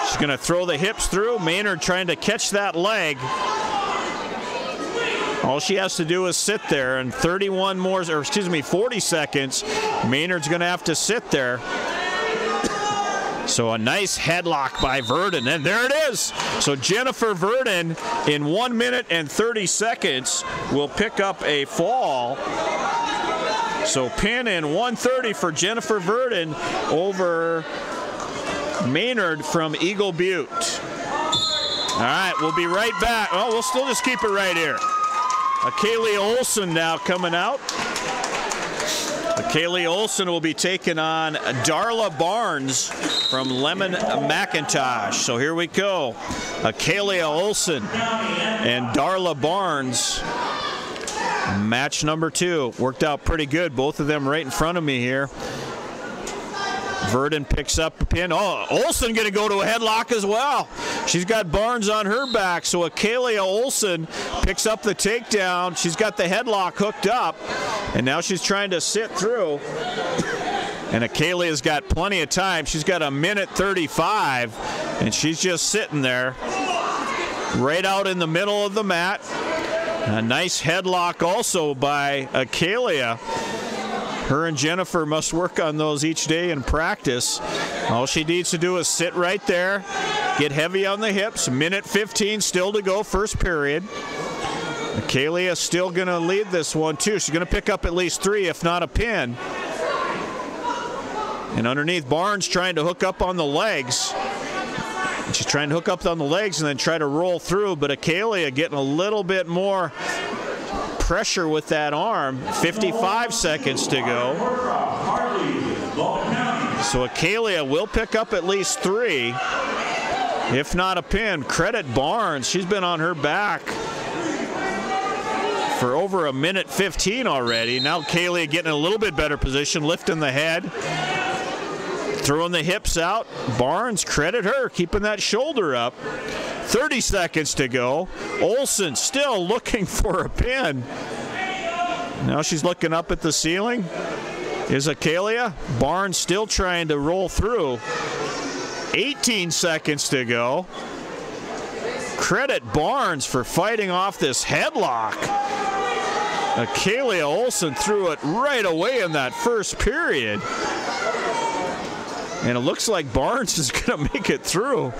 She's going to throw the hips through. Maynard trying to catch that leg. All she has to do is sit there, and 31 more, or excuse me, 40 seconds, Maynard's going to have to sit there. So a nice headlock by Verdon, and there it is. So Jennifer Verdon, in one minute and 30 seconds, will pick up a fall. So pin in 130 for Jennifer Verdon over Maynard from Eagle Butte. All right, we'll be right back. Oh, we'll still just keep it right here. Kaylee Olson now coming out. Kaylee Olson will be taking on Darla Barnes from Lemmon McIntosh. So here we go. Kaylee Olson and Darla Barnes. Match number two worked out pretty good. Both of them right in front of me here. Verdon picks up a pin. Oh, Olson going to go to a headlock as well. She's got Barnes on her back, so Akalia Olson picks up the takedown. She's got the headlock hooked up, and now she's trying to sit through. And Akalia's got plenty of time. She's got a minute 35, and she's just sitting there right out in the middle of the mat. A nice headlock also by Akalia her and Jennifer must work on those each day in practice. All she needs to do is sit right there, get heavy on the hips. Minute 15 still to go, first period. Kaylee is still going to lead this one, too. She's going to pick up at least three, if not a pin. And underneath, Barnes trying to hook up on the legs. she's trying to hook up on the legs and then try to roll through, but Akalia getting a little bit more pressure with that arm. 55 seconds to go. So Akalia will pick up at least three. If not a pin, credit Barnes. She's been on her back for over a minute 15 already. Now Kaylee getting a little bit better position, lifting the head. Throwing the hips out. Barnes, credit her, keeping that shoulder up. 30 seconds to go. Olson still looking for a pin. Now she's looking up at the ceiling. Is Akalia. Barnes still trying to roll through. 18 seconds to go. Credit Barnes for fighting off this headlock. Akalia Olson threw it right away in that first period. And it looks like Barnes is going to make it through.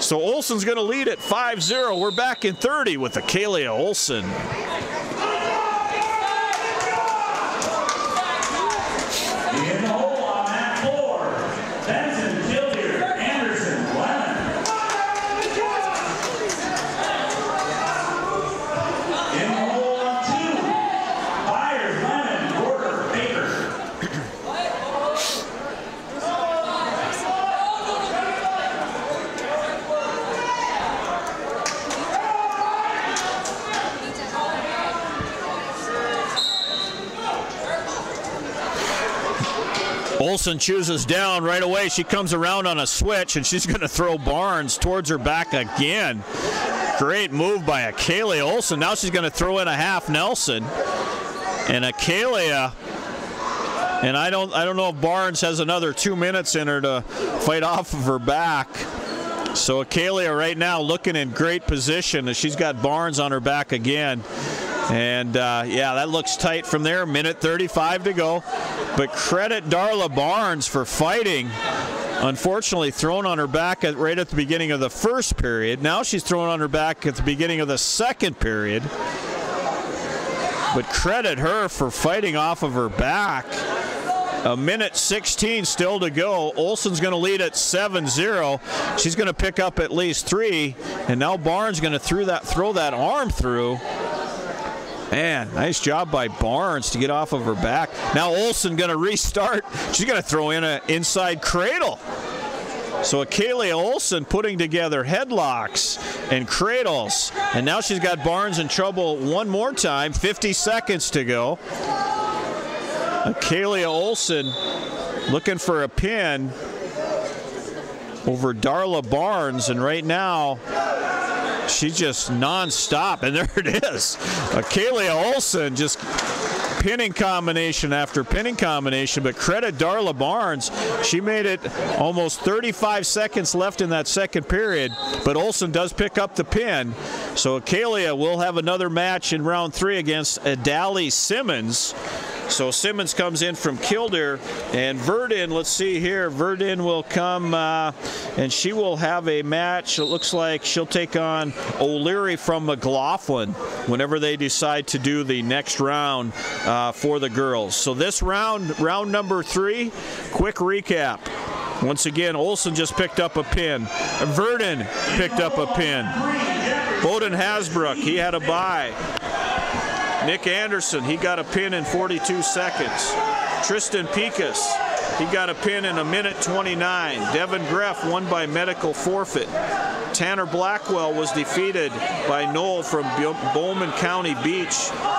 So Olson's going to lead at 5-0. We're back in 30 with Akalia Olson. Wilson chooses down right away. She comes around on a switch and she's going to throw Barnes towards her back again. Great move by Akalia Olson. Now she's going to throw in a half Nelson. And Akalia and I don't I don't know if Barnes has another two minutes in her to fight off of her back. So Akalia right now looking in great position as she's got Barnes on her back again. And uh, yeah, that looks tight from there. Minute 35 to go. But credit Darla Barnes for fighting. Unfortunately, thrown on her back at, right at the beginning of the first period. Now she's thrown on her back at the beginning of the second period. But credit her for fighting off of her back. A minute 16 still to go. Olson's going to lead at 7-0. She's going to pick up at least three, and now Barnes going to throw that throw that arm through. Man, nice job by Barnes to get off of her back. Now Olson going to restart. She's going to throw in an inside cradle. So Akalia Olson putting together headlocks and cradles. And now she's got Barnes in trouble one more time. 50 seconds to go. Akalia Olson looking for a pin over Darla Barnes. And right now, she just nonstop, and there it is. Akalia Olson just pinning combination after pinning combination, but credit Darla Barnes. She made it almost 35 seconds left in that second period, but Olson does pick up the pin. So Akalia will have another match in round three against Adali Simmons. So Simmons comes in from Killdeer, and Verdin, let's see here, Verdin will come uh, and she will have a match. It looks like she'll take on O'Leary from McLaughlin whenever they decide to do the next round uh, for the girls. So this round, round number three, quick recap. Once again, Olson just picked up a pin. Verdon picked up a pin. Bowden Hasbrook, he had a bye. Nick Anderson, he got a pin in 42 seconds. Tristan Pekas, he got a pin in a minute 29. Devin Greff won by medical forfeit. Tanner Blackwell was defeated by Noel from Bowman County Beach,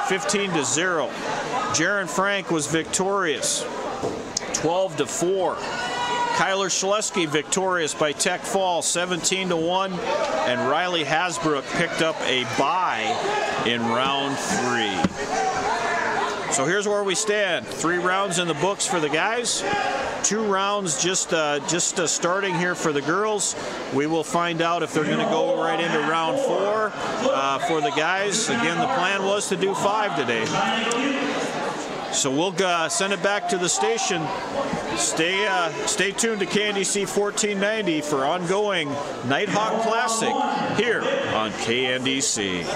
15 to 0. Jaron Frank was victorious, 12 to 4. Kyler Shaleski victorious by Tech Fall, 17 to 1. And Riley Hasbrook picked up a bye in round three. So here's where we stand. Three rounds in the books for the guys. Two rounds just uh, just uh, starting here for the girls. We will find out if they're going to go right into round four uh, for the guys. Again, the plan was to do five today. So we'll uh, send it back to the station. Stay uh, stay tuned to KNDC 1490 for ongoing Nighthawk Classic here on KNDC.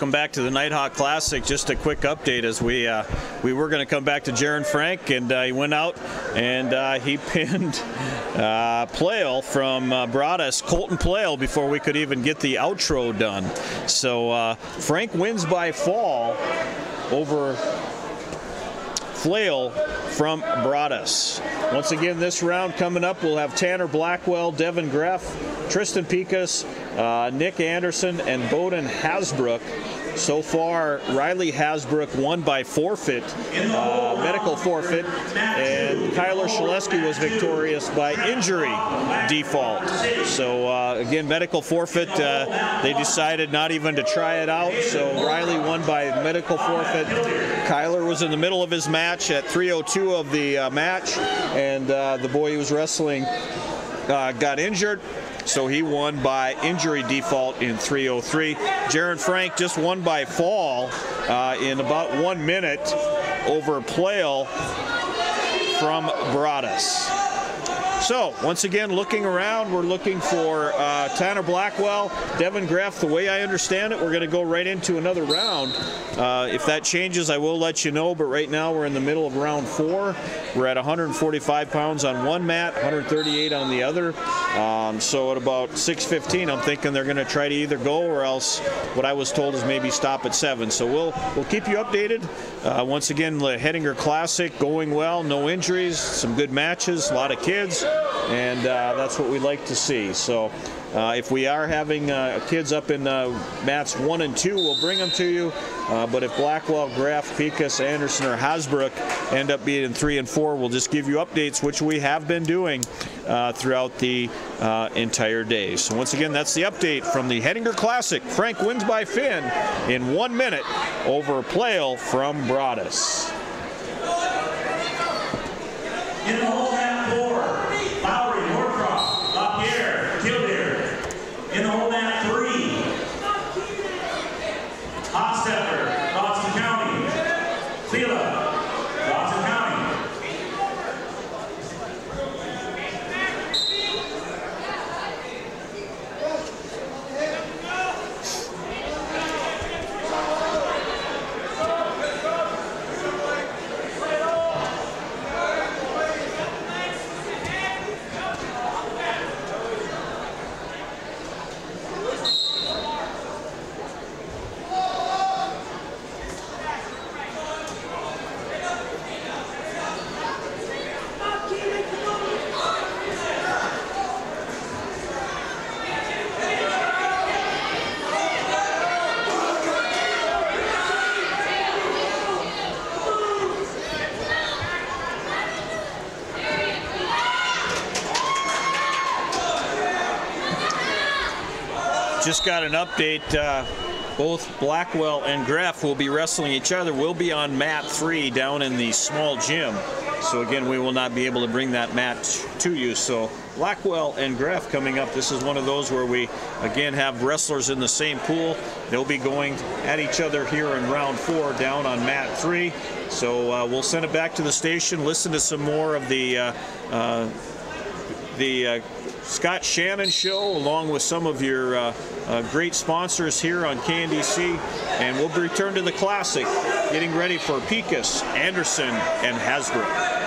welcome back to the Nighthawk Classic. Just a quick update as we uh, we were going to come back to Jaron Frank, and uh, he went out and uh, he pinned uh, from uh, Broadus, Colton Playle, before we could even get the outro done. So uh, Frank wins by fall over Flail from Broadus. Once again, this round coming up, we'll have Tanner Blackwell, Devin Greff, Tristan Pikas, uh, Nick Anderson, and Bowden Hasbrook so far, Riley Hasbrook won by forfeit, uh, medical forfeit, and Kyler Shaleski was victorious by injury default. So uh, again, medical forfeit. Uh, they decided not even to try it out. So Riley won by medical forfeit. Kyler was in the middle of his match at 3:02 of the uh, match, and uh, the boy he was wrestling uh, got injured. So he won by injury default in 303. Jaron Frank just won by fall uh, in about one minute over Plail from Broadus. So, once again, looking around, we're looking for uh, Tanner Blackwell, Devin Greff. The way I understand it, we're going to go right into another round. Uh, if that changes, I will let you know, but right now we're in the middle of round four. We're at 145 pounds on one mat, 138 on the other. Um, so at about 6:15, I'm thinking they're going to try to either go or else what I was told is maybe stop at seven. So we'll we'll keep you updated. Uh, once again, the Hettinger Classic going well, no injuries, some good matches, a lot of kids, and uh, that's what we like to see. So. Uh, if we are having uh, kids up in uh, mats one and two, we'll bring them to you. Uh, but if Blackwell, Greff, Pecos, Anderson, or Hasbrook end up being three and four, we'll just give you updates, which we have been doing uh, throughout the uh, entire day. So once again, that's the update from the Hettinger Classic. Frank wins by Finn in one minute over Playel from Broadus. got an update. Uh, both Blackwell and Greff will be wrestling each other. We'll be on mat three down in the small gym. So again, we will not be able to bring that match to you. So Blackwell and Greff coming up. This is one of those where we, again, have wrestlers in the same pool. They'll be going at each other here in round four down on mat three. So uh, we'll send it back to the station, listen to some more of the uh, uh, the uh, Scott Shannon Show, along with some of your uh, uh, great sponsors here on KNDC. And we'll return to the Classic, getting ready for Pecos, Anderson, and Hasbro.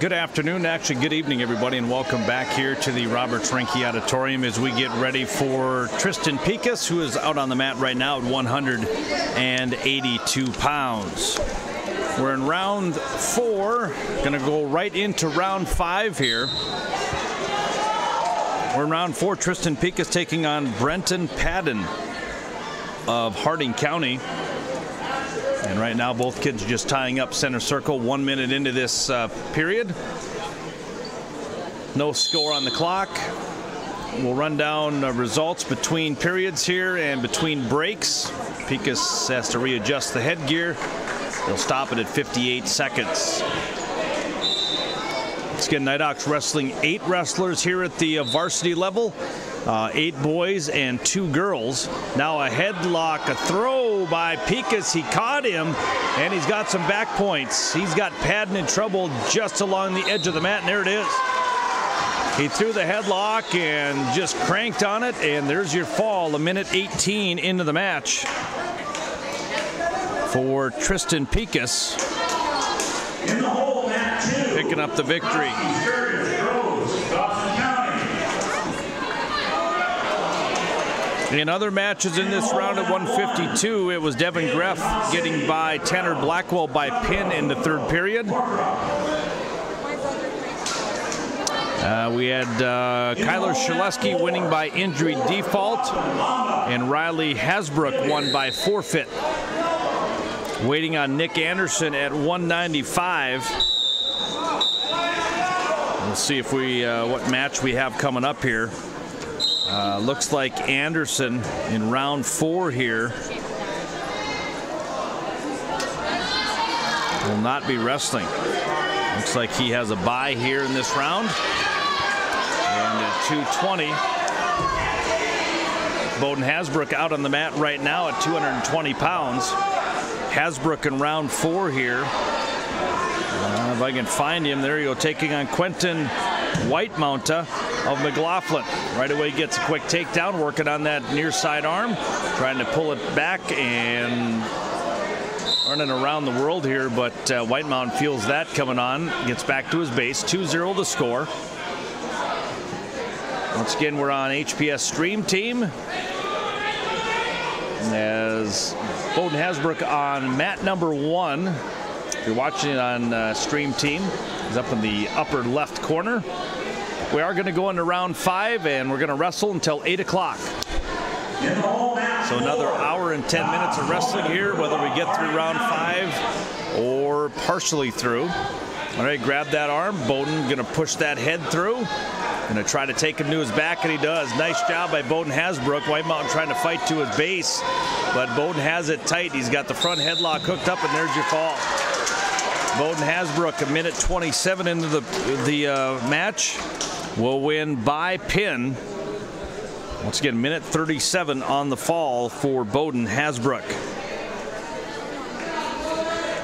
good afternoon, actually good evening, everybody, and welcome back here to the Robert Renke Auditorium as we get ready for Tristan Picas, who is out on the mat right now at 182 pounds. We're in round four, gonna go right into round five here. We're in round four, Tristan Picas taking on Brenton Padden of Harding County right now. Both kids just tying up center circle one minute into this uh, period. No score on the clock. We'll run down uh, results between periods here and between breaks. Picas has to readjust the headgear. he will stop it at 58 seconds. Skin Nighthawks wrestling eight wrestlers here at the uh, varsity level. Uh, eight boys and two girls. Now a headlock, a throw by Pikas. He caught him, and he's got some back points. He's got Padden in trouble just along the edge of the mat, and there it is. He threw the headlock and just cranked on it, and there's your fall, a minute 18 into the match for Tristan Pikas. Picking up the victory. In other matches in this round at 152, it was Devin Greff getting by Tanner Blackwell by pin in the third period. Uh, we had uh, Kyler Shaleski winning by injury default, and Riley Hasbrook won by forfeit. Waiting on Nick Anderson at 195. We'll see if we uh, what match we have coming up here. Uh, looks like Anderson in round four here will not be wrestling. Looks like he has a bye here in this round. And at 220, Bowden Hasbrook out on the mat right now at 220 pounds. Hasbrook in round four here. Uh, if I can find him, there you go, taking on Quentin White Mountain of McLaughlin. Right away gets a quick takedown, working on that near side arm, trying to pull it back and running around the world here, but uh, Whitemount feels that coming on, gets back to his base, 2-0 to score. Once again, we're on HPS Stream Team. As Bowden Hasbrook on mat number one. If you're watching it on uh, Stream Team, he's up in the upper left corner. We are going to go into round five, and we're going to wrestle until 8 o'clock. So another hour and 10 minutes of wrestling here, whether we get through round five or partially through. All right, grab that arm. Bowden going to push that head through. Going to try to take him to his back, and he does. Nice job by Bowden Hasbrook. White Mountain trying to fight to his base, but Bowden has it tight. He's got the front headlock hooked up, and there's your fall. Bowden Hasbrook, a minute 27 into the, the uh, match, will win by pin. Once again, minute 37 on the fall for Bowden Hasbrook.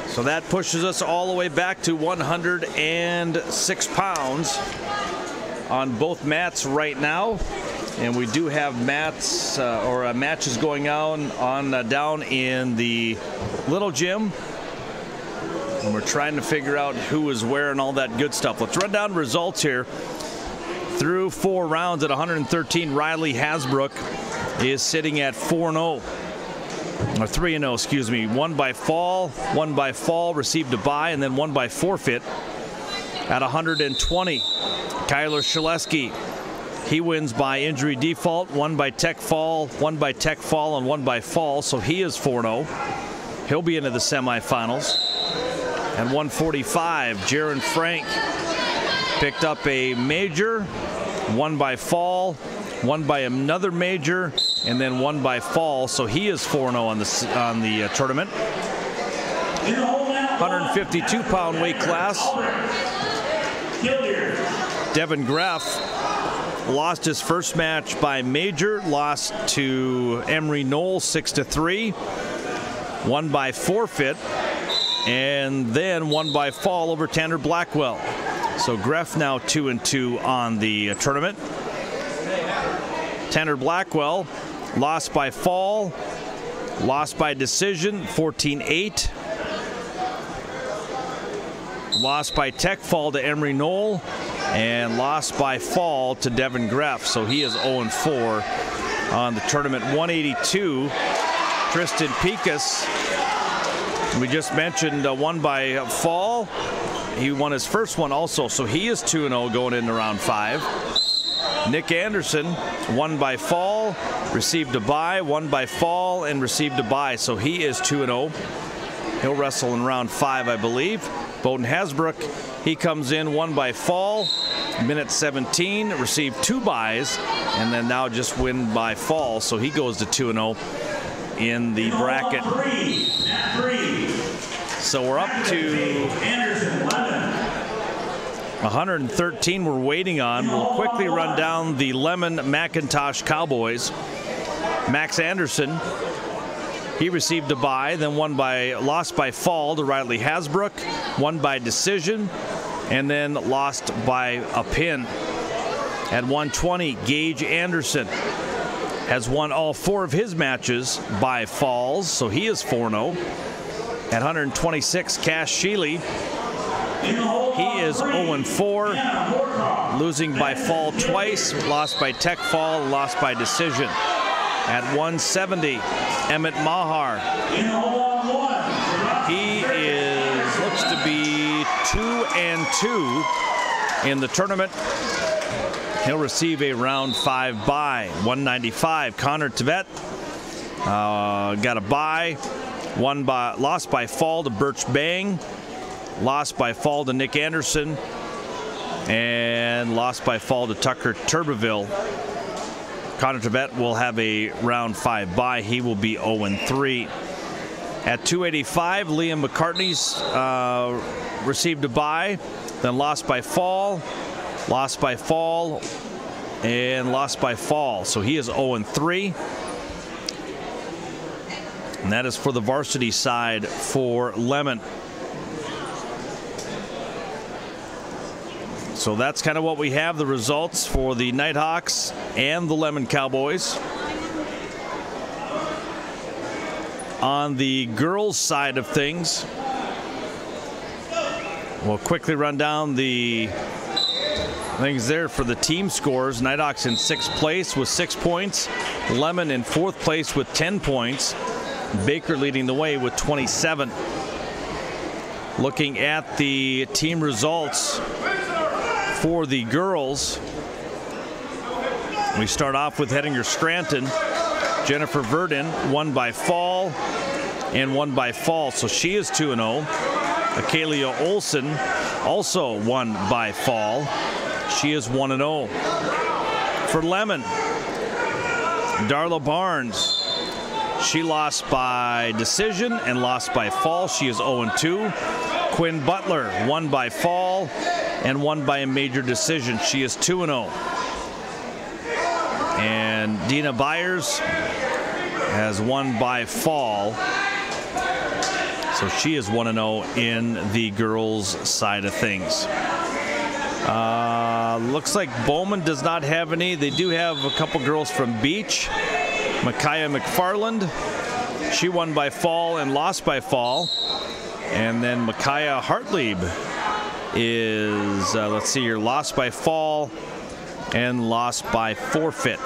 So that pushes us all the way back to 106 pounds on both mats right now. And we do have mats uh, or uh, matches going on on uh, down in the little gym and we're trying to figure out who is where and all that good stuff. Let's run down results here. Through four rounds at 113, Riley Hasbrook is sitting at 4 0 or 3 0, excuse me. Won by fall, won by fall, received a bye, and then won by forfeit at 120. Kyler Shaleski, he wins by injury default, won by tech fall, won by tech fall, and won by fall, so he is 4 0. He'll be into the semifinals and 145. Jaron Frank picked up a major, won by fall, won by another major, and then won by fall. So he is 4-0 on the on the uh, tournament. 152-pound weight class. Devin Greff lost his first match by major, lost to Emery Knoll 6-3, won by forfeit and then won by fall over Tanner Blackwell. So Greff now two and two on the tournament. Tanner Blackwell lost by fall, lost by decision 14-8. Lost by tech fall to Emery Knoll and lost by fall to Devin Greff. So he is 0-4 on the tournament. 182, Tristan Pikas we just mentioned uh, won by Fall. He won his first one also, so he is 2 0 going into round five. Nick Anderson, won by Fall, received a bye, won by Fall, and received a bye, so he is 2 0. He'll wrestle in round five, I believe. Bowden Hasbrook, he comes in, won by Fall, minute 17, received two byes, and then now just win by Fall, so he goes to 2 0 in the bracket. So we're up to 113 we're waiting on. We'll quickly run down the Lemmon McIntosh Cowboys. Max Anderson, he received a bye, then won by lost by fall to Riley Hasbrook, won by decision, and then lost by a pin. At 120, Gage Anderson has won all four of his matches by falls, so he is 4-0. At 126, Cash Sheely. He is 0-4, losing by fall twice, lost by tech fall, lost by decision. At 170, Emmett Mahar. He is looks to be two and two in the tournament. He'll receive a round five bye. 195, Connor Tibet uh, got a bye. Won by lost by fall to Birch Bang, lost by fall to Nick Anderson, and lost by fall to Tucker Turbeville. Connor Tibet will have a round five bye. He will be 0-3. At 285, Liam McCartney's uh, received a bye, then lost by fall, lost by fall, and lost by fall. So he is 0-3. And that is for the varsity side for Lemmon. So that's kind of what we have, the results for the Nighthawks and the Lemmon Cowboys. On the girls' side of things, we'll quickly run down the things there for the team scores. Nighthawks in sixth place with six points, Lemmon in fourth place with 10 points. Baker leading the way with 27. Looking at the team results for the girls. We start off with Hettinger Scranton. Jennifer Verdon, won by fall and won by fall. So she is 2 0. Akalia Olson, also won by fall. She is 1 0. For Lemmon, Darla Barnes, she lost by decision and lost by fall. She is 0-2. Quinn Butler won by fall and won by a major decision. She is 2-0. And Dina Byers has won by fall. So she is 1-0 in the girls' side of things. Uh, looks like Bowman does not have any. They do have a couple girls from Beach. Micaiah McFarland. She won by fall and lost by fall. And then Micaiah Hartlieb is, uh, let's see here, lost by fall and lost by forfeit.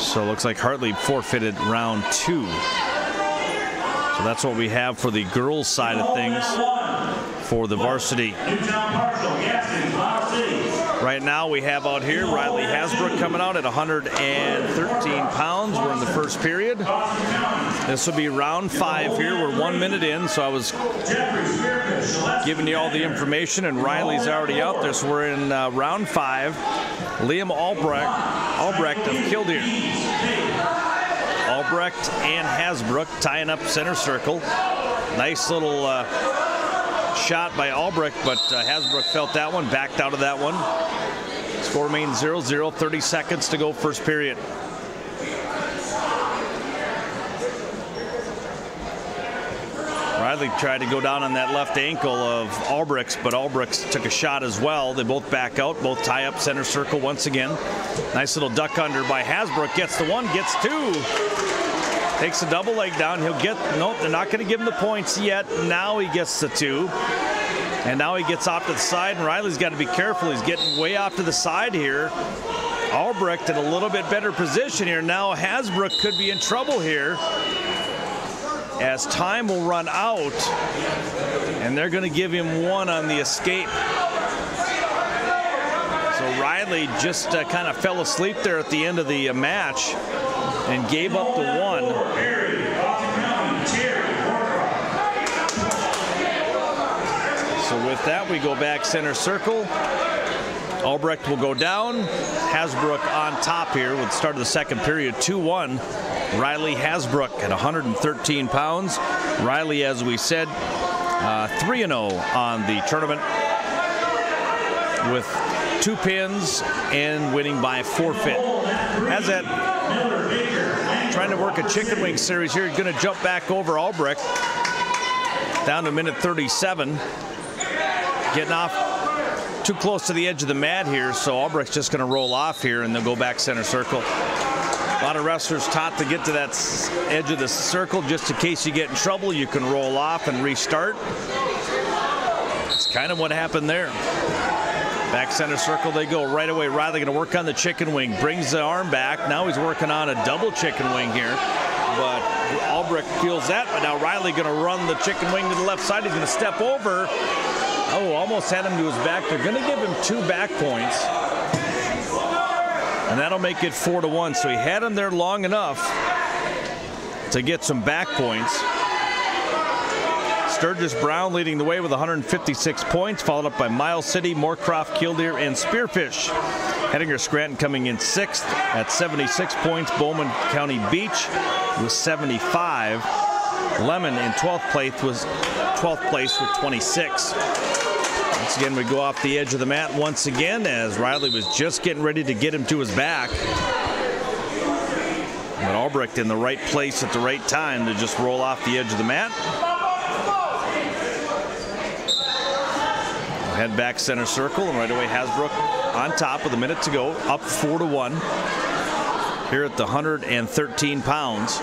So looks like Hartlieb forfeited round two. So that's what we have for the girls' side of things for the varsity. Right now we have out here Riley Hasbrook coming out at 113 pounds. We're in the first period. This will be round five here. We're one minute in, so I was giving you all the information, and Riley's already out there. So we're in uh, round five. Liam Albrecht, Albrecht of Killdeer. Albrecht and Hasbrook tying up center circle. Nice little uh, shot by Albrecht, but uh, Hasbrook felt that one, backed out of that one. Score remains 0-0, 30 seconds to go first period. Riley tried to go down on that left ankle of Albrecht's, but Albrecht took a shot as well. They both back out, both tie up center circle once again. Nice little duck under by Hasbrook. Gets the one, gets two. Takes a double leg down. He'll get, nope, they're not going to give him the points yet. Now he gets the two. And now he gets off to the side, and Riley's got to be careful. He's getting way off to the side here. Albrecht in a little bit better position here. Now Hasbrook could be in trouble here as time will run out, and they're going to give him one on the escape. So Riley just uh, kind of fell asleep there at the end of the uh, match and gave up the one. So with that, we go back center circle. Albrecht will go down. Hasbrook on top here with the start of the second period, 2-1. Riley Hasbrook at 113 pounds. Riley, as we said, 3-0 uh, oh on the tournament with two pins and winning by forfeit. As at trying to work a chicken wing series here. He's going to jump back over Albrecht. Down to minute 37. Getting off too close to the edge of the mat here, so Albrecht's just going to roll off here and they'll go back center circle. A lot of wrestlers taught to get to that edge of the circle just in case you get in trouble. You can roll off and restart. It's kind of what happened there. Back center circle they go right away. Riley going to work on the chicken wing. Brings the arm back. Now he's working on a double chicken wing here. But Albrecht feels that. But now Riley going to run the chicken wing to the left side. He's going to step over. Oh, almost had him to his back. They're going to give him two back points. And that'll make it four to one. So he had him there long enough to get some back points. Sturgis Brown leading the way with 156 points, followed up by Miles City, Moorcroft, Killdeer, and Spearfish. Hettinger Scranton coming in sixth at 76 points. Bowman County Beach with 75. Lemmon in 12th place was 12th place with 26. Once again, we go off the edge of the mat once again as Riley was just getting ready to get him to his back. But Albrecht in the right place at the right time to just roll off the edge of the mat. head back center circle, and right away Hasbrook on top with a minute to go, up four to one here at the 113 pounds.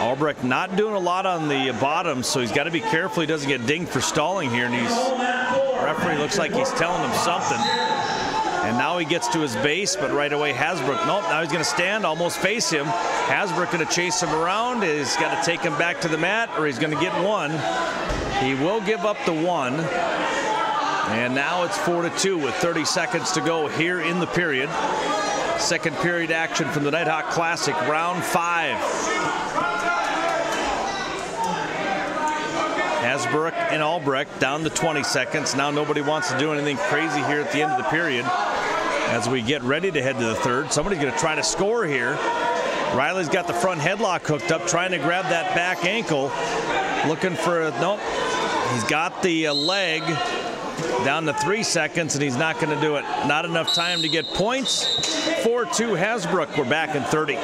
Albrecht not doing a lot on the bottom, so he's got to be careful he doesn't get dinged for stalling here. And he's referee looks like he's telling him something. And now he gets to his base, but right away Hasbrook. Nope, now he's going to stand, almost face him. Hasbrook going to chase him around. He's got to take him back to the mat, or he's going to get one. He will give up the one. And now it's 4 to 2 with 30 seconds to go here in the period. Second period action from the Nighthawk Classic, round five. Hasbrook and Albrecht down to 20 seconds. Now nobody wants to do anything crazy here at the end of the period. As we get ready to head to the third, somebody's going to try to score here. Riley's got the front headlock hooked up, trying to grab that back ankle. Looking for a, nope, He's got the uh, leg down to three seconds, and he's not going to do it. Not enough time to get points. 4-2 Hasbrook. We're back in 30.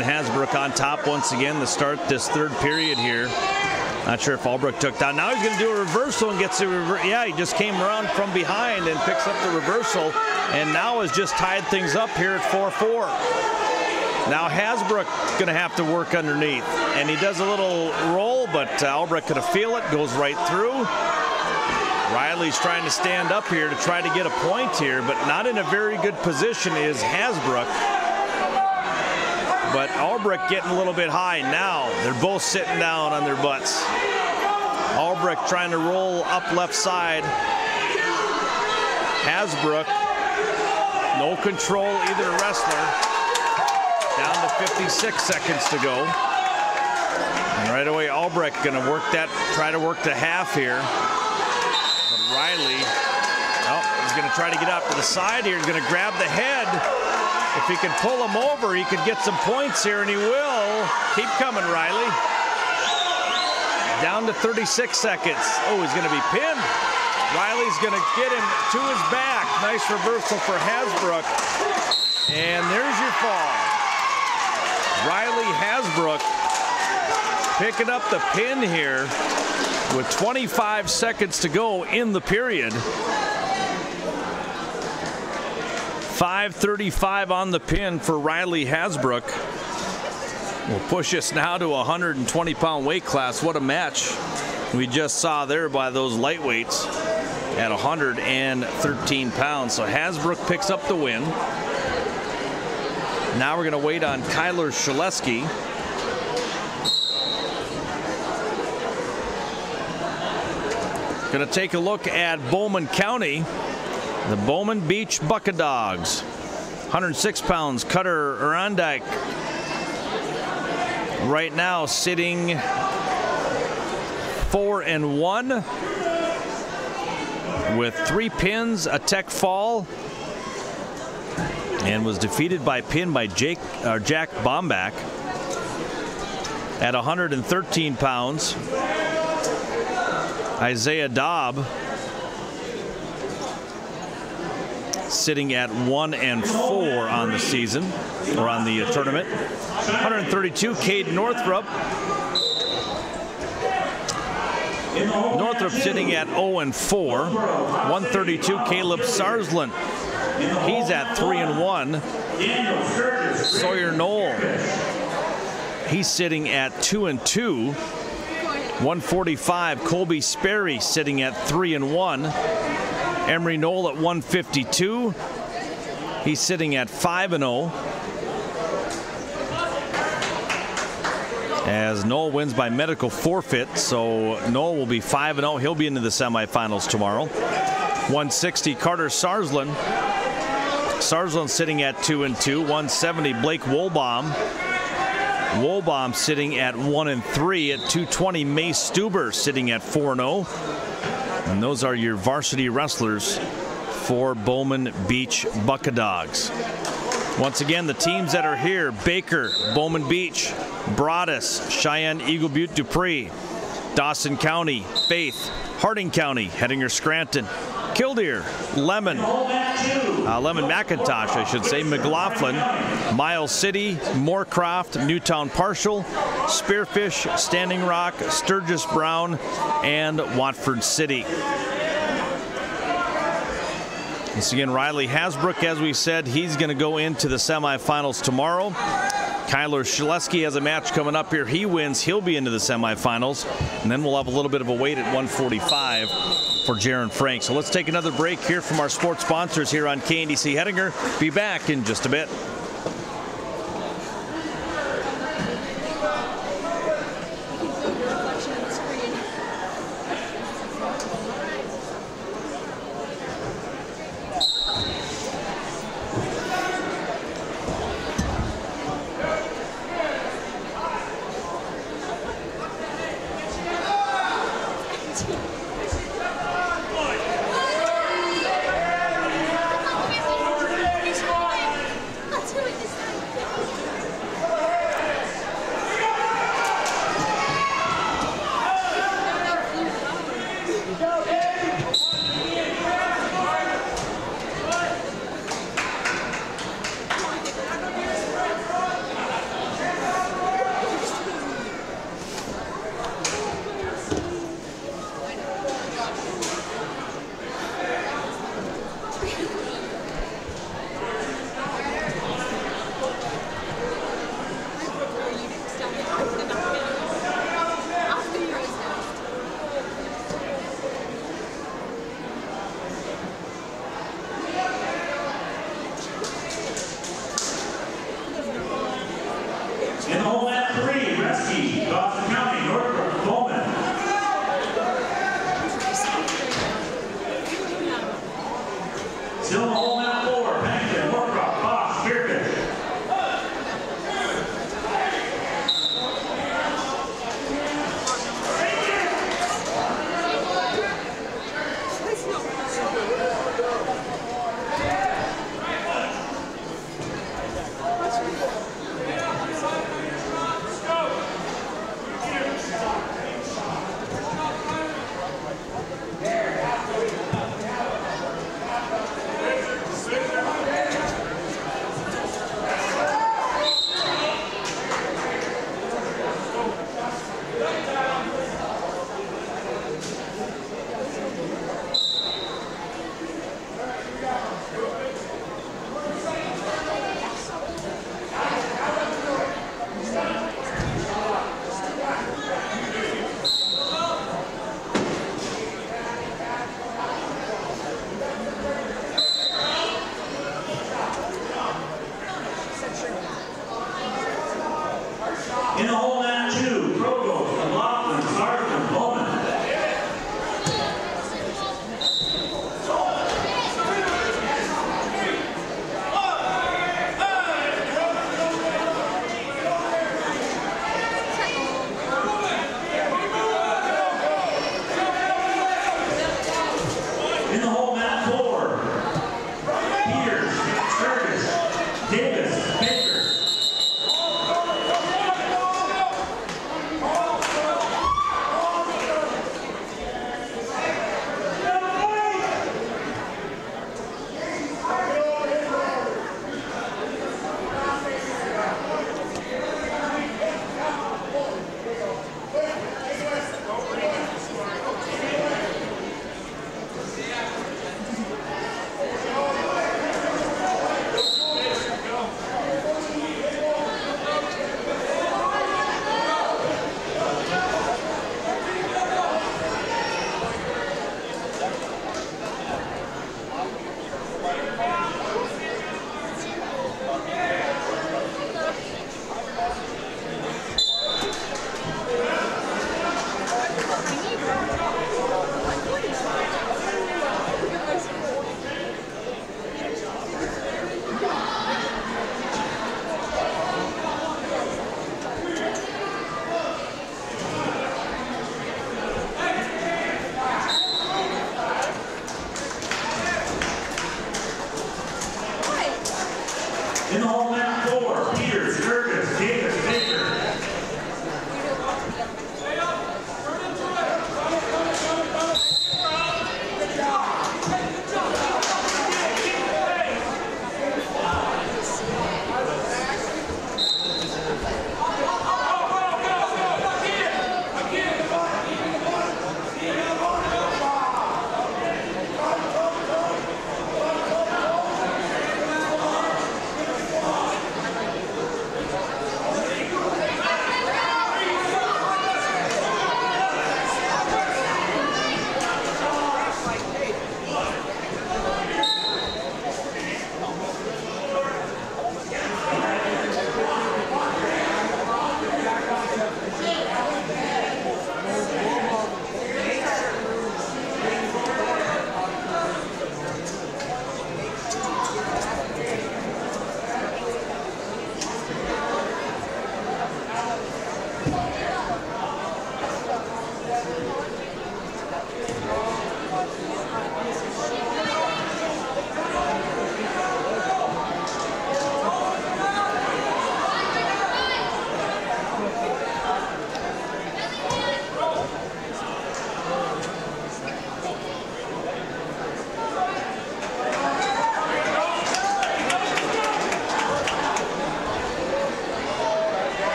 Hasbrook on top once again to start this third period here. Not sure if Albrook took down. Now he's going to do a reversal and gets a reverse. Yeah, he just came around from behind and picks up the reversal and now has just tied things up here at 4-4. Now Hasbrook going to have to work underneath. And he does a little roll, but Albrook Albrecht could feel it, goes right through. Riley's trying to stand up here to try to get a point here, but not in a very good position is Hasbrook but Albrecht getting a little bit high now. They're both sitting down on their butts. Albrecht trying to roll up left side. Hasbrook, no control either wrestler. Down to 56 seconds to go. And right away, Albrecht gonna work that, try to work the half here. But
Riley, oh,
he's gonna try to get out to the side here. He's gonna grab the head. If he can pull him over, he could get some points here, and he will. Keep coming, Riley. Down to 36 seconds. Oh, he's going to be pinned. Riley's going to get him to his back. Nice reversal for Hasbrook. And there's your fall. Riley Hasbrook picking up the pin here with 25 seconds to go in the period. 535 on the pin for Riley Hasbrook. Will push us now to 120 pound weight class. What a match we just saw there by those lightweights at 113 pounds. So Hasbrook picks up the win. Now we're going to wait on Kyler Shaleski. Going to take a look at Bowman County. The Bowman Beach Bucket Dogs. 106 pounds, Cutter Arondyke. Right now sitting four and one with three pins, a tech fall, and was defeated by pin by Jake or uh, Jack Bombach at 113 pounds. Isaiah Dobb sitting at one and four on the season or on the tournament. 132, Cade Northrup. Northrup sitting at 0 and 4. 132, Caleb Sarsland. He's at 3 and 1. Sawyer Knoll. He's sitting at 2 and 2. 145, Colby Sperry sitting at 3 and 1. Emery Knoll at 152. He's sitting at 5 and 0. As Noel wins by medical forfeit, so Noel will be 5 0. He'll be into the semifinals tomorrow. 160 Carter Sarsland. Sarsland sitting at 2 and 2. 170 Blake Wolbaum. Wolbaum sitting at 1 and 3. At 220 May Stuber sitting at 4 0. And those are your varsity wrestlers for Bowman Beach Buckadogs. Once again, the teams that are here, Baker, Bowman Beach, Broadus, Cheyenne Eagle Butte Dupree, Dawson County, Faith, Harding County, Hettinger Scranton, Killdeer, Lemmon,
uh,
Lemmon McIntosh, I should say, McLaughlin, Miles City, Moorcroft, New Town Parshall, Spearfish, Standing Rock, Sturgis Brown, and Watford City. Once again, Riley Hasbrook, as we said, he's going to go into the semifinals tomorrow. Kyler Shaleski has a match coming up here. He wins, he'll be into the semifinals. And then we'll have a little bit of a wait at 145 for Jaron Frank. So let's take another break here from our sports sponsors here on KNDC Hettinger. Be back in just a bit.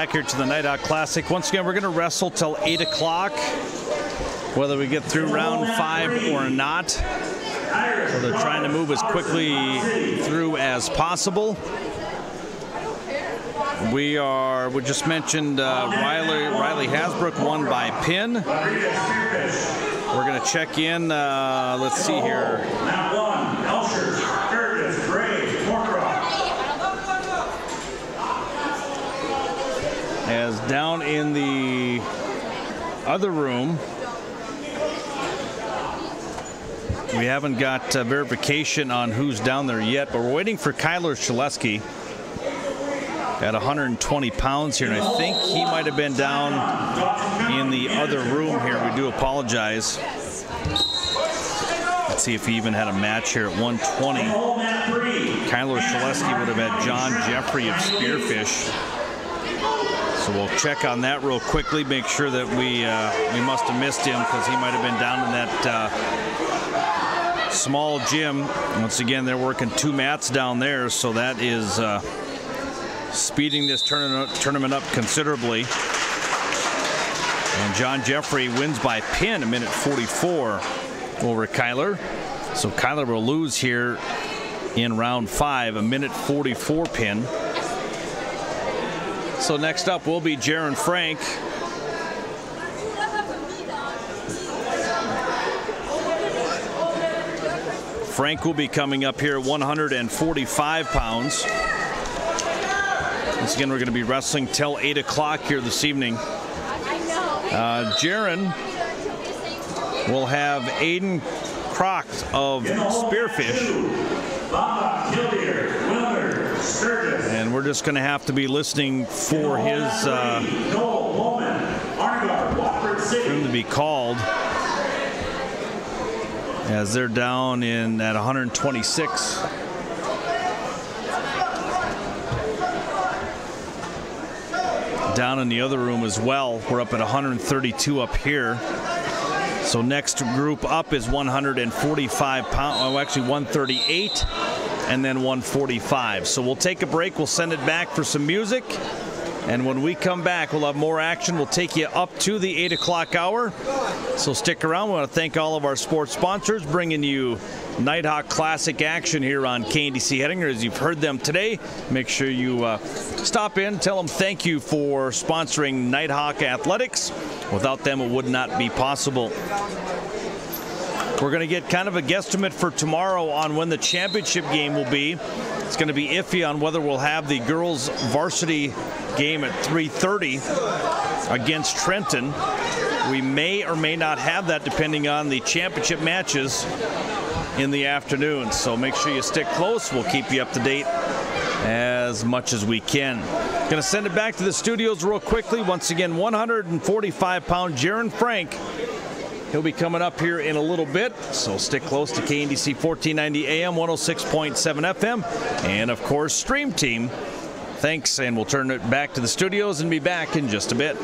back here to the Night Out Classic. Once again, we're going to wrestle till 8 o'clock, whether we get through round five or not. So they're trying to move as quickly through as possible. We are, we just mentioned uh, Riley, Riley Hasbrook won by pin. We're going to check in, uh, let's see here. down in the other room. We haven't got uh, verification on who's down there yet, but we're waiting for Kyler Shaleski at 120 pounds here, and I think he might have been down in the other room here. We do apologize. Let's see if he even had a match here at 120. Kyler Shaleski would have had John Jeffrey of Spearfish. So we'll check on that real quickly, make sure that we uh, we must have missed him because he might have been down in that uh, small gym. Once again, they're working two mats down there, so that is uh, speeding this tournament up considerably. And John Jeffrey wins by pin, a minute 44 over Kyler. So Kyler will lose here in round five, a minute 44 pin. So next up will be Jaron Frank. Frank will be coming up here at 145 pounds. Once again, we're going to be wrestling till 8 o'clock here this evening. Uh, Jaron will have Aiden Crox of Spearfish. And we're just going to have to be listening for his uh, room to be called as they're down in at 126. Down in the other room as well. We're up at 132 up here. So next group up is 145 pounds, oh, actually 138 and then 145. So we'll take a break. We'll send it back for some music. And when we come back, we'll have more action. We'll take you up to the 8 o'clock hour. So stick around. We want to thank all of our sports sponsors bringing you Nighthawk Classic action here on KNDC Hettinger. As you've heard them today, make sure you uh, stop in, tell them thank you for sponsoring Nighthawk Athletics. Without them, it would not be possible. We're going to get kind of a guesstimate for tomorrow on when the championship game will be. It's going to be iffy on whether we'll have the girls varsity game at 3:30 against Trenton. We may or may not have that depending on the championship matches in the afternoon. So make sure you stick close. We'll keep you up to date as much as we can. Going to send it back to the studios real quickly. Once again, 145 pound Jaron Frank He'll be coming up here in a little bit, so stick close to KNDC 1490 AM, 106.7 FM, and of course, Stream Team. Thanks, and we'll turn it back to the studios and be back in just a bit.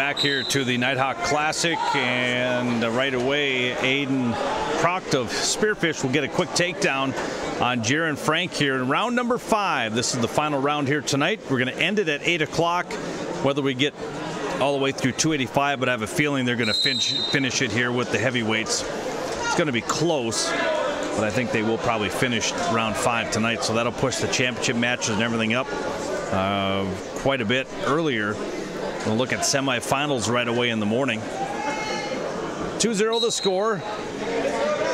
back here to the Nighthawk Classic, and right away, Aiden Proct of Spearfish will get a quick takedown on Jaron Frank here in round number five. This is the final round here tonight. We're going to end it at 8 o'clock. Whether we get all the way through 285, but I have a feeling they're going to finish, finish it here with the heavyweights. It's going to be close, but I think they will probably finish round five tonight, so that'll push the championship matches and everything up uh, quite a bit earlier We'll look at semifinals right away in the morning. 2-0 the score.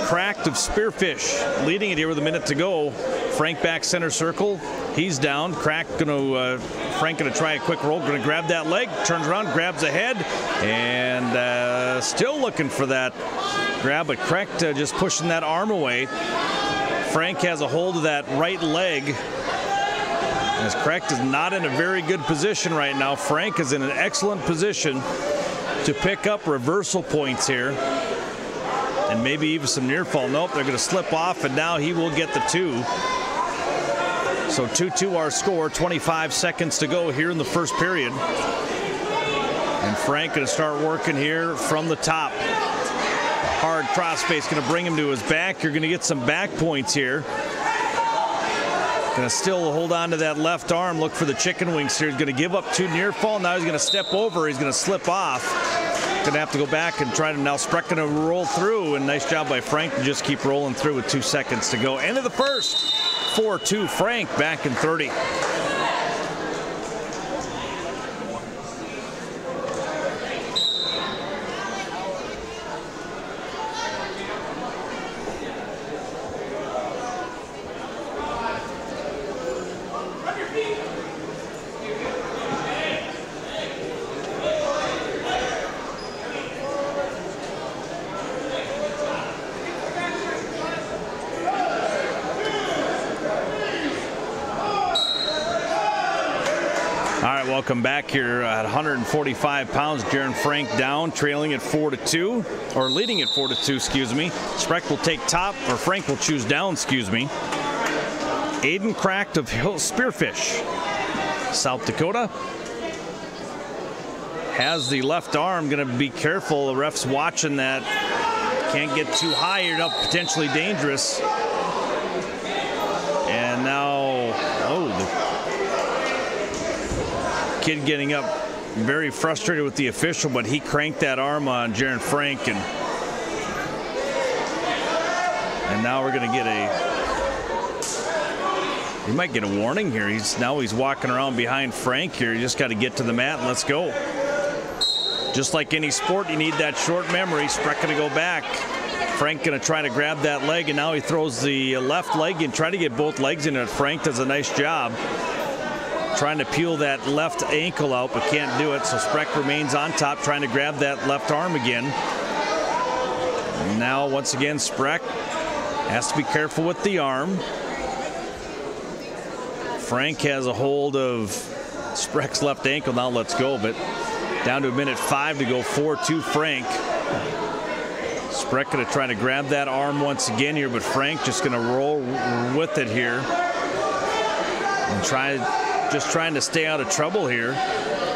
Cracked of Spearfish leading it here with a minute to go. Frank back center circle. He's down. Crack gonna uh, Frank gonna try a quick roll. Gonna grab that leg. Turns around, grabs ahead, head, and uh, still looking for that grab. But Crack uh, just pushing that arm away. Frank has a hold of that right leg as Crack is not in a very good position right now, Frank is in an excellent position to pick up reversal points here. And maybe even some near fall. Nope, they're going to slip off, and now he will get the two. So 2-2 our score, 25 seconds to go here in the first period. And Frank going to start working here from the top. Hard cross face going to bring him to his back. You're going to get some back points here. Going to still hold on to that left arm, look for the chicken wings here. He's going to give up two near fall. Now he's going to step over. He's going to slip off. Going to have to go back and try to now Spreck and to roll through. And nice job by Frank to just keep rolling through with two seconds to go. End of the first. 4-2 Frank back in 30. come back here at 145 pounds. Jaron Frank down, trailing at 4 to 2, or leading at 4 to 2, excuse me. Spreck will take top, or Frank will choose down, excuse me. Aiden Cracked of Hill Spearfish, South Dakota. Has the left arm, going to be careful. The ref's watching that. Can't get too high, you're up potentially dangerous. kid getting up very frustrated with the official, but he cranked that arm on Jaron Frank. And, and now we're going to get a... He might get a warning here. He's Now he's walking around behind Frank here. You just got to get to the mat and let's go. Just like any sport, you need that short memory. Spreck going to go back. Frank going to try to grab that leg, and now he throws the left leg and try to get both legs in it. Frank does a nice job trying to peel that left ankle out, but can't do it. So Spreck remains on top, trying to grab that left arm again. now, once again, Spreck has to be careful with the arm. Frank has a hold of Spreck's left ankle. Now let's go, but down to a minute five to go, 4-2 Frank. Spreck gonna try to grab that arm once again here, but Frank just gonna roll with it here and try just trying to stay out of trouble here.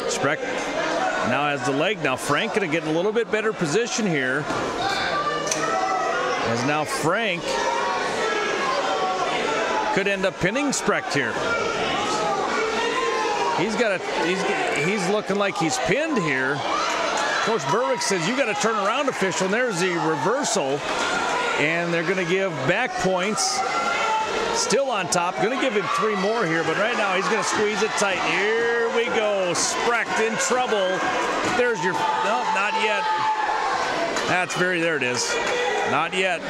Spreck now has the leg. Now Frank going to get in a little bit better position here. As now Frank could end up pinning Spreck here. He's got a he's he's looking like he's pinned here. Coach Berwick says you got to turn around official. And there's the reversal, and they're going to give back points Still on top. Going to give him three more here, but right now he's going to squeeze it tight. Here we go. Sprecht in trouble. There's your... No, not yet. That's very... There it is. Not yet.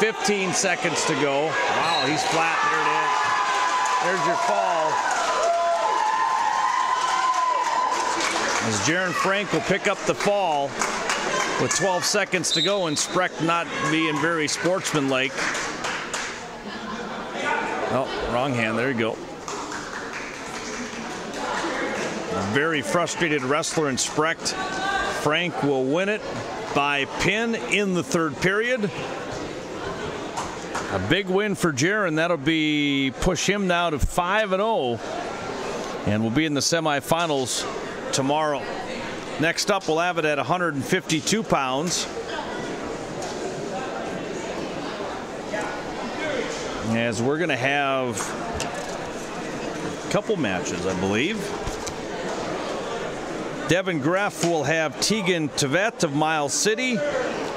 15 seconds to go. Wow, he's flat. There it is. There's your fall. As Jaron Frank will pick up the fall with 12 seconds to go and Sprecht not being very sportsmanlike. Oh, wrong hand. There you go. Very frustrated wrestler in Sprecht. Frank will win it by pin in the third period. A big win for Jaron. That'll be push him now to 5 and 0 and we will be in the semifinals tomorrow. Next up, we'll have it at 152 pounds. as we're going to have a couple matches, I believe. Devin Greff will have Tegan Tevet of Miles City.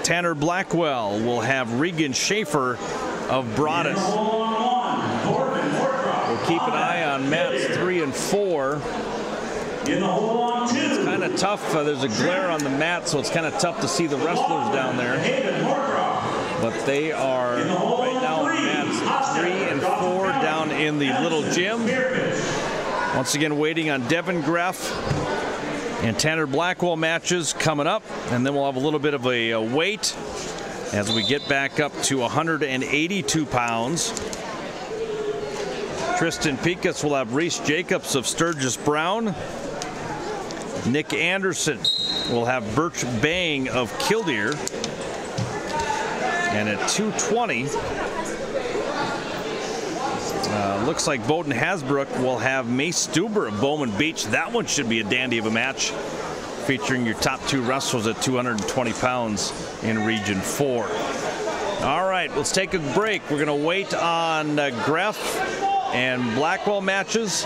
Tanner Blackwell will have Regan Schaefer of Broadus. We'll keep an eye on mats three and four. It's kind of tough. Uh, there's a glare on the mat, so it's kind of tough to see the wrestlers down there. But they are
three and four
down in the little gym. Once again, waiting on Devin Greff and Tanner Blackwell matches coming up, and then we'll have a little bit of a, a uh, wait as we get back up to 182 pounds. Tristan Pekas will have Reese Jacobs of Sturgis Brown. Nick Anderson will have Birch Bang of Killdeer. And at 220, uh, looks like Bowden Hasbrook will have Mace Stuber of Bowman Beach. That one should be a dandy of a match, featuring your top two wrestlers at 220 pounds in Region 4. All right, let's take a break. We're going to wait on uh, Greff and Blackwell matches.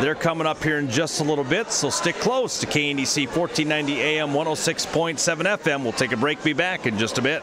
They're coming up here in just a little bit, so stick close to KNDC 1490 AM 106.7 FM. We'll take a break, be back in just a bit.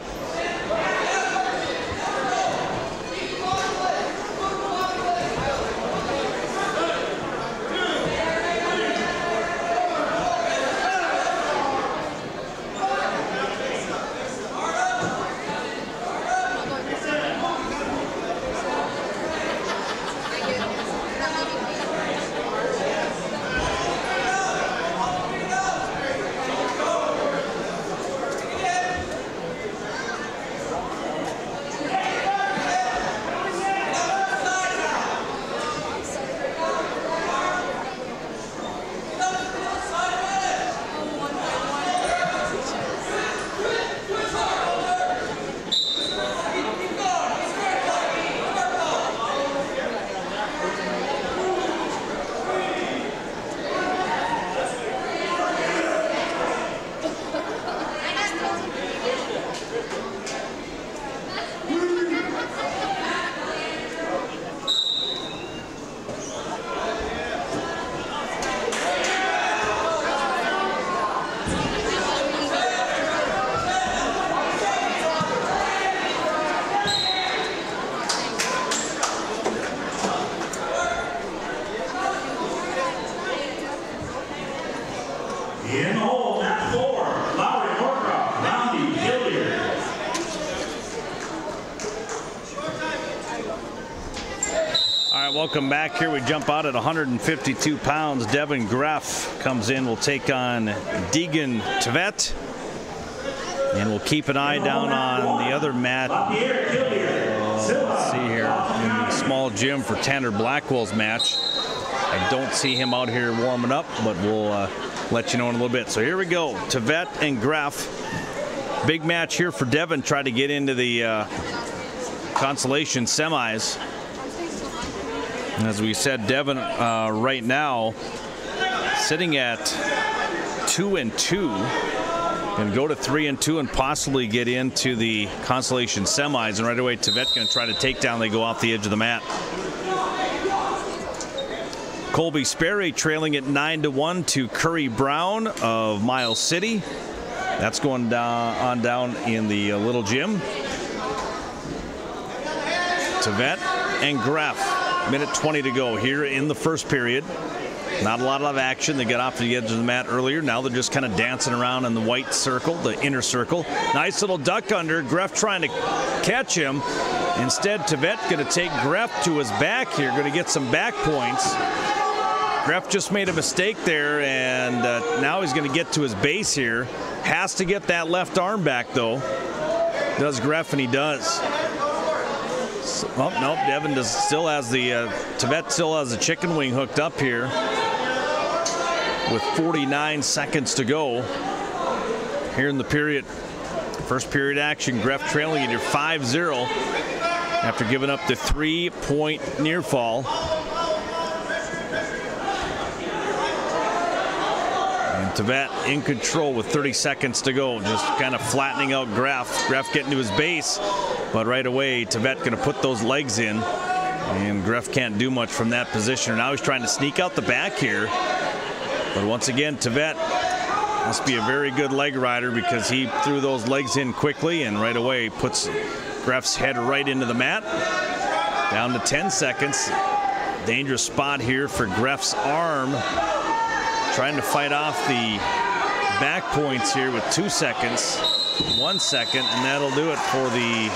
Welcome back. Here we jump out at 152 pounds. Devin Greff comes in. We'll take on Deegan Tvet. And we'll keep an eye down on the other mat. Uh, see here small gym for Tanner Blackwell's match. I don't see him out here warming up, but we'll uh, let you know in a little bit. So here we go. Tvet and Greff. Big match here for Devin. Try to get into the uh, consolation semis. As we said, Devon uh, right now sitting at two and two and go to three and two and possibly get into the consolation semis. And right away, Tevet going to try to take down. They go off the edge of the mat. Colby Sperry trailing at nine to one to Curry Brown of Miles City. That's going down, on down in the uh, little gym. Tevet and Greff Minute 20 to go here in the first period. Not a lot of action. They got off the edge of the mat earlier. Now they're just kind of dancing around in the white circle, the inner circle. Nice little duck under. Greff trying to catch him. Instead, Tibet going to take Greff to his back here, going to get some back points. Greff just made a mistake there, and uh, now he's going to get to his base here. Has to get that left arm back, though. Does Greff, and he does oh, nope, Devin does, still has the, uh, Tibet still has the chicken wing hooked up here with 49 seconds to go here in the period. First period action, Greff trailing at your 5-0 after giving up the three-point near fall. Tibet in control with 30 seconds to go, just kind of flattening out Greff. Greff getting to his base, but right away, Tibet going to put those legs in. And Greff can't do much from that position. Now he's trying to sneak out the back here. But once again, Tibet must be a very good leg rider because he threw those legs in quickly and right away puts Greff's head right into the mat. Down to 10 seconds. Dangerous spot here for Greff's arm. Trying to fight off the back points here with two seconds, one second, and that'll do it for the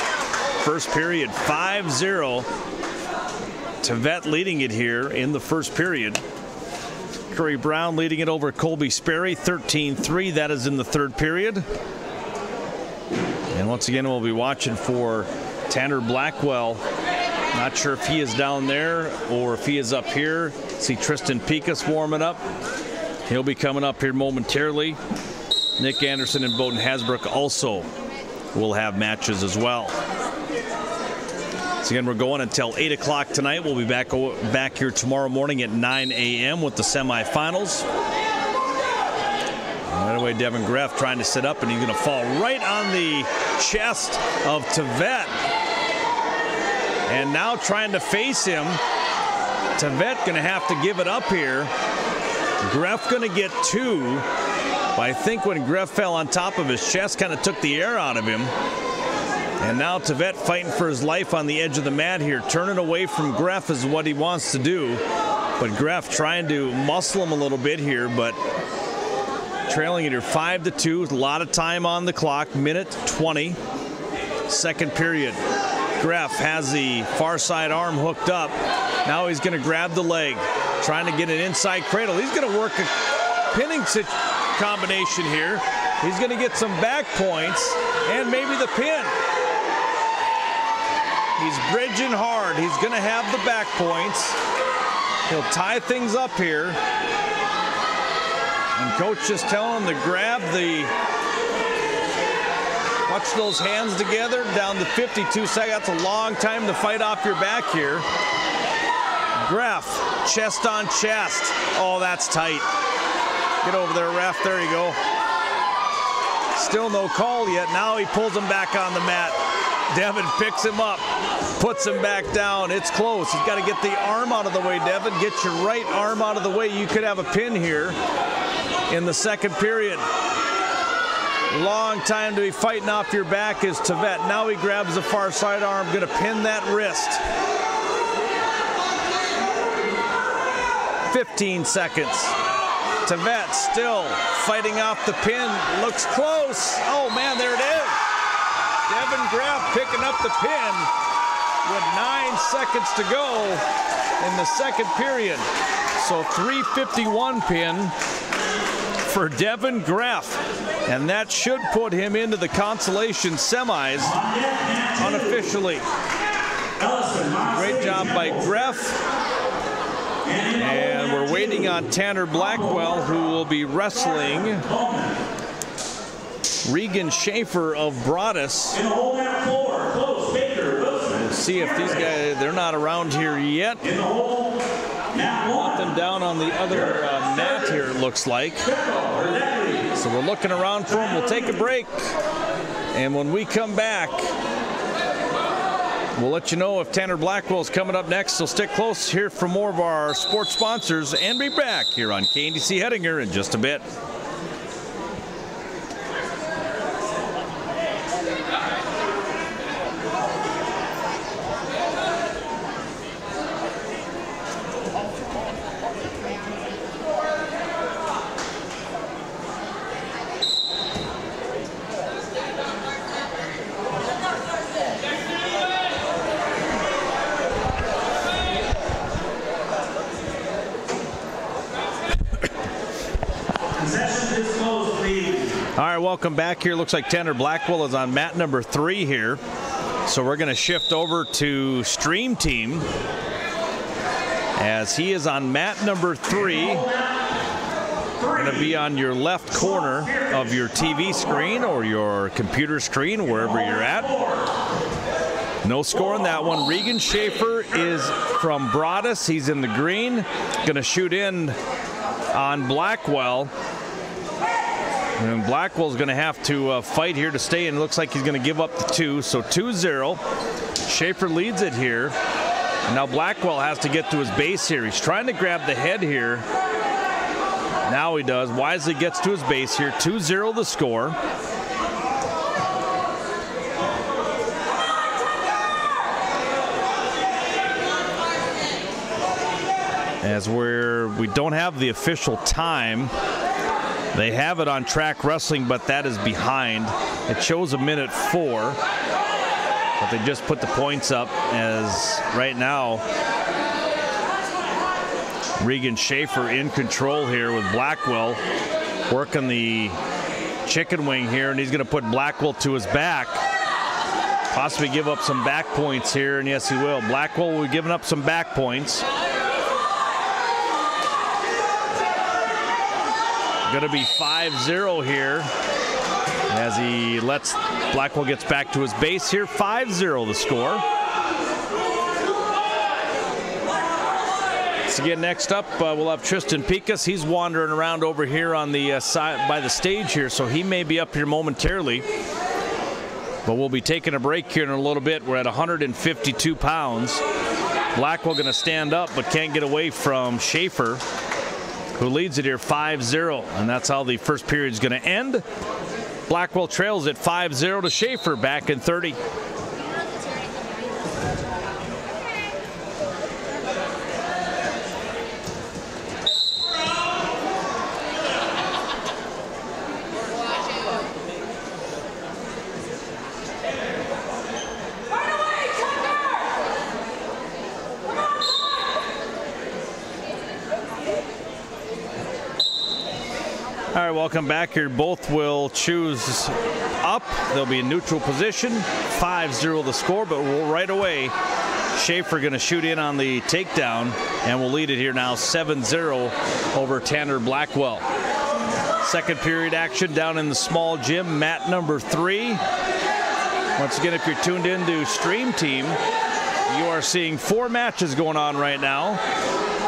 first period. 5-0. Tevet leading it here in the first period. Curry Brown leading it over Colby Sperry, 13-3. That is in the third period. And once again, we'll be watching for Tanner Blackwell. Not sure if he is down there or if he is up here. See Tristan Picas warming up. He'll be coming up here momentarily. Nick Anderson and Bowden Hasbrook also will have matches as well. So again, we're going until 8 o'clock tonight. We'll be back, back here tomorrow morning at 9 a.m. with the semifinals. Right away, Devin Greff trying to sit up, and he's going to fall right on the chest of Tevet. And now trying to face him, Tevet going to have to give it up here. Greff going to get two. But I think when Greff fell on top of his chest, kind of took the air out of him. And now Tevet fighting for his life on the edge of the mat here. Turning away from Greff is what he wants to do. But Greff trying to muscle him a little bit here, but trailing it here 5 to 2. A lot of time on the clock, minute 20. Second period. Greff has the far side arm hooked up. Now he's going to grab the leg trying to get an inside cradle. He's going to work a pinning combination here. He's going to get some back points and maybe the pin. He's bridging hard. He's going to have the back points. He'll tie things up here. And coach just telling him to grab the Watch those hands together down the 52 seconds. That's a long time to fight off your back here. Ref, chest on chest. Oh, that's tight. Get over there, ref. There you go. Still no call yet. Now he pulls him back on the mat. Devin picks him up, puts him back down. It's close. He's got to get the arm out of the way, Devin. Get your right arm out of the way. You could have a pin here in the second period. Long time to be fighting off your back is Tevet. Now he grabs the far side arm, going to pin that wrist. 15 seconds. Tavet still fighting off the pin. Looks close. Oh, man, there it is. Devin Greff picking up the pin with nine seconds to go in the second period. So 351 pin for Devin Greff. And that should put him into the consolation semis unofficially. Great job by Greff. And we're waiting on Tanner Blackwell, who will be wrestling Regan Schaefer of Broadus.
We'll
see if these guys, they're not around here yet. Want them down on the other uh, mat here, it looks like. So we're looking around for them. We'll take a break. And when we come back, We'll let you know if Tanner Blackwell's coming up next, so stick close here for more of our sports sponsors and be back here on KNDC Hettinger in just a bit. back here. Looks like Tanner Blackwell is on mat number three here. So we're going to shift over to Stream Team as he is on mat number three. Going to be on your left corner of your TV screen or your computer screen, wherever you're at. No score on that one. Regan Schaefer is from Broadus. He's in the green. Going to shoot in on Blackwell. And Blackwell's going to have to uh, fight here to stay, and looks like he's going to give up the two. So 2-0. Schaefer leads it here. And now Blackwell has to get to his base here. He's trying to grab the head here. Now he does. Wisely gets to his base here. 2-0 the score. As we're, we don't have the official time they have it on track wrestling, but that is behind. It shows a minute four, but they just put the points up as right now Regan Schaefer in control here with Blackwell working the chicken wing here, and he's going to put Blackwell to his back. Possibly give up some back points here, and yes, he will. Blackwell will be giving up some back points. Going to be 5-0 here as he lets Blackwell gets back to his base here. 5-0 the score. So again, next up, uh, we'll have Tristan Picas. He's wandering around over here on the uh, side by the stage here, so he may be up here momentarily. But we'll be taking a break here in a little bit. We're at 152 pounds. Blackwell going to stand up, but can't get away from Schaefer who leads it here 5-0. And that's how the first period is going to end. Blackwell trails at 5-0 to Schaefer back in 30. Come back here. Both will choose up. They'll be in neutral position. 5-0 the score, but we'll right away Schaefer going to shoot in on the takedown, and we'll lead it here now 7-0 over Tanner Blackwell. Second period action down in the small gym, mat number three. Once again, if you're tuned in to Stream Team, you are seeing four matches going on right now.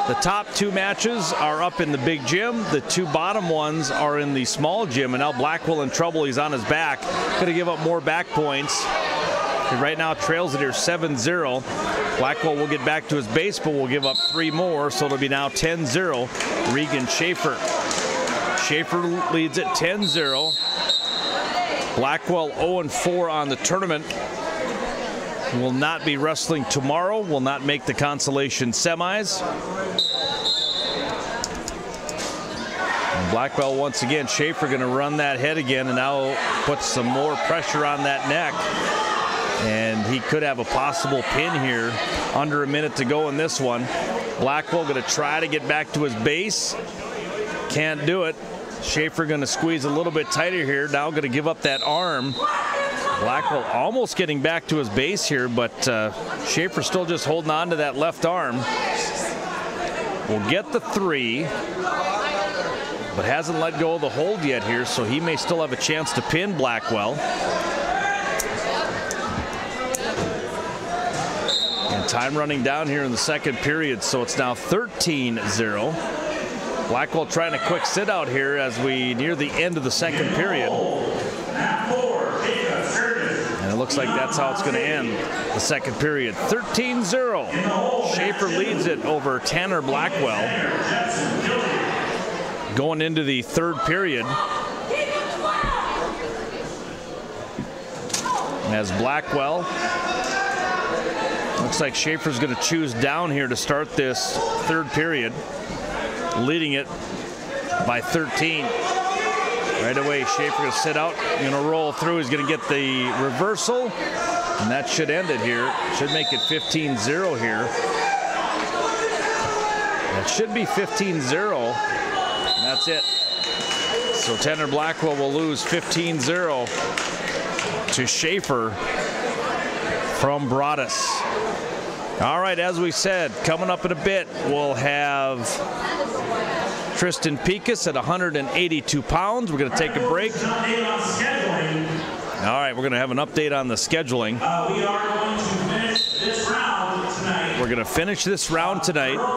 The top two matches are up in the big gym. The two bottom ones are in the small gym. And now Blackwell in trouble. He's on his back. Going to give up more back points. right now trails it here 7-0. Blackwell will get back to his base, but will give up three more. So it'll be now 10-0. Regan Schaefer. Schaefer leads at 10-0. Blackwell 0-4 on the tournament will not be wrestling tomorrow, will not make the consolation semis. And Blackwell once again, Schaefer going to run that head again and now puts some more pressure on that neck. And he could have a possible pin here under a minute to go in this one. Blackwell going to try to get back to his base. Can't do it. Schaefer going to squeeze a little bit tighter here. Now going to give up that arm. Blackwell almost getting back to his base here, but uh, Schaefer still just holding on to that left arm. Will get the three, but hasn't let go of the hold yet here, so he may still have a chance to pin Blackwell. And time running down here in the second period, so it's now 13-0. Blackwell trying a quick sit out here as we near the end of the second period looks like that's how it's going to end the second period. 13-0. Schaefer leads it over Tanner Blackwell. Going into the third period. As Blackwell Looks like Schaefer's going to choose down here to start this third period, leading it by 13. Right away, Schaefer going to sit out, going to roll through. He's going to get the reversal, and that should end it here. Should make it 15-0 here. That should be 15-0, that's it. So Tanner Blackwell will lose 15-0 to Schaefer from Broadus. All right, as we said, coming up in a bit, we'll have Tristan Pikas at 182 pounds. We're going to take a break.
All right,
we're going to have an update on the scheduling. Uh, we are going to finish this round tonight. We're going to finish this round tonight. Uh,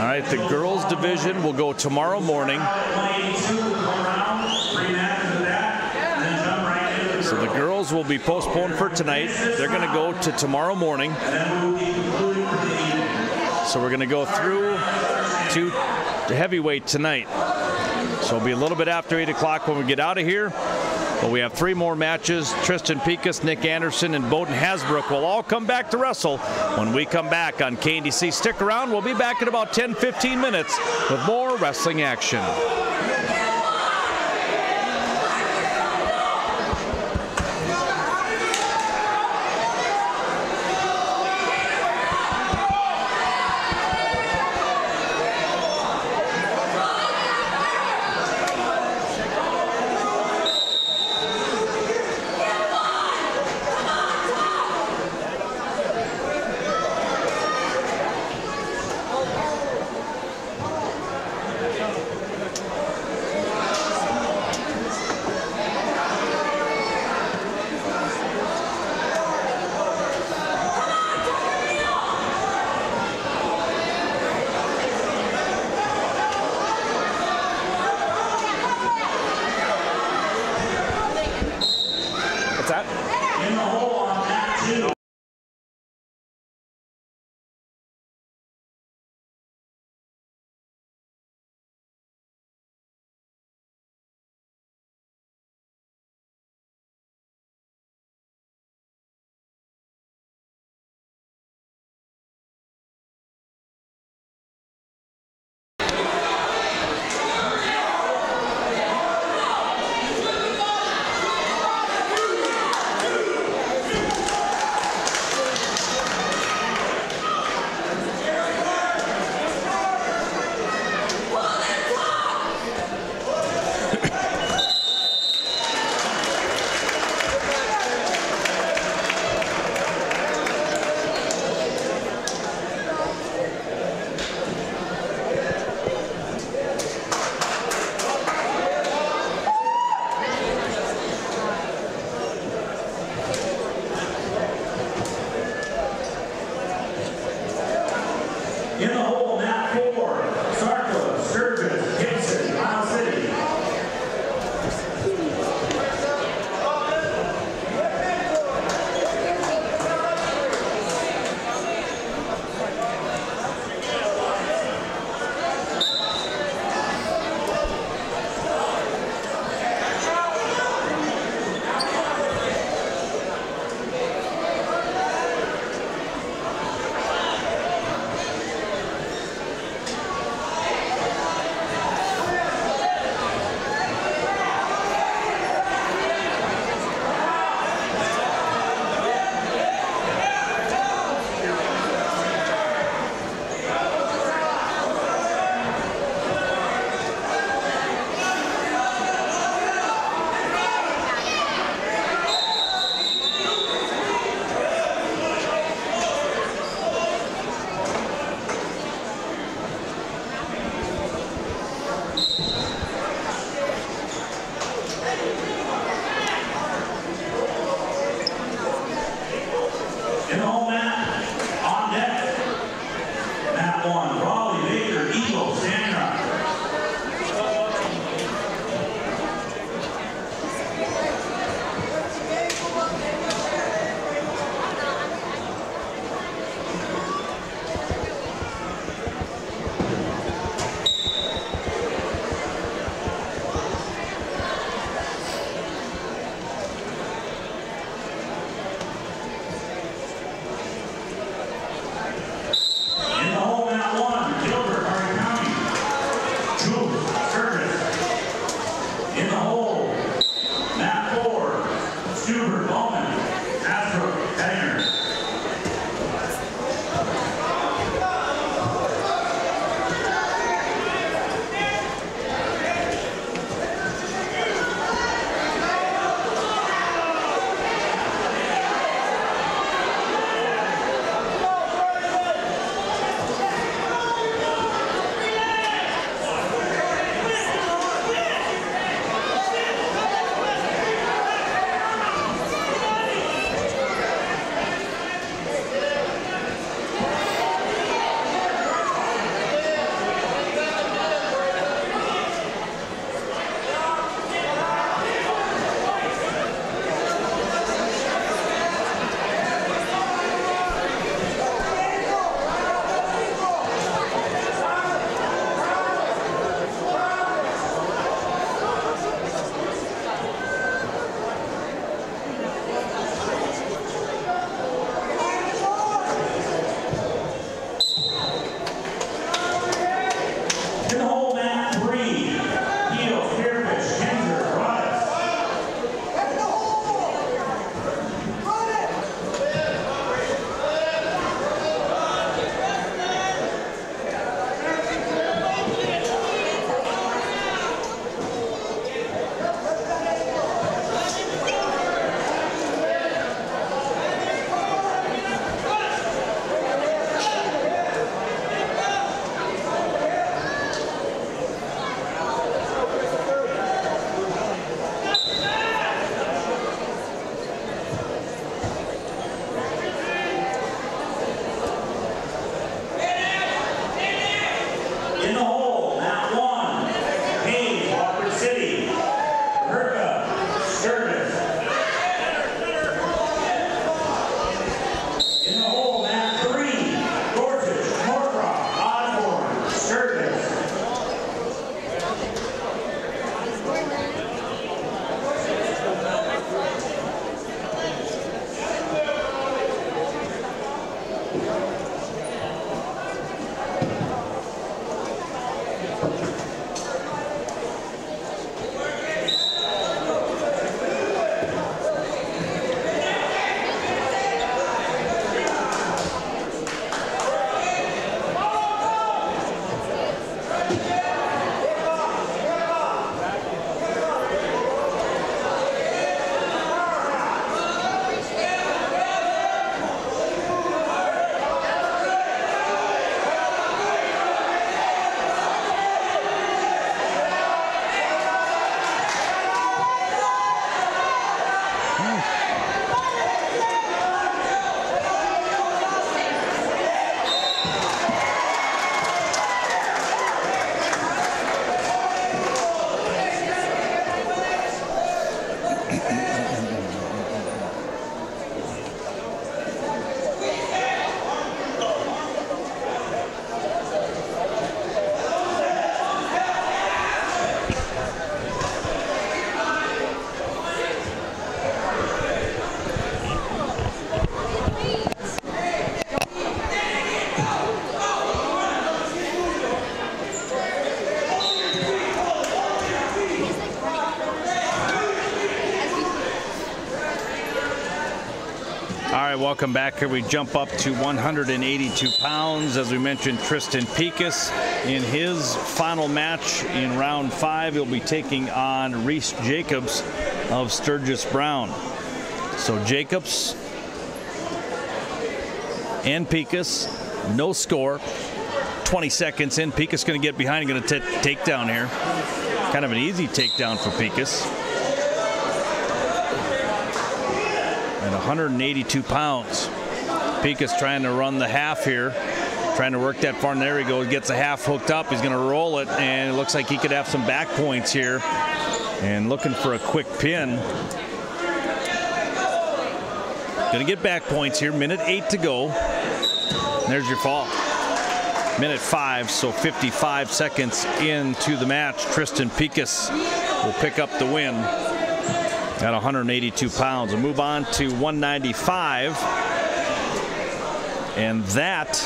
All right, the girls' division will go tomorrow morning. girls will be postponed for tonight. They're going to go to tomorrow morning. So we're going to go through to heavyweight tonight. So it'll be a little bit after 8 o'clock when we get out of here. But we have three more matches. Tristan Pikas, Nick Anderson, and Bowden Hasbrook will all come back to wrestle when we come back on KNDC. Stick around. We'll be back in about 10, 15 minutes with more wrestling action. welcome back. Here we jump up to 182 pounds. As we mentioned, Tristan Pikas in his final match in round five. He'll be taking on Reese Jacobs of Sturgis Brown. So Jacobs and Pikas, no score. 20 seconds in. Pikas going to get behind and going to take down here. Kind of an easy takedown for Pikas. 182 pounds. Pika's trying to run the half here. Trying to work that far. And there he goes. Gets a half hooked up. He's going to roll it. And it looks like he could have some back points here. And looking for a quick pin. Going to get back points here. Minute eight to go. there's your fall. Minute five, so 55 seconds into the match. Tristan Pikas will pick up the win at 182 pounds. We'll move on to 195. And that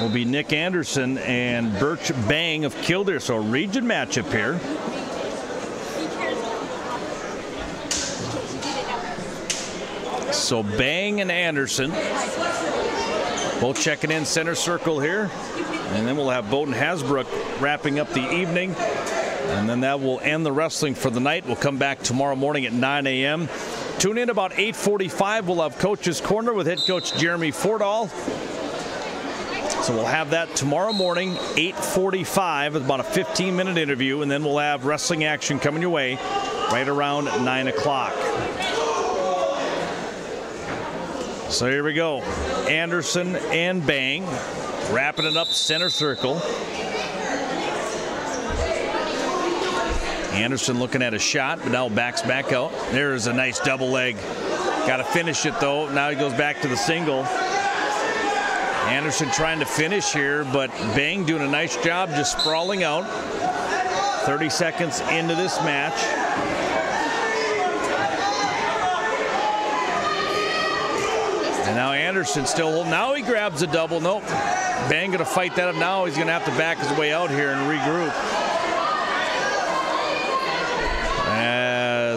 will be Nick Anderson and Birch Bang of Killdeer. So region matchup here. So Bang and Anderson both checking in center circle here. And then we'll have Bowden Hasbrook wrapping up the evening. And then that will end the wrestling for the night. We'll come back tomorrow morning at 9 a.m. Tune in about 8:45. We'll have Coach's Corner with head coach Jeremy Fordall. So we'll have that tomorrow morning, 8:45, with about a 15-minute interview, and then we'll have wrestling action coming your way right around 9 o'clock. So here we go. Anderson and Bang wrapping it up center circle. Anderson looking at a shot, but now backs back out. There's a nice double leg. Got to finish it though. Now he goes back to the single. Anderson trying to finish here, but Bang doing a nice job just sprawling out. 30 seconds into this match. And now Anderson still Now he grabs a double. Nope. Bang going to fight that up now. He's going to have to back his way out here and regroup.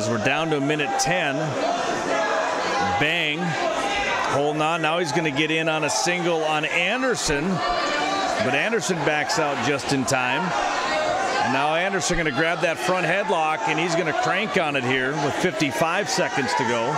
as we're down to a minute 10. Bang holding on. Now he's going to get in on a single on Anderson, but Anderson backs out just in time. And now Anderson going to grab that front headlock, and he's going to crank on it here with 55 seconds to go.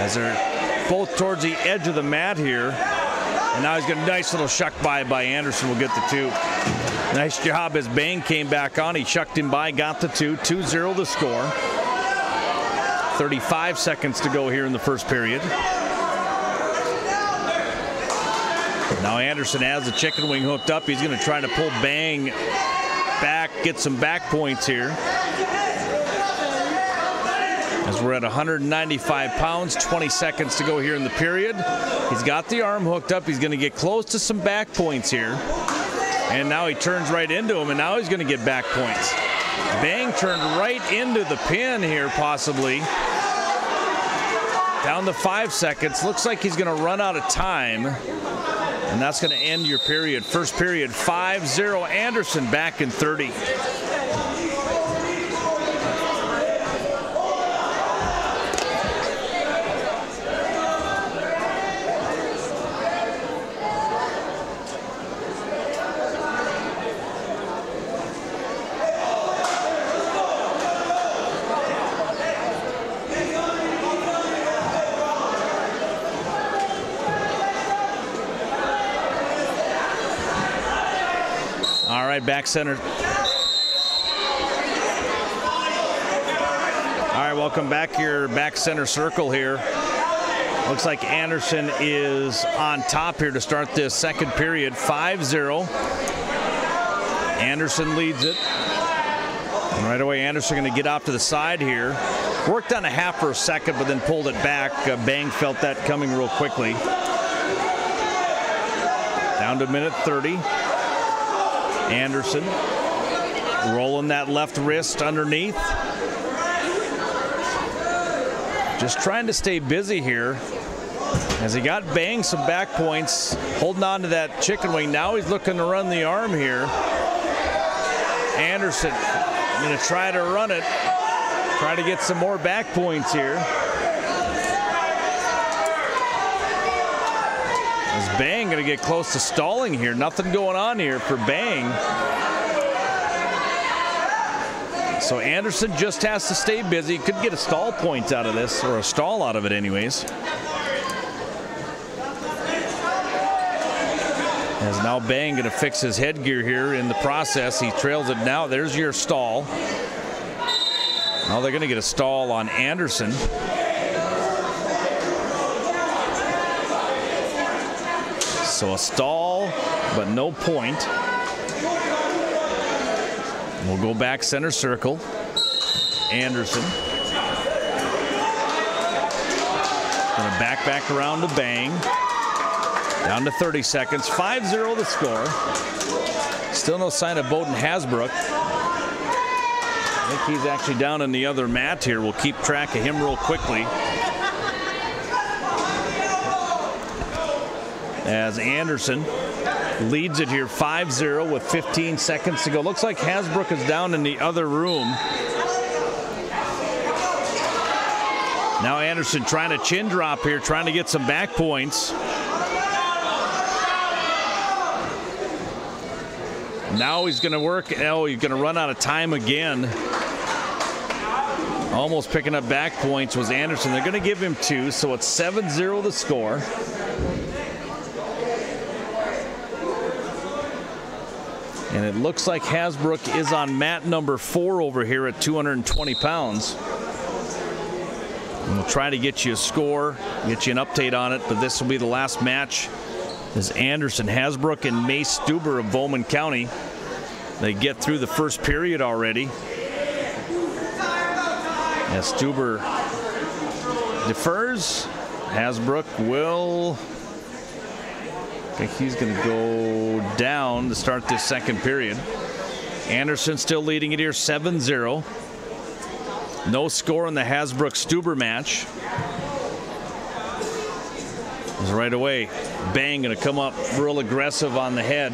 As they're both towards the edge of the mat here. And now he's got a nice little shuck by by Anderson. We'll get the two. Nice job as Bain came back on. He chucked him by, got the two, 2-0 to score. 35 seconds to go here in the first period. Now Anderson has the chicken wing hooked up. He's going to try to pull Bang back, get some back points here. As we're at 195 pounds, 20 seconds to go here in the period. He's got the arm hooked up. He's going to get close to some back points here. And now he turns right into him, and now he's going to get back points. Bang turned right into the pin here, possibly. Down to five seconds. Looks like he's going to run out of time. And that's going to end your period. First period, 5-0 Anderson back in 30. back center. All right, welcome back here, back center circle here. Looks like Anderson is on top here to start this second period, 5-0. Anderson leads it. And right away, Anderson going to get off to the side here. Worked on a half for a second, but then pulled it back. Uh, Bang felt that coming real quickly. Down to minute 30. Anderson rolling that left wrist underneath. Just trying to stay busy here as he got banged some back points, holding on to that chicken wing. Now he's looking to run the arm here. Anderson gonna try to run it, try to get some more back points here. going to get close to stalling here. Nothing going on here for Bang. So Anderson just has to stay busy. Could get a stall point out of this, or a stall out of it anyways. As now Bang gonna fix his headgear here in the process. He trails it now. There's your stall. Now they're gonna get a stall on Anderson. So a stall, but no point. We'll go back center circle. Anderson. Gonna back back around to Bang. Down to 30 seconds. 5-0 the score. Still no sign of Bowden Hasbrook. I think he's actually down in the other mat here. We'll keep track of him real quickly. as Anderson leads it here 5-0 with 15 seconds to go. Looks like Hasbrook is down in the other room. Now Anderson trying to chin drop here, trying to get some back points. Now he's going to work. Oh, he's going to run out of time again. Almost picking up back points was Anderson. They're going to give him two, so it's 7-0 the score. And it looks like Hasbrook is on mat number four over here at 220 pounds. And we'll try to get you a score, get you an update on it, but this will be the last match as Anderson Hasbrook and Mace Stuber of Bowman County. They get through the first period already. As Stuber defers, Hasbrook will think he's going to go down to start this second period. Anderson still leading it here 7-0. No score in the Hasbrook-Stuber match. Right away, Bang going to come up real aggressive on the head.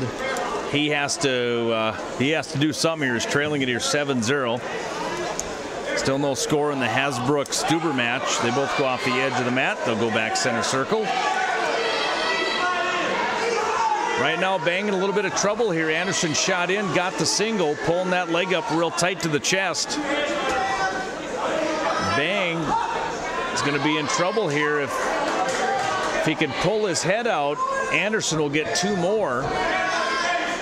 He has to uh, he has to do something here. He's trailing it here 7-0. Still no score in the Hasbrook-Stuber match. They both go off the edge of the mat. They'll go back center circle. Right now, Bang in a little bit of trouble here. Anderson shot in, got the single, pulling that leg up real tight to the chest. Bang is going to be in trouble here if, if he can pull his head out. Anderson will get two more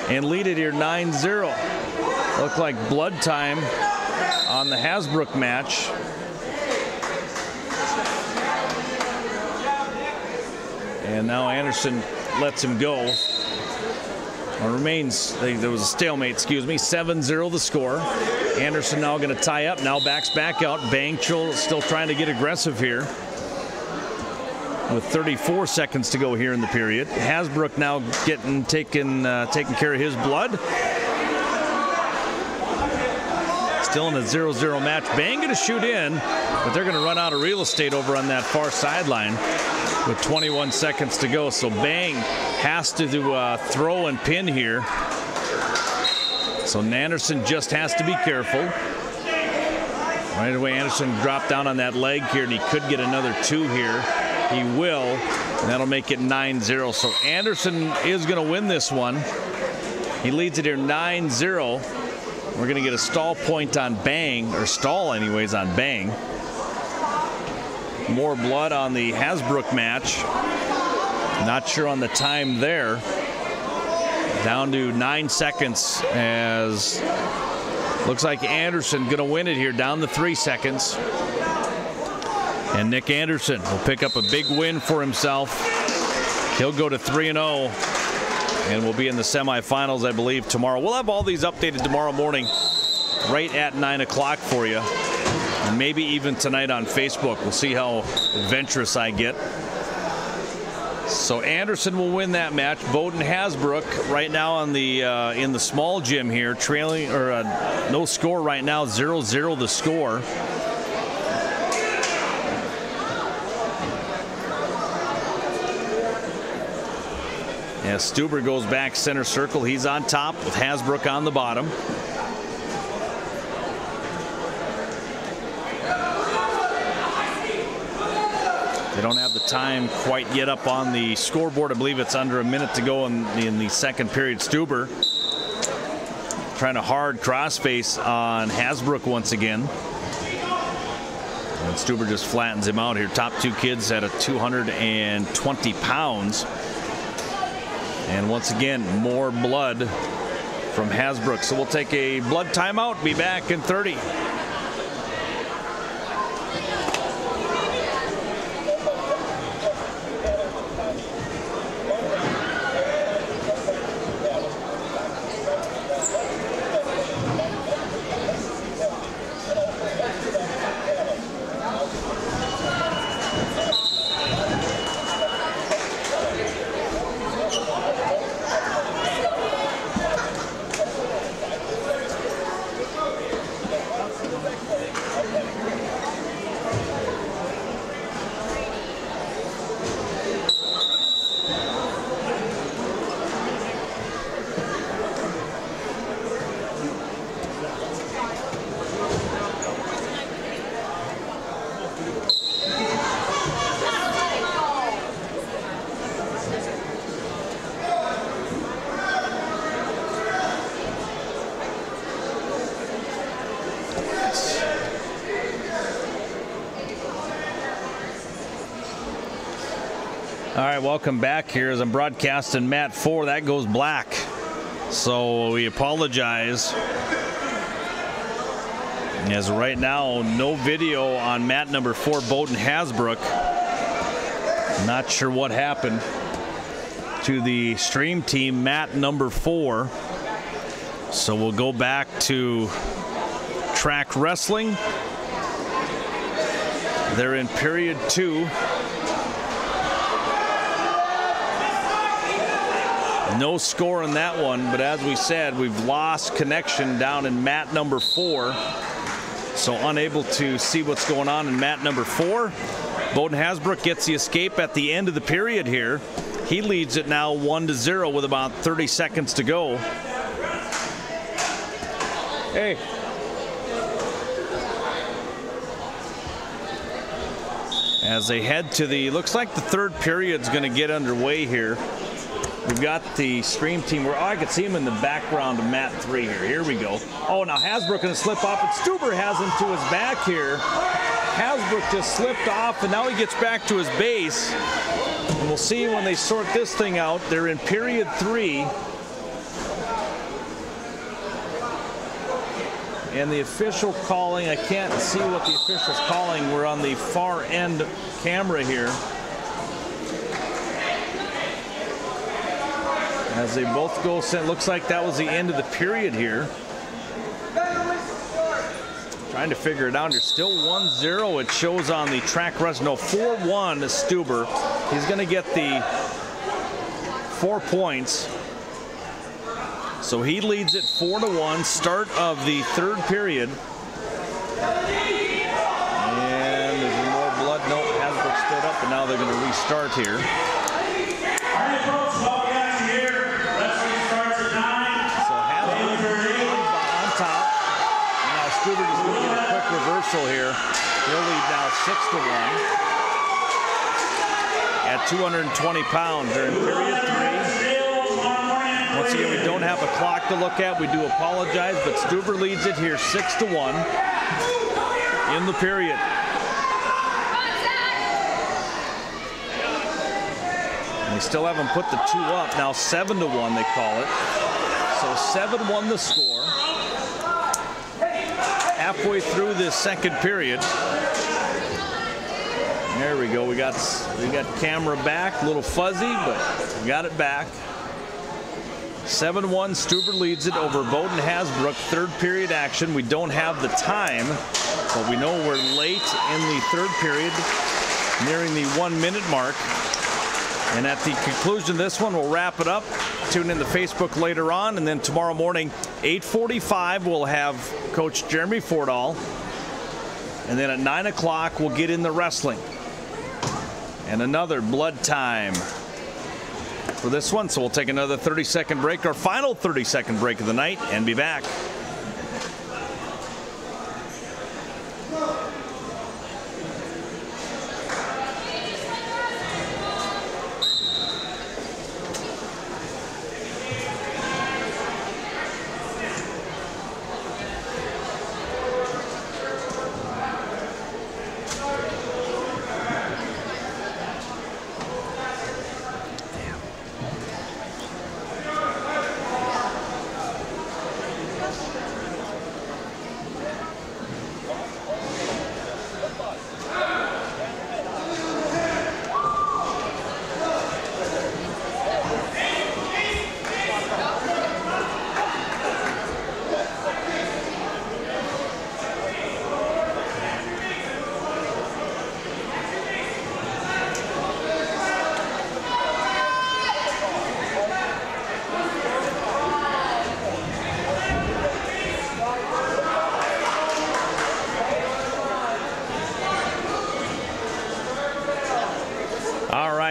and lead it here 9-0. Look like blood time on the Hasbrook match. And now Anderson lets him go remains, there was a stalemate, excuse me, 7-0 the score. Anderson now going to tie up. Now backs back out. Bangchul still trying to get aggressive here with 34 seconds to go here in the period. Hasbrook now getting taken, uh, taking care of his blood. Still in a 0-0 match. Bang going to shoot in, but they're going to run out of real estate over on that far sideline with 21 seconds to go. So Bang has to do, uh, a throw and pin here. So Nanderson just has to be careful. Right away, Anderson dropped down on that leg here, and he could get another two here. He will, and that'll make it 9-0. So Anderson is going to win this one. He leads it here 9-0. We're going to get a stall point on Bang, or stall anyways, on Bang more blood on the Hasbrook match. Not sure on the time there. Down to nine seconds as looks like Anderson going to win it here down to three seconds. And Nick Anderson will pick up a big win for himself. He'll go to 3 0 and will be in the semifinals, I believe, tomorrow. We'll have all these updated tomorrow morning right at 9 o'clock for you maybe even tonight on Facebook. We'll see how adventurous I get. So Anderson will win that match. Bowden Hasbrook right now on the uh, in the small gym here, trailing or uh, no score right now, 0-0 the score. As Stuber goes back center circle, he's on top with Hasbrook on the bottom. They don't have the time quite yet up on the scoreboard. I believe it's under a minute to go in the, in the second period. Stuber trying a hard cross face on Hasbrook once again. And Stuber just flattens him out here. Top two kids at a 220 pounds. And once again, more blood from Hasbrook. So we'll take a blood timeout. Be back in 30. welcome back here as I'm broadcasting Mat 4. That goes black. So we apologize. As right now, no video on Mat number 4, Bowden Hasbrook. Not sure what happened to the stream team, Mat number 4. So we'll go back to track wrestling. They're in period two. No score in that one, but as we said, we've lost connection down in mat number four. So unable to see what's going on in mat number four. Bowden Hasbrook gets the escape at the end of the period here. He leads it now 1 to 0 with about 30 seconds to go. Hey. As they head to the, looks like the third period's going to get underway here. We've got the stream team. Where oh, I can see him in the background of Mat 3 here. Here we go. Oh, now Hasbrook going to slip off, but Stuber has him to his back here. Hasbrook just slipped off, and now he gets back to his base. And we'll see when they sort this thing out. They're in period three. and the official calling. I can't see what the official's calling. We're on the far end camera here. As they both go, looks like that was the end of the period here. Trying to figure it out. There's still 1-0. It shows on the track rush. No, 4-1 Stuber. He's going to get the four points. So he leads it 4 to one. Start of the third period. And there's more blood. No, Hasbrook stood up, and now they're going to restart here. He'll lead now 6 to one. At 220 pounds during period three. Once again, we don't have a clock to look at. We do apologize, but Stuber leads it here 6 to one in the period. And they still haven't put the two up. Now 7 to one, they call it. So 7-1 the score halfway through this second period. There we go. We got we got camera back, a little fuzzy, but we got it back. 7-1, Stuber leads it over Bowden Hasbrook. Third period action. We don't have the time, but we know we're late in the third period, nearing the one-minute mark. And at the conclusion of this one, we'll wrap it up. Tune in to Facebook later on. And then tomorrow morning, 845, we'll have Coach Jeremy Fordall. And then at 9 o'clock, we'll get in the wrestling. And another blood time for this one. So we'll take another 30 second break, our final 30 second break of the night, and be back.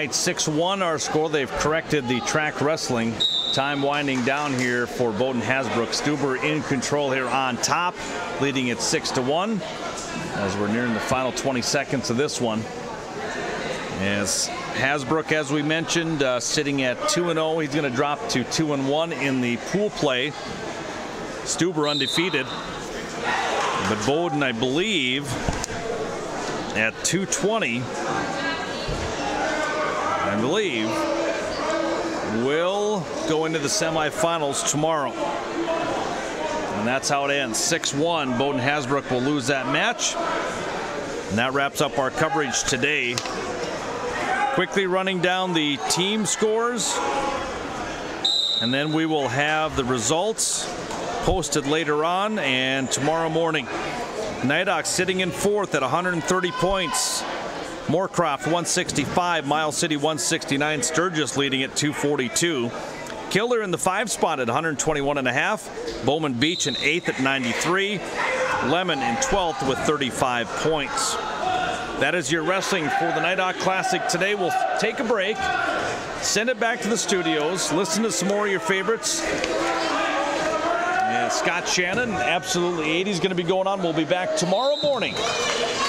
tonight. 6-1 our score. They've corrected the track wrestling. Time winding down here for Bowden Hasbrook. Stuber in control here on top, leading at 6 to 1 as we're nearing the final 20 seconds of this one. As Hasbrook, as we mentioned, uh, sitting at 2 and 0, he's going to drop to 2 and 1 in the pool play. Stuber undefeated. But Bowden, I believe, at 220 believe, will go into the semifinals tomorrow. And that's how it ends. 6-1. Bowden Hasbrook will lose that match. And that wraps up our coverage today. Quickly running down the team scores. And then we will have the results posted later on and tomorrow morning. Naidox sitting in fourth at 130 points. Moorcroft 165, Miles City 169, Sturgis leading at 242. Killdeer in the five spot at 121 and a half. Bowman Beach in eighth at 93. Lemmon in 12th with 35 points. That is your wrestling for the night Hawk Classic today. We'll take a break, send it back to the studios, listen to some more of your favorites, uh, Scott Shannon, absolutely 80 is going to be going on. We'll be back tomorrow morning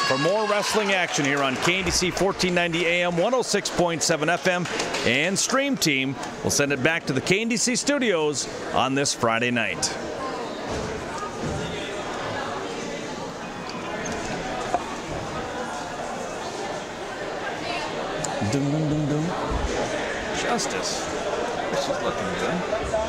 for more wrestling action here on KNDC 1490 AM, 106.7 FM, and Stream Team. We'll send it back to the KNDC studios on this Friday night.
Dun, dun, dun,
Justice.
is looking good.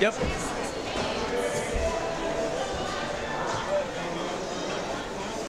Yep.